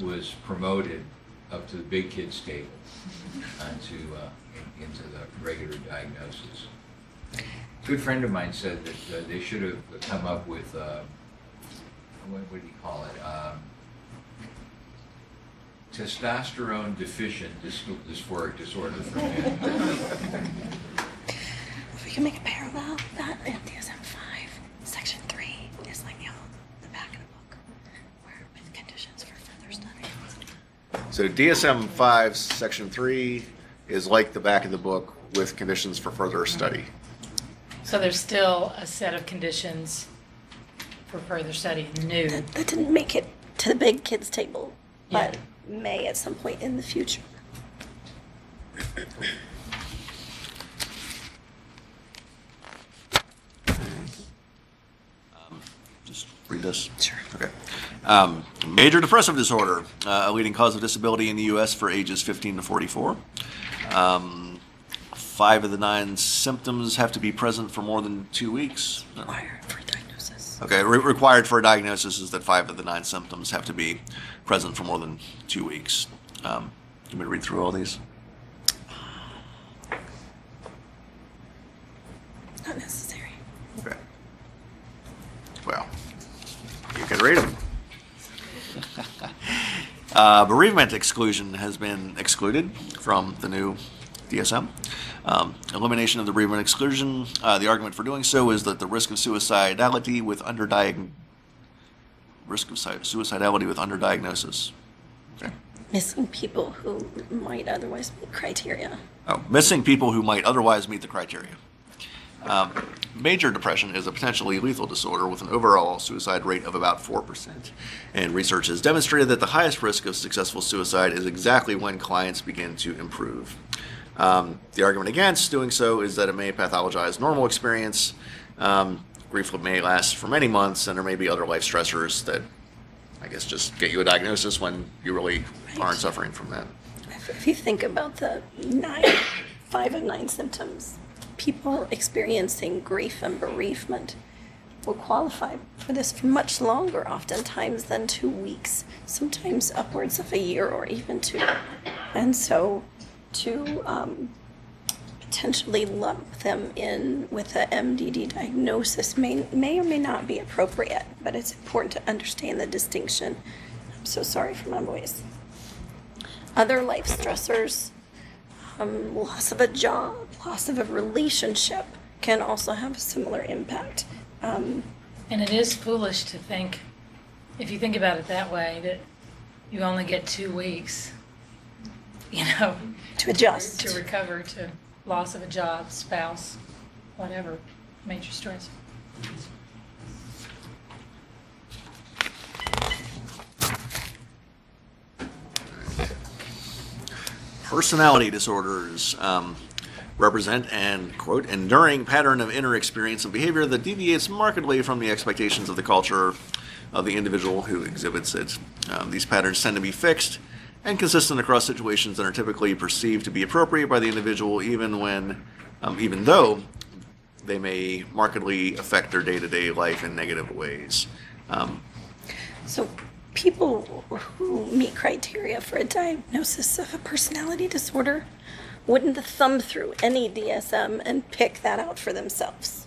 S2: was promoted up to the big kids table, onto, uh, uh into the regular diagnosis. A good friend of mine said that uh, they should have come up with, uh, what, what do you call it, um, testosterone deficient dys dysphoric disorder for men.
S16: we can make a parallel with that in DSM-5.
S17: So DSM 5, Section 3 is like the back of the book with conditions for further study.
S3: So there's still a set of conditions for further study, new.
S16: That, that didn't make it to the big kids table, but may at some point in the future.
S17: Um, just read this. Sure. Okay. Um, major depressive disorder, uh, a leading cause of disability in the U.S. for ages 15 to 44. Um, five of the nine symptoms have to be present for more than two weeks.
S16: Required for diagnosis.
S17: Okay, re required for a diagnosis is that five of the nine symptoms have to be present for more than two weeks. Um, you want me read through all these?
S16: Not necessary.
S17: Okay. Well, you can read them. Uh, bereavement exclusion has been excluded from the new DSM. Um, elimination of the bereavement exclusion. Uh, the argument for doing so is that the risk of suicidality with underdiag risk of suicidality with underdiagnosis. Okay.
S16: Missing people who might otherwise meet criteria.
S17: Oh, missing people who might otherwise meet the criteria. Um, major depression is a potentially lethal disorder with an overall suicide rate of about 4%. And research has demonstrated that the highest risk of successful suicide is exactly when clients begin to improve. Um, the argument against doing so is that it may pathologize normal experience. Um, grief may last for many months, and there may be other life stressors that, I guess, just get you a diagnosis when you really aren't suffering from that.
S16: If you think about the nine, five of nine symptoms, people experiencing grief and bereavement will qualify for this for much longer, oftentimes than two weeks, sometimes upwards of a year or even two. And so to um, potentially lump them in with a MDD diagnosis may, may or may not be appropriate, but it's important to understand the distinction. I'm so sorry for my voice. Other life stressors, um, loss of a job, loss of a relationship can also have a similar impact. Um,
S3: And it is foolish to think, if you think about it that way, that you only get two weeks, you know,
S16: to adjust,
S3: to recover to loss of a job, spouse, whatever, major stress.
S17: Personality disorders um, represent an quote enduring pattern of inner experience and behavior that deviates markedly from the expectations of the culture of the individual who exhibits it. Um, these patterns tend to be fixed and consistent across situations that are typically perceived to be appropriate by the individual, even when, um, even though they may markedly affect their day-to-day life in negative ways. Um,
S16: So, people who meet criteria for a diagnosis of a personality disorder wouldn't the thumb through any DSM and pick that out for themselves.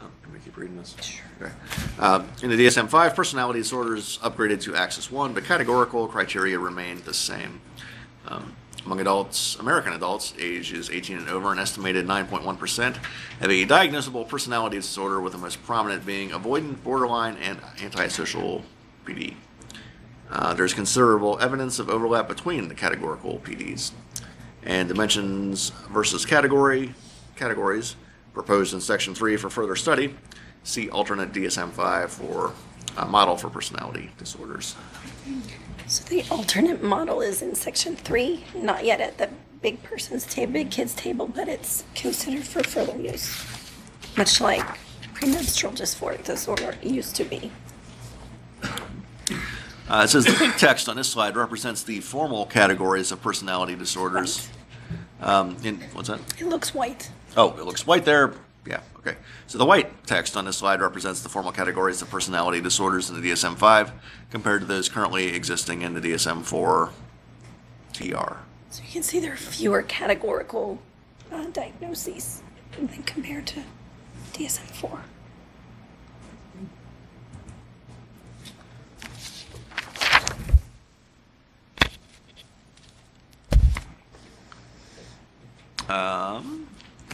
S17: Oh, Can we keep reading this? Sure. Okay. Uh, in the DSM-5, personality disorders upgraded to Axis 1, but categorical criteria remained the same. Um, among adults, American adults, ages 18 and over, an estimated 9.1% have a diagnosable personality disorder, with the most prominent being avoidant, borderline, and antisocial PD. Uh, there's considerable evidence of overlap between the categorical PDs. And dimensions versus category categories proposed in section 3 for further study. See alternate DSM-5 for a model for personality disorders.
S16: So, the alternate model is in section three, not yet at the big person's table, big kids table, but it's considered for further use, much like premenstrual dysphoric disorder used to be.
S17: Uh, it says the pink text on this slide represents the formal categories of personality disorders. Um, in, what's that?
S16: It looks white.
S17: Oh, it looks white there. Yeah, okay. So the white text on this slide represents the formal categories of personality disorders in the DSM-5 compared to those currently existing in the DSM-4 TR.
S16: So, you can see there are fewer categorical uh, diagnoses than compared to DSM 4.
S17: Um,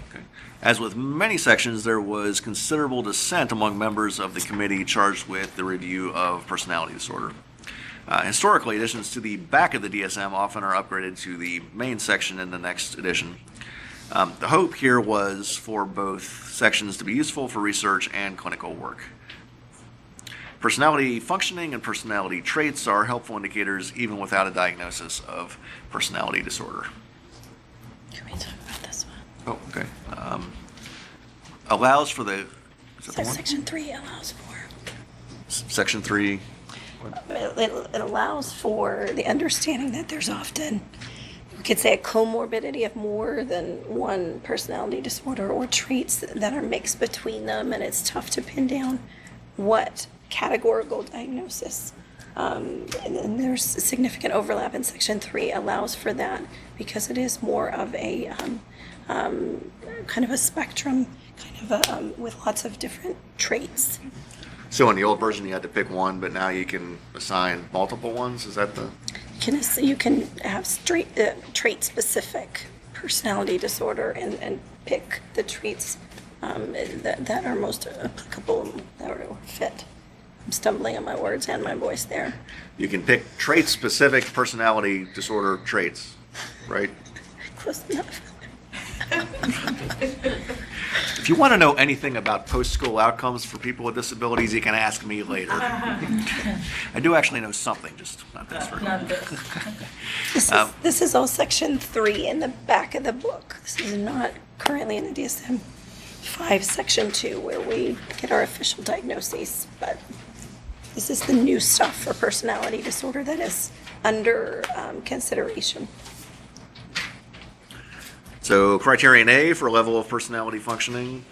S17: okay. As with many sections, there was considerable dissent among members of the committee charged with the review of personality disorder. Uh, historically, additions to the back of the DSM often are upgraded to the main section in the next edition. Um, the hope here was for both sections to be useful for research and clinical work. Personality functioning and personality traits are helpful indicators even without a diagnosis of personality disorder.
S16: Can we talk about this one?
S17: Oh, okay. Um, allows for the, is that the one?
S16: section 3 allows for
S17: S- Section three,
S16: it, it allows for the understanding that there's often, we could say, a comorbidity of more than one personality disorder or traits that are mixed between them, and it's tough to pin down what categorical diagnosis. Um, and, and there's significant overlap in section three allows for that because it is more of a um, um, kind of a spectrum, kind of a, um, with lots of different traits.
S18: So in the old version, you had to pick one, but now you can assign multiple ones. Is that the?
S16: You can, ass- you can have straight, uh, trait-specific personality disorder and, and pick the traits um, that, that are most applicable, that are fit. I'm stumbling on my words and my voice there.
S18: You can pick trait-specific personality disorder traits, right?
S16: Close enough.
S18: If you want to know anything about post-school outcomes for people with disabilities, you can ask me later. I do actually know something, just not this. very
S3: Not
S18: well.
S3: this.
S16: This is,
S18: Um,
S16: this is all section three in the back of the book. This is not currently in the DSM five, section two, where we get our official diagnoses, but this is the new stuff for personality disorder that is under um, consideration.
S18: So criterion A for level of personality functioning,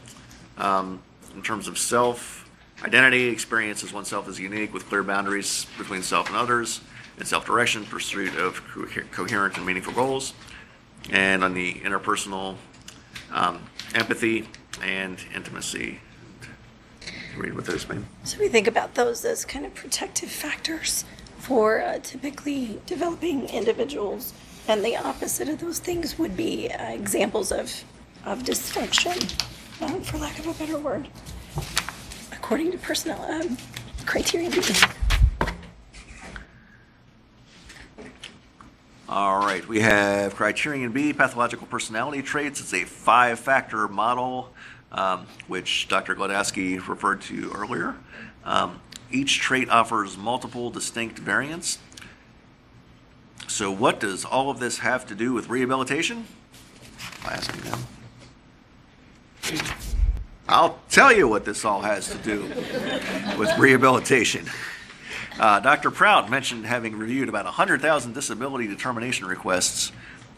S18: um, in terms of self, identity, experiences oneself as unique with clear boundaries between self and others, and self-direction, pursuit of co- coherent and meaningful goals. And on the interpersonal, um, empathy and intimacy. Read what those mean.
S16: So we think about those as kind of protective factors for uh, typically developing individuals. And the opposite of those things would be uh, examples of, of dysfunction, um, for lack of a better word, according to personnel um, criteria. B.
S18: All right, we have criterion B, pathological personality traits. It's a five-factor model, um, which Dr. Godlaski referred to earlier. Um, each trait offers multiple distinct variants. So, what does all of this have to do with rehabilitation? I'm asking them. I'll tell you what this all has to do with rehabilitation. Uh, Dr. Prout mentioned having reviewed about 100,000 disability determination requests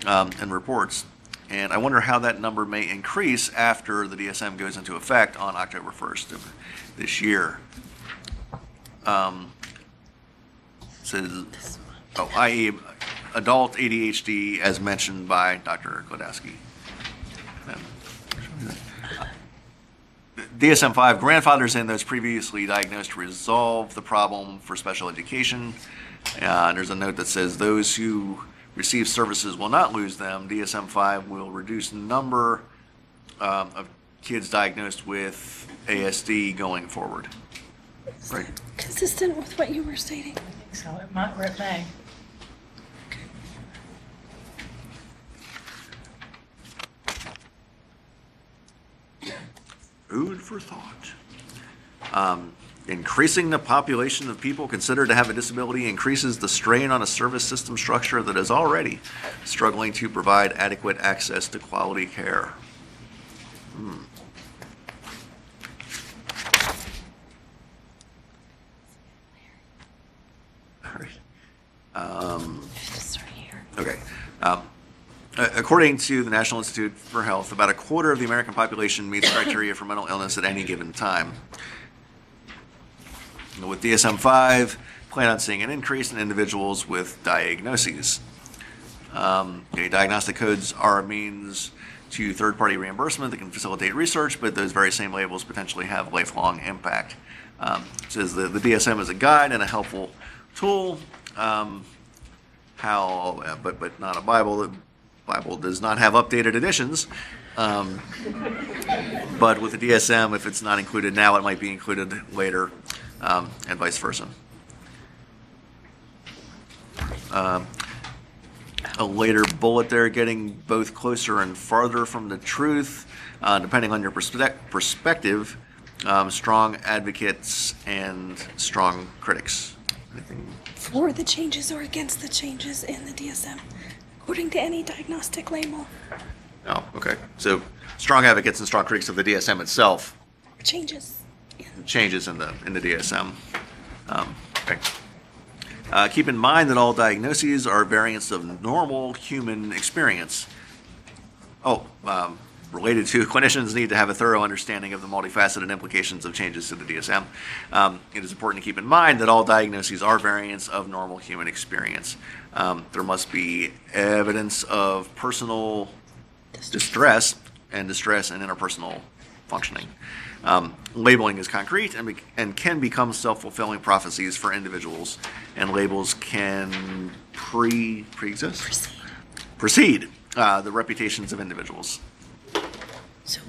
S18: um, and reports, and I wonder how that number may increase after the DSM goes into effect on October 1st of this year. Um, says, oh, i.e., adult ADHD as mentioned by Dr. Godlaski. DSM-5 grandfathers in those previously diagnosed to resolve the problem for special education. Uh, there's a note that says those who receive services will not lose them. DSM-5 will reduce the number um, of kids diagnosed with ASD going forward. Right.
S16: Consistent with what you were stating.
S3: I think so. It might, or it may.
S18: Food for thought. Um, increasing the population of people considered to have a disability increases the strain on a service system structure that is already struggling to provide adequate access to quality care. Hmm. All right. Um, Okay. Um, According to the National Institute for Health, about a quarter of the American population meets criteria for mental illness at any given time. With DSM-5, plan on seeing an increase in individuals with diagnoses. Um, okay, diagnostic codes are a means to third-party reimbursement that can facilitate research, but those very same labels potentially have lifelong impact. Um, it says the, the DSM is a guide and a helpful tool. Um, how, uh, but but not a Bible. Bible does not have updated editions. Um, but with the DSM, if it's not included now, it might be included later, um, and vice versa. Um, a later bullet there, getting both closer and farther from the truth, uh, depending on your perspe- perspective. Um, strong advocates and strong critics. Anything
S16: For the changes or against the changes in the DSM, according to any diagnostic label.
S18: Oh, okay. So strong advocates and strong critics of the DSM itself
S16: Changes.
S18: changes in the in the DSM. Um, okay. Uh, keep in mind that all diagnoses are variants of normal human experience. Oh, um, related to clinicians need to have a thorough understanding of the multifaceted implications of changes to the DSM. Um, it is important to keep in mind that all diagnoses are variants of normal human experience. Um, there must be evidence of personal distress and distress and interpersonal functioning. Um, labeling is concrete and, be- and can become self-fulfilling prophecies for individuals, and labels can pre pre-exist
S16: Proceed.
S18: uh, the reputations of individuals.
S16: So,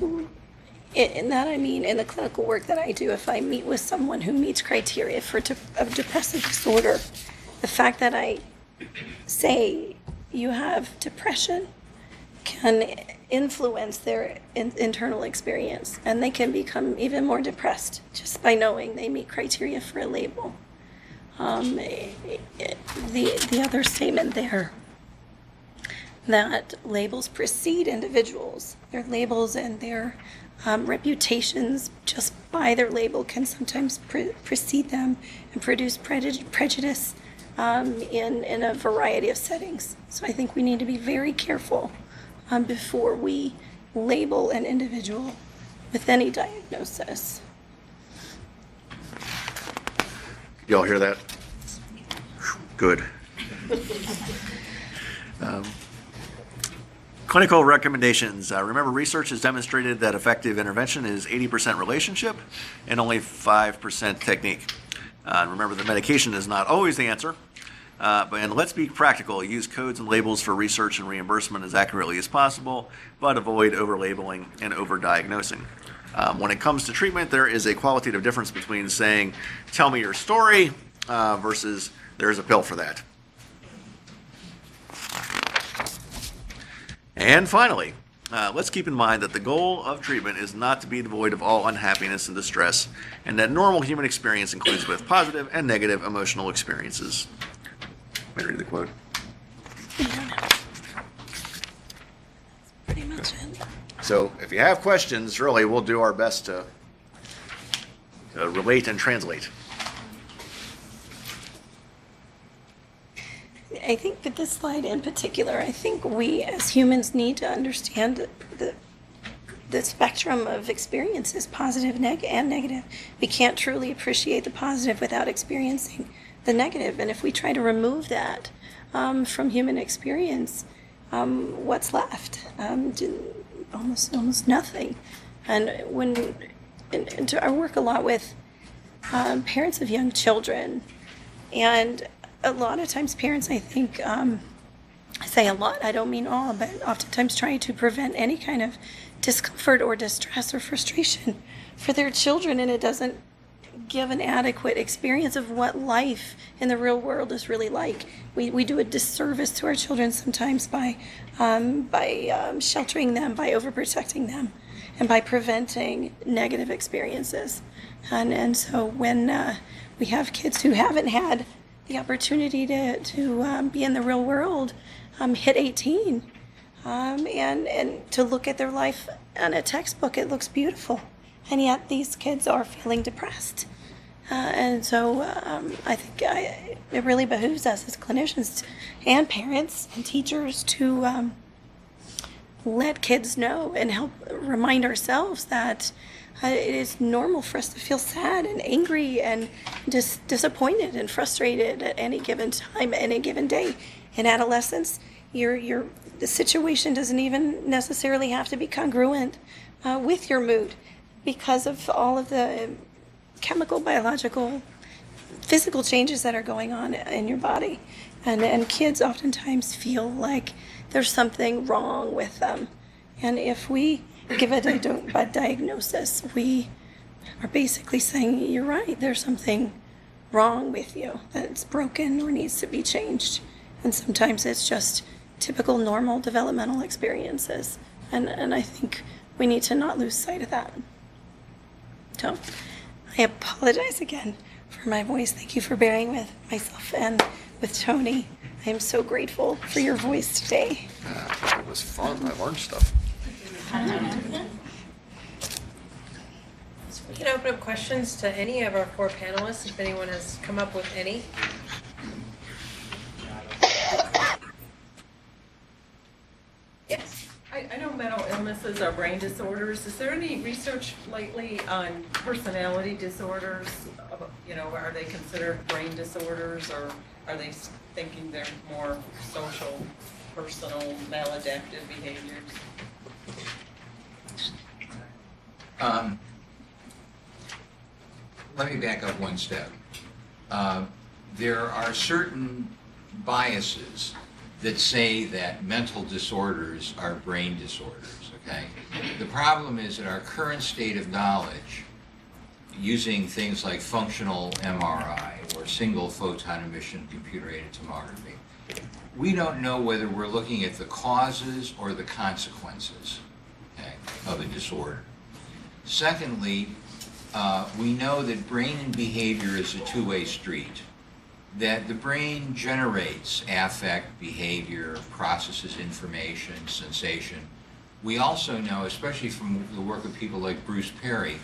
S16: in, in that I mean, in the clinical work that I do, if I meet with someone who meets criteria for de- depressive disorder, the fact that I say you have depression can influence their in- internal experience, and they can become even more depressed just by knowing they meet criteria for a label. Um, the the other statement there that labels precede individuals. Their labels and their um, reputations, just by their label, can sometimes pre- precede them and produce prejudice, prejudice um, in, in a variety of settings. So I think we need to be very careful um, before we label an individual with any diagnosis.
S18: Y'all hear that? Good. Um, Clinical recommendations. Uh, remember, research has demonstrated that effective intervention is 80% relationship and only 5% technique. Uh, remember that medication is not always the answer. Uh, and let's be practical. Use codes and labels for research and reimbursement as accurately as possible, but avoid overlabeling and overdiagnosing. Um, when it comes to treatment, there is a qualitative difference between saying, "Tell me your story," uh, versus "There's a pill for that." And finally, uh, let's keep in mind that the goal of treatment is not to be devoid of all unhappiness and distress, and that normal human experience includes both positive and negative emotional experiences. Let me read the quote.
S16: Pretty much it.
S18: So, if you have questions, really, we'll do our best to, to relate and translate.
S16: I think that this slide in particular, I think we as humans need to understand the the spectrum of experiences, positive neg- and negative. We can't truly appreciate the positive without experiencing the negative. And if we try to remove that um, from human experience, um, what's left? Um, almost, almost nothing. And when and, and I work a lot with um, parents of young children, and a lot of times parents, I think, um, I say a lot, I don't mean all, but oftentimes trying to prevent any kind of discomfort or distress or frustration for their children, and it doesn't give an adequate experience of what life in the real world is really like. We, we do a disservice to our children sometimes by, um, by um, sheltering them, by overprotecting them, and by preventing negative experiences. And, and so when uh, we have kids who haven't had the opportunity to, to um, be in the real world, um, hit 18, um, and, and to look at their life on a textbook, it looks beautiful. And yet these kids are feeling depressed. Uh, and so um, I think I, it really behooves us as clinicians and parents and teachers to um, let kids know and help remind ourselves that uh, it is normal for us to feel sad and angry and dis- disappointed and frustrated at any given time, any given day. In adolescence, your your the situation doesn't even necessarily have to be congruent uh, with your mood because of all of the chemical, biological, physical changes that are going on in your body. And, and kids oftentimes feel like there's something wrong with them. And if we give a, a diagnosis, we are basically saying, You're right, there's something wrong with you that's broken or needs to be changed. And sometimes it's just typical normal developmental experiences. And, and I think we need to not lose sight of that. So I apologize again for my voice. Thank you for bearing with myself and with Tony. I am so grateful for your voice today.
S18: it was fun. I learned stuff.
S3: So we can open up questions to any of our four panelists, if anyone has come up with any.
S5: Yes. I, I know mental illnesses are brain disorders. Is there any research lately on personality disorders? You know, are they considered brain disorders or are they thinking they're more social, personal, maladaptive behaviors?
S2: Um, Let me back up one step. Uh, There are certain biases that say that mental disorders are brain disorders, okay? The problem is that our current state of knowledge, using things like functional MRI or single photon emission computer-aided tomography, we don't know whether we're looking at the causes or the consequences okay, of a disorder. Secondly, uh, we know that brain and behavior is a two-way street, that the brain generates affect, behavior, processes information, sensation. We also know, especially from the work of people like Bruce Perry,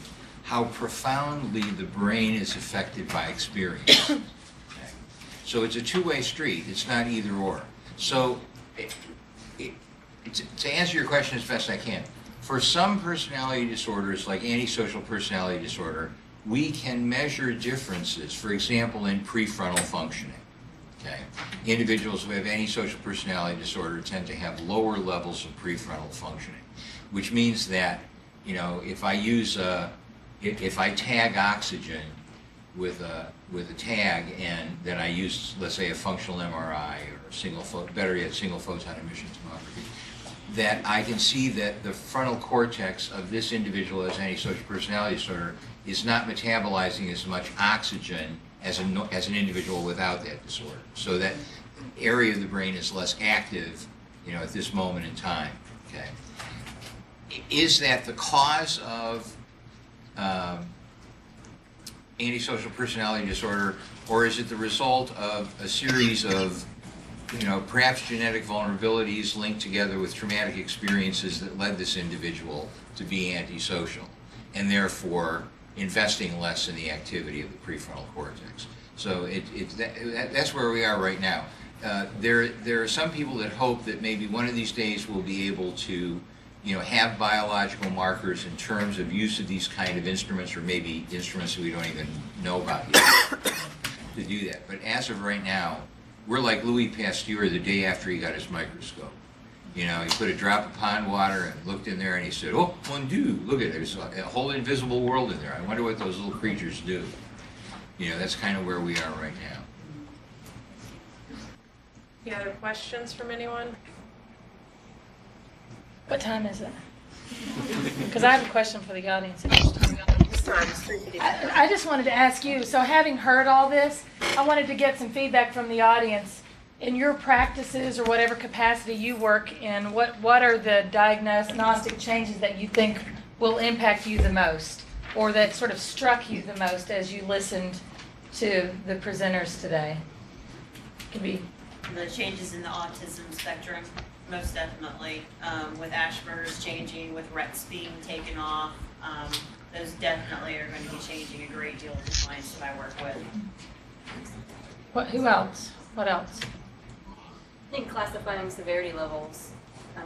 S2: how profoundly the brain is affected by experience. So it's a two-way street. It's not either or. So it, it, to answer your question as best I can, for some personality disorders, like antisocial personality disorder, we can measure differences, for example, in prefrontal functioning. Okay? Individuals who have antisocial personality disorder tend to have lower levels of prefrontal functioning, which means that, you know, if I use a, if, if I tag oxygen with a, with a tag and then I use, let's say, a functional MRI or single, better yet, single photon emission tomography, that I can see that the frontal cortex of this individual as antisocial personality disorder is not metabolizing as much oxygen as, a, as an individual without that disorder. So that area of the brain is less active, you know, at this moment in time, okay? Is that the cause of um, antisocial personality disorder, or is it the result of a series of, you know, perhaps genetic vulnerabilities linked together with traumatic experiences that led this individual to be antisocial, and therefore investing less in the activity of the prefrontal cortex? So it, it, that, that- that's where we are right now. Uh, there, there are some people that hope that maybe one of these days we'll be able to you know, have biological markers in terms of use of these kind of instruments, or maybe instruments that we don't even know about yet, to do that. But as of right now, we're like Louis Pasteur the day after he got his microscope. You know, he put a drop of pond water and looked in there and he said, oh, mon Dieu, look at it, there's a a whole invisible world in there. I wonder what those little creatures do. You know, that's kind of where we are right now.
S1: Any other questions from anyone?
S3: What time is it? Because I have a question for the audience. I I just wanted to ask you, so having heard all this, I wanted to get some feedback from the audience. In your practices or whatever capacity you work in, what, what are the diagnostic changes that you think will impact you the most? Or that sort of struck you the most as you listened to the presenters today? Could be
S19: the changes in the autism spectrum, most definitely. Um, with Asperger's changing, with Rett's being taken off, um, those definitely are going to be changing a great deal of the clients that I work with.
S3: What, who else? What else?
S20: I think classifying severity levels um,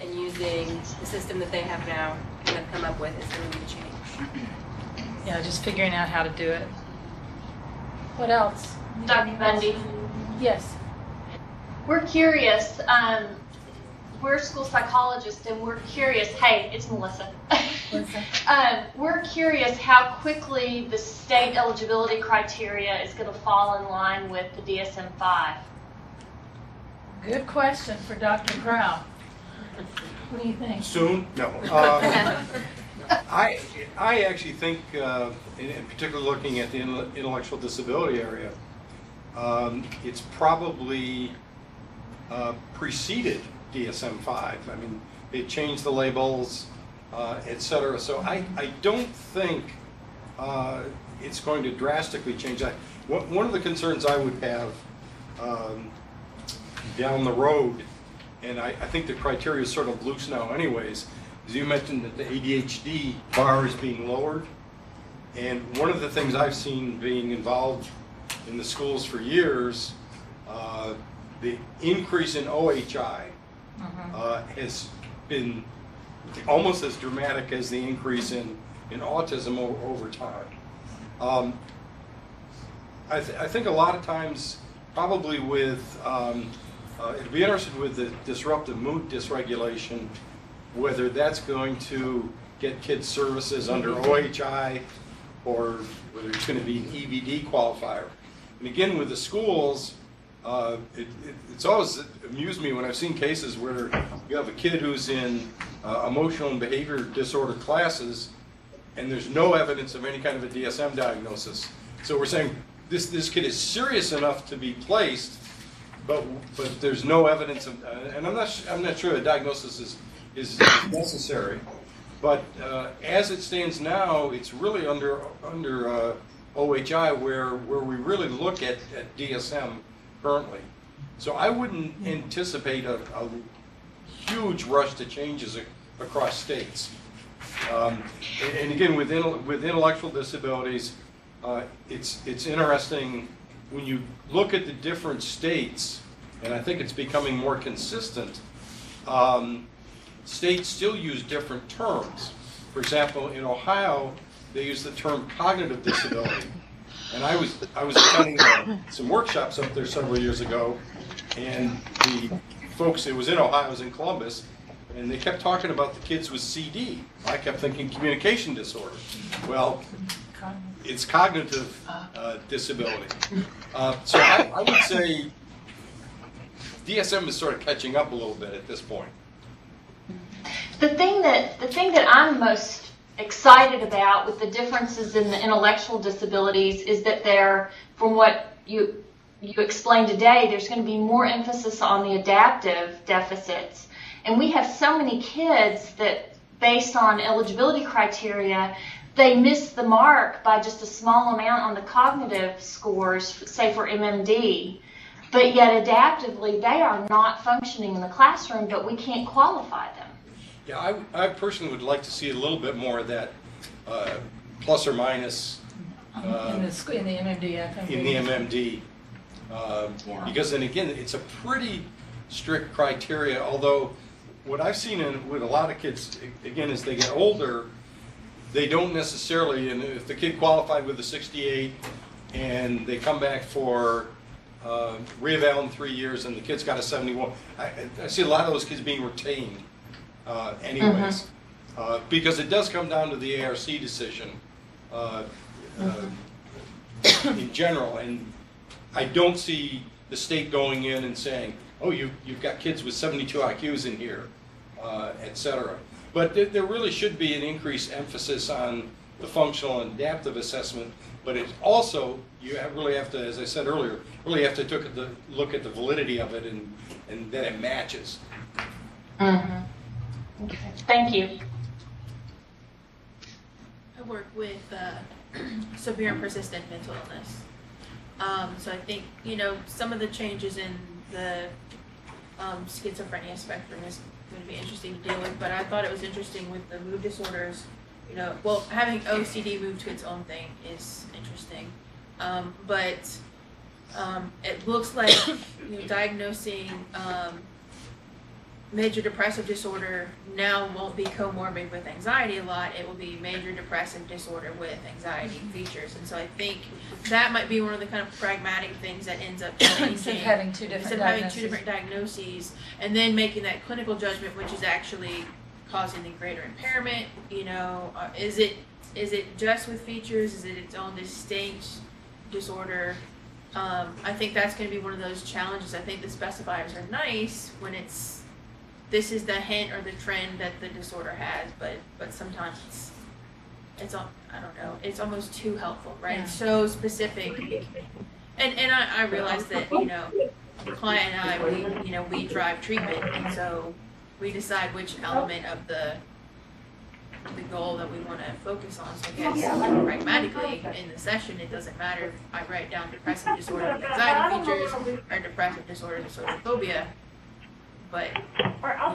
S20: and using the system that they have now and have come up with is going to be a change.
S3: Yeah, just figuring out how to do it. What else?
S11: Dr. Bundy,
S3: Yes.
S11: we're curious. Um, we're school psychologists, and we're curious. Hey, it's Melissa. um, we're curious how quickly the state eligibility criteria is going to fall in line with the DSM-5.
S3: Good question for Dr. Prout. What do you think?
S4: Soon? No. Um, I, I actually think, uh, in in particular looking at the intellectual disability area, um, it's probably uh, preceded DSM-5. I mean, they changed the labels, uh, et cetera. So I, I don't think uh, it's going to drastically change that. One of the concerns I would have um, down the road, and I, I think the criteria is sort of loose now anyways, is you mentioned that the ADHD bar is being lowered. And one of the things I've seen being involved in the schools for years, uh, the increase in OHI uh, has been almost as dramatic as the increase in, in autism o- over time. Um, I, th- I think a lot of times, probably with, um, uh, it'd be interested with the disruptive mood dysregulation, whether that's going to get kids services under OHI or whether it's going to be an EBD qualifier. And again, with the schools, uh, it, it, it's always amused me when I've seen cases where you have a kid who's in uh, emotional and behavior disorder classes, and there's no evidence of any kind of a DSM diagnosis. So we're saying this this kid is serious enough to be placed, but but there's no evidence of, uh, and I'm not I'm not sure a diagnosis is is necessary. But uh, as it stands now, it's really under under uh, OHI where where we really look at, at DSM currently. So I wouldn't anticipate a, a huge rush to changes across states. Um, and, and again, with, intel- with intellectual disabilities, uh, it's, it's interesting when you look at the different states, and I think it's becoming more consistent, um, states still use different terms. For example, in Ohio, they use the term cognitive disability. And I was, I was attending some workshops up there several years ago, and the folks, it was in Ohio, it was in Columbus, and they kept talking about the kids with CD. I kept thinking communication disorder. Well, it's cognitive uh, disability. Uh, so I, I would say DSM is sort of catching up a little bit at this point.
S11: The thing that the thing that I'm most excited about with the differences in the intellectual disabilities is that there, from what you you explained today, there's going to be more emphasis on the adaptive deficits, and we have so many kids that, based on eligibility criteria, they miss the mark by just a small amount on the cognitive scores, say for MMD. But yet, adaptively, they are not functioning in the classroom, but we can't qualify them.
S4: Yeah, I, I personally would like to see a little bit more of that uh, plus or minus uh,
S3: In the, sc- in the MMD, I think.
S4: in the MMD. Uh, Because then again, it's a pretty strict criteria, although what I've seen in, with a lot of kids, a- again, as they get older, they don't necessarily, and if the kid qualified with a 68 and they come back for uh, reeval in three years and the kid's got a 71, I, I- I see a lot of those kids being retained uh, anyways. Uh, Because it does come down to the ARC decision uh, uh, in general, and I don't see the state going in and saying, oh, you, you've got kids with 72 IQs in here, uh, et cetera. But there, there really should be an increased emphasis on the functional and adaptive assessment, but it also, you have- really have to, as I said earlier, really have to look at the, look at the validity of it and, and that it matches.
S11: Thank you.
S21: I work with uh, severe and persistent mental illness. Um, so I think, you know, some of the changes in the um, schizophrenia spectrum is going to be interesting to deal with, but I thought it was interesting with the mood disorders. You know, well, having OCD move to its own thing is interesting. Um, but um, it looks like you know, diagnosing um, major depressive disorder now won't be comorbid with anxiety a lot. It will be major depressive disorder with anxiety features. And so I think that might be one of the kind of pragmatic things that ends up changing.
S3: Instead of having two different
S21: Instead of having two different diagnoses and then making that clinical judgment, which is actually causing the greater impairment. You know, uh, is it is it just with features? Is it its own distinct disorder? Um, I think that's going to be one of those challenges. I think the specifiers are nice when it's this is the hint or the trend that the disorder has, but but sometimes it's it's I don't know. It's almost too helpful, right? It's so specific. And and I, I realize that you know, client and I we you know we drive treatment, and so we decide which element of the the goal that we want to focus on. So I guess pragmatically in the session, it doesn't matter if I write down depressive disorder with anxiety features or depressive disorder with social phobia, but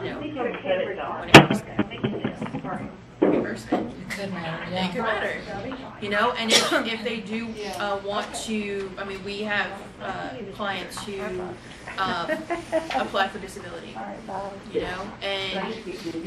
S21: you know, when it comes to reimbursement,
S3: It could matter,
S21: it could matter. You know, and if, if they do uh, want to, I mean, we have uh, clients who um, apply for disability, you know, and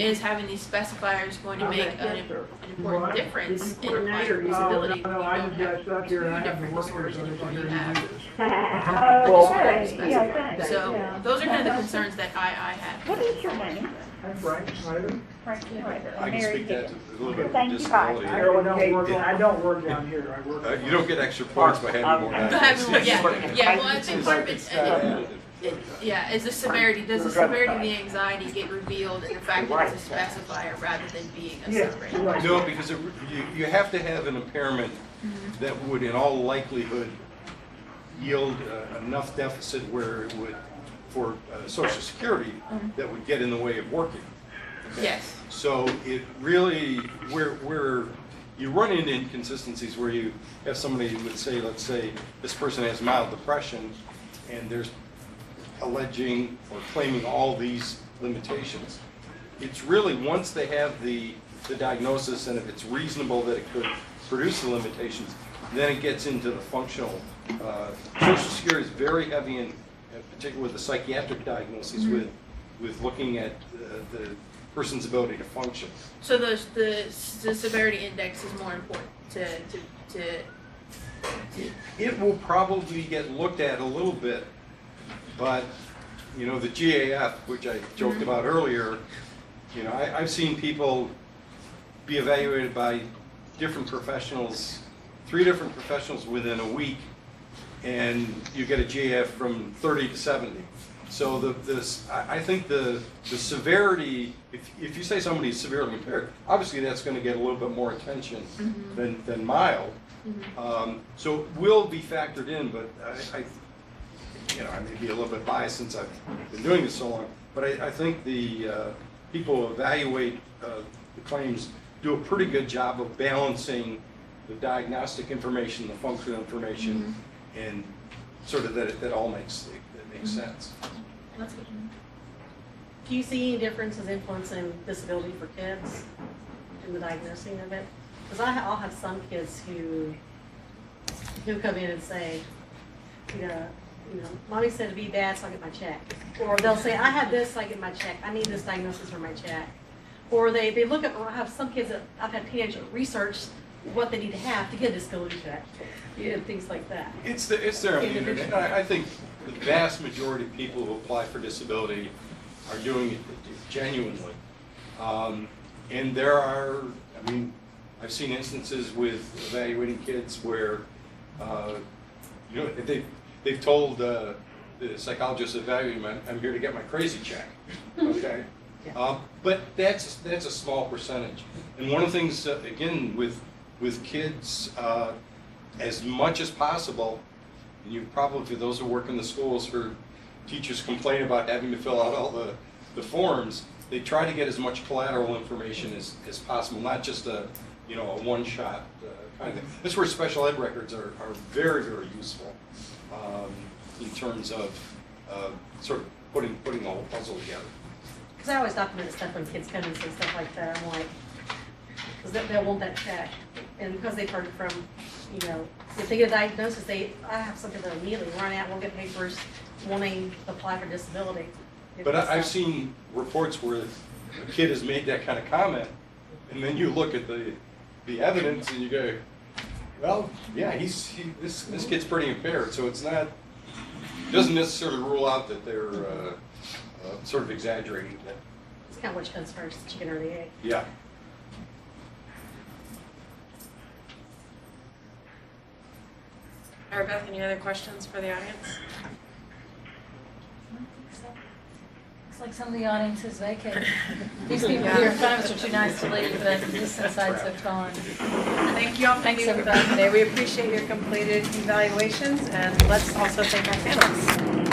S21: is having these specifiers going to make an, an important difference in applying for disability? When you don't have two different disorders anymore, you have a disorder and a specifier. So those are kind of the concerns that I, I have.
S7: What is your name?
S22: I'm Frank Schneider.
S23: Frank Schneider.
S22: I can speak that to a little bit of
S23: Thank you,
S22: disability.
S23: Bye.
S22: I don't work, I don't work down here, I work. Uh, you don't get extra points by having more
S21: But
S22: diagnoses.
S21: having- yeah, yeah, well, I think part of it's, uh, it- yeah, is the severity, does the severity of the anxiety get revealed in the fact that it's a specifier rather than being a separate?
S4: No, because it, you, you have to have an impairment that would in all likelihood yield uh, enough deficit where it would, for uh, social security,
S21: Mhm.
S4: that would get in the way of working.
S21: Yes.
S4: So it really, where, where you run into inconsistencies where you have somebody who would say, let's say, this person has mild depression, and there's alleging or claiming all these limitations. It's really, once they have the, the diagnosis, and if it's reasonable that it could produce the limitations, then it gets into the functional. Uh, Social Security is very heavy in particular with the psychiatric diagnoses,
S21: Mhm.
S4: with, with looking at uh, the person's ability to function.
S21: So the, the, the severity index is more important to, to, to, to
S4: It will probably get looked at a little bit, but, you know, the GAF, which I joked
S21: Mhm.
S4: about earlier, you know, I, I've seen people be evaluated by different professionals, three different professionals within a week, and you get a GAF from 30 to 70. So the, this, I, I think the, the severity, if, if you say somebody's severely impaired, obviously that's gonna get a little bit more attention
S21: Mhm.
S4: than, than mild.
S21: Mhm.
S4: Um, So it will be factored in, but I, I, you know, I may be a little bit biased since I've been doing this so long, but I, I think the uh, people who evaluate uh, the claims do a pretty good job of balancing the diagnostic information, the functional information, and sort of that it, that all makes, that makes
S13: Mhm.
S4: sense.
S21: That's good.
S13: Do you see any differences influencing disability for kids in the diagnosing of it? Because I, I'll have some kids who, who come in and say, you know, you know, mommy said to be bad, so I get my check. Or they'll say, I have this, so I get my check. I need this diagnosis for my check. Or they, they look at, or I have some kids that, I've had teenage research, what they need to have to get a disability check. You know, things like that.
S4: It's, the, it's there on the internet. And I, I think the vast majority of people who apply for disability are doing it genuinely. Um, and there are, I mean, I've seen instances with evaluating kids where, uh, you know, they, they've told uh, the psychologist evaluating them, I'm here to get my crazy check, okay? Um, But that's, that's a small percentage. And one of the things, uh, again, with, with kids, uh, as much as possible, and you probably, those who work in the schools, for teachers complain about having to fill out all the, the forms, they try to get as much collateral information as, as possible, not just a, you know, a one-shot uh, kind of thing. That's where special ed records are, are very, very useful um, in terms of uh, sort of putting, putting the whole puzzle together.
S13: Because I always document stuff when kids come and say stuff like that, I'm like, because they, they'll want that check. And because they've heard from, you know, if they get a diagnosis, they, I have something that immediately run out, we'll get papers wanting to apply for disability.
S4: But I- I've seen reports where a kid has made that kind of comment, and then you look at the, the evidence and you go, well, yeah, he's, he, this, this kid's pretty impaired, so it's not, doesn't necessarily rule out that they're, uh, uh, sort of exaggerating that.
S13: It's kind of which comes first, chicken or the egg.
S4: Yeah.
S23: Myrabeth, any other questions for the audience?
S3: Looks like some of the audience is vacated. These people here in front of us are too nice to leave, but this side's hooked on.
S23: Thank you all for
S3: Thanks, everybody.
S23: today. We appreciate your completed evaluations, and let's also thank our panelists.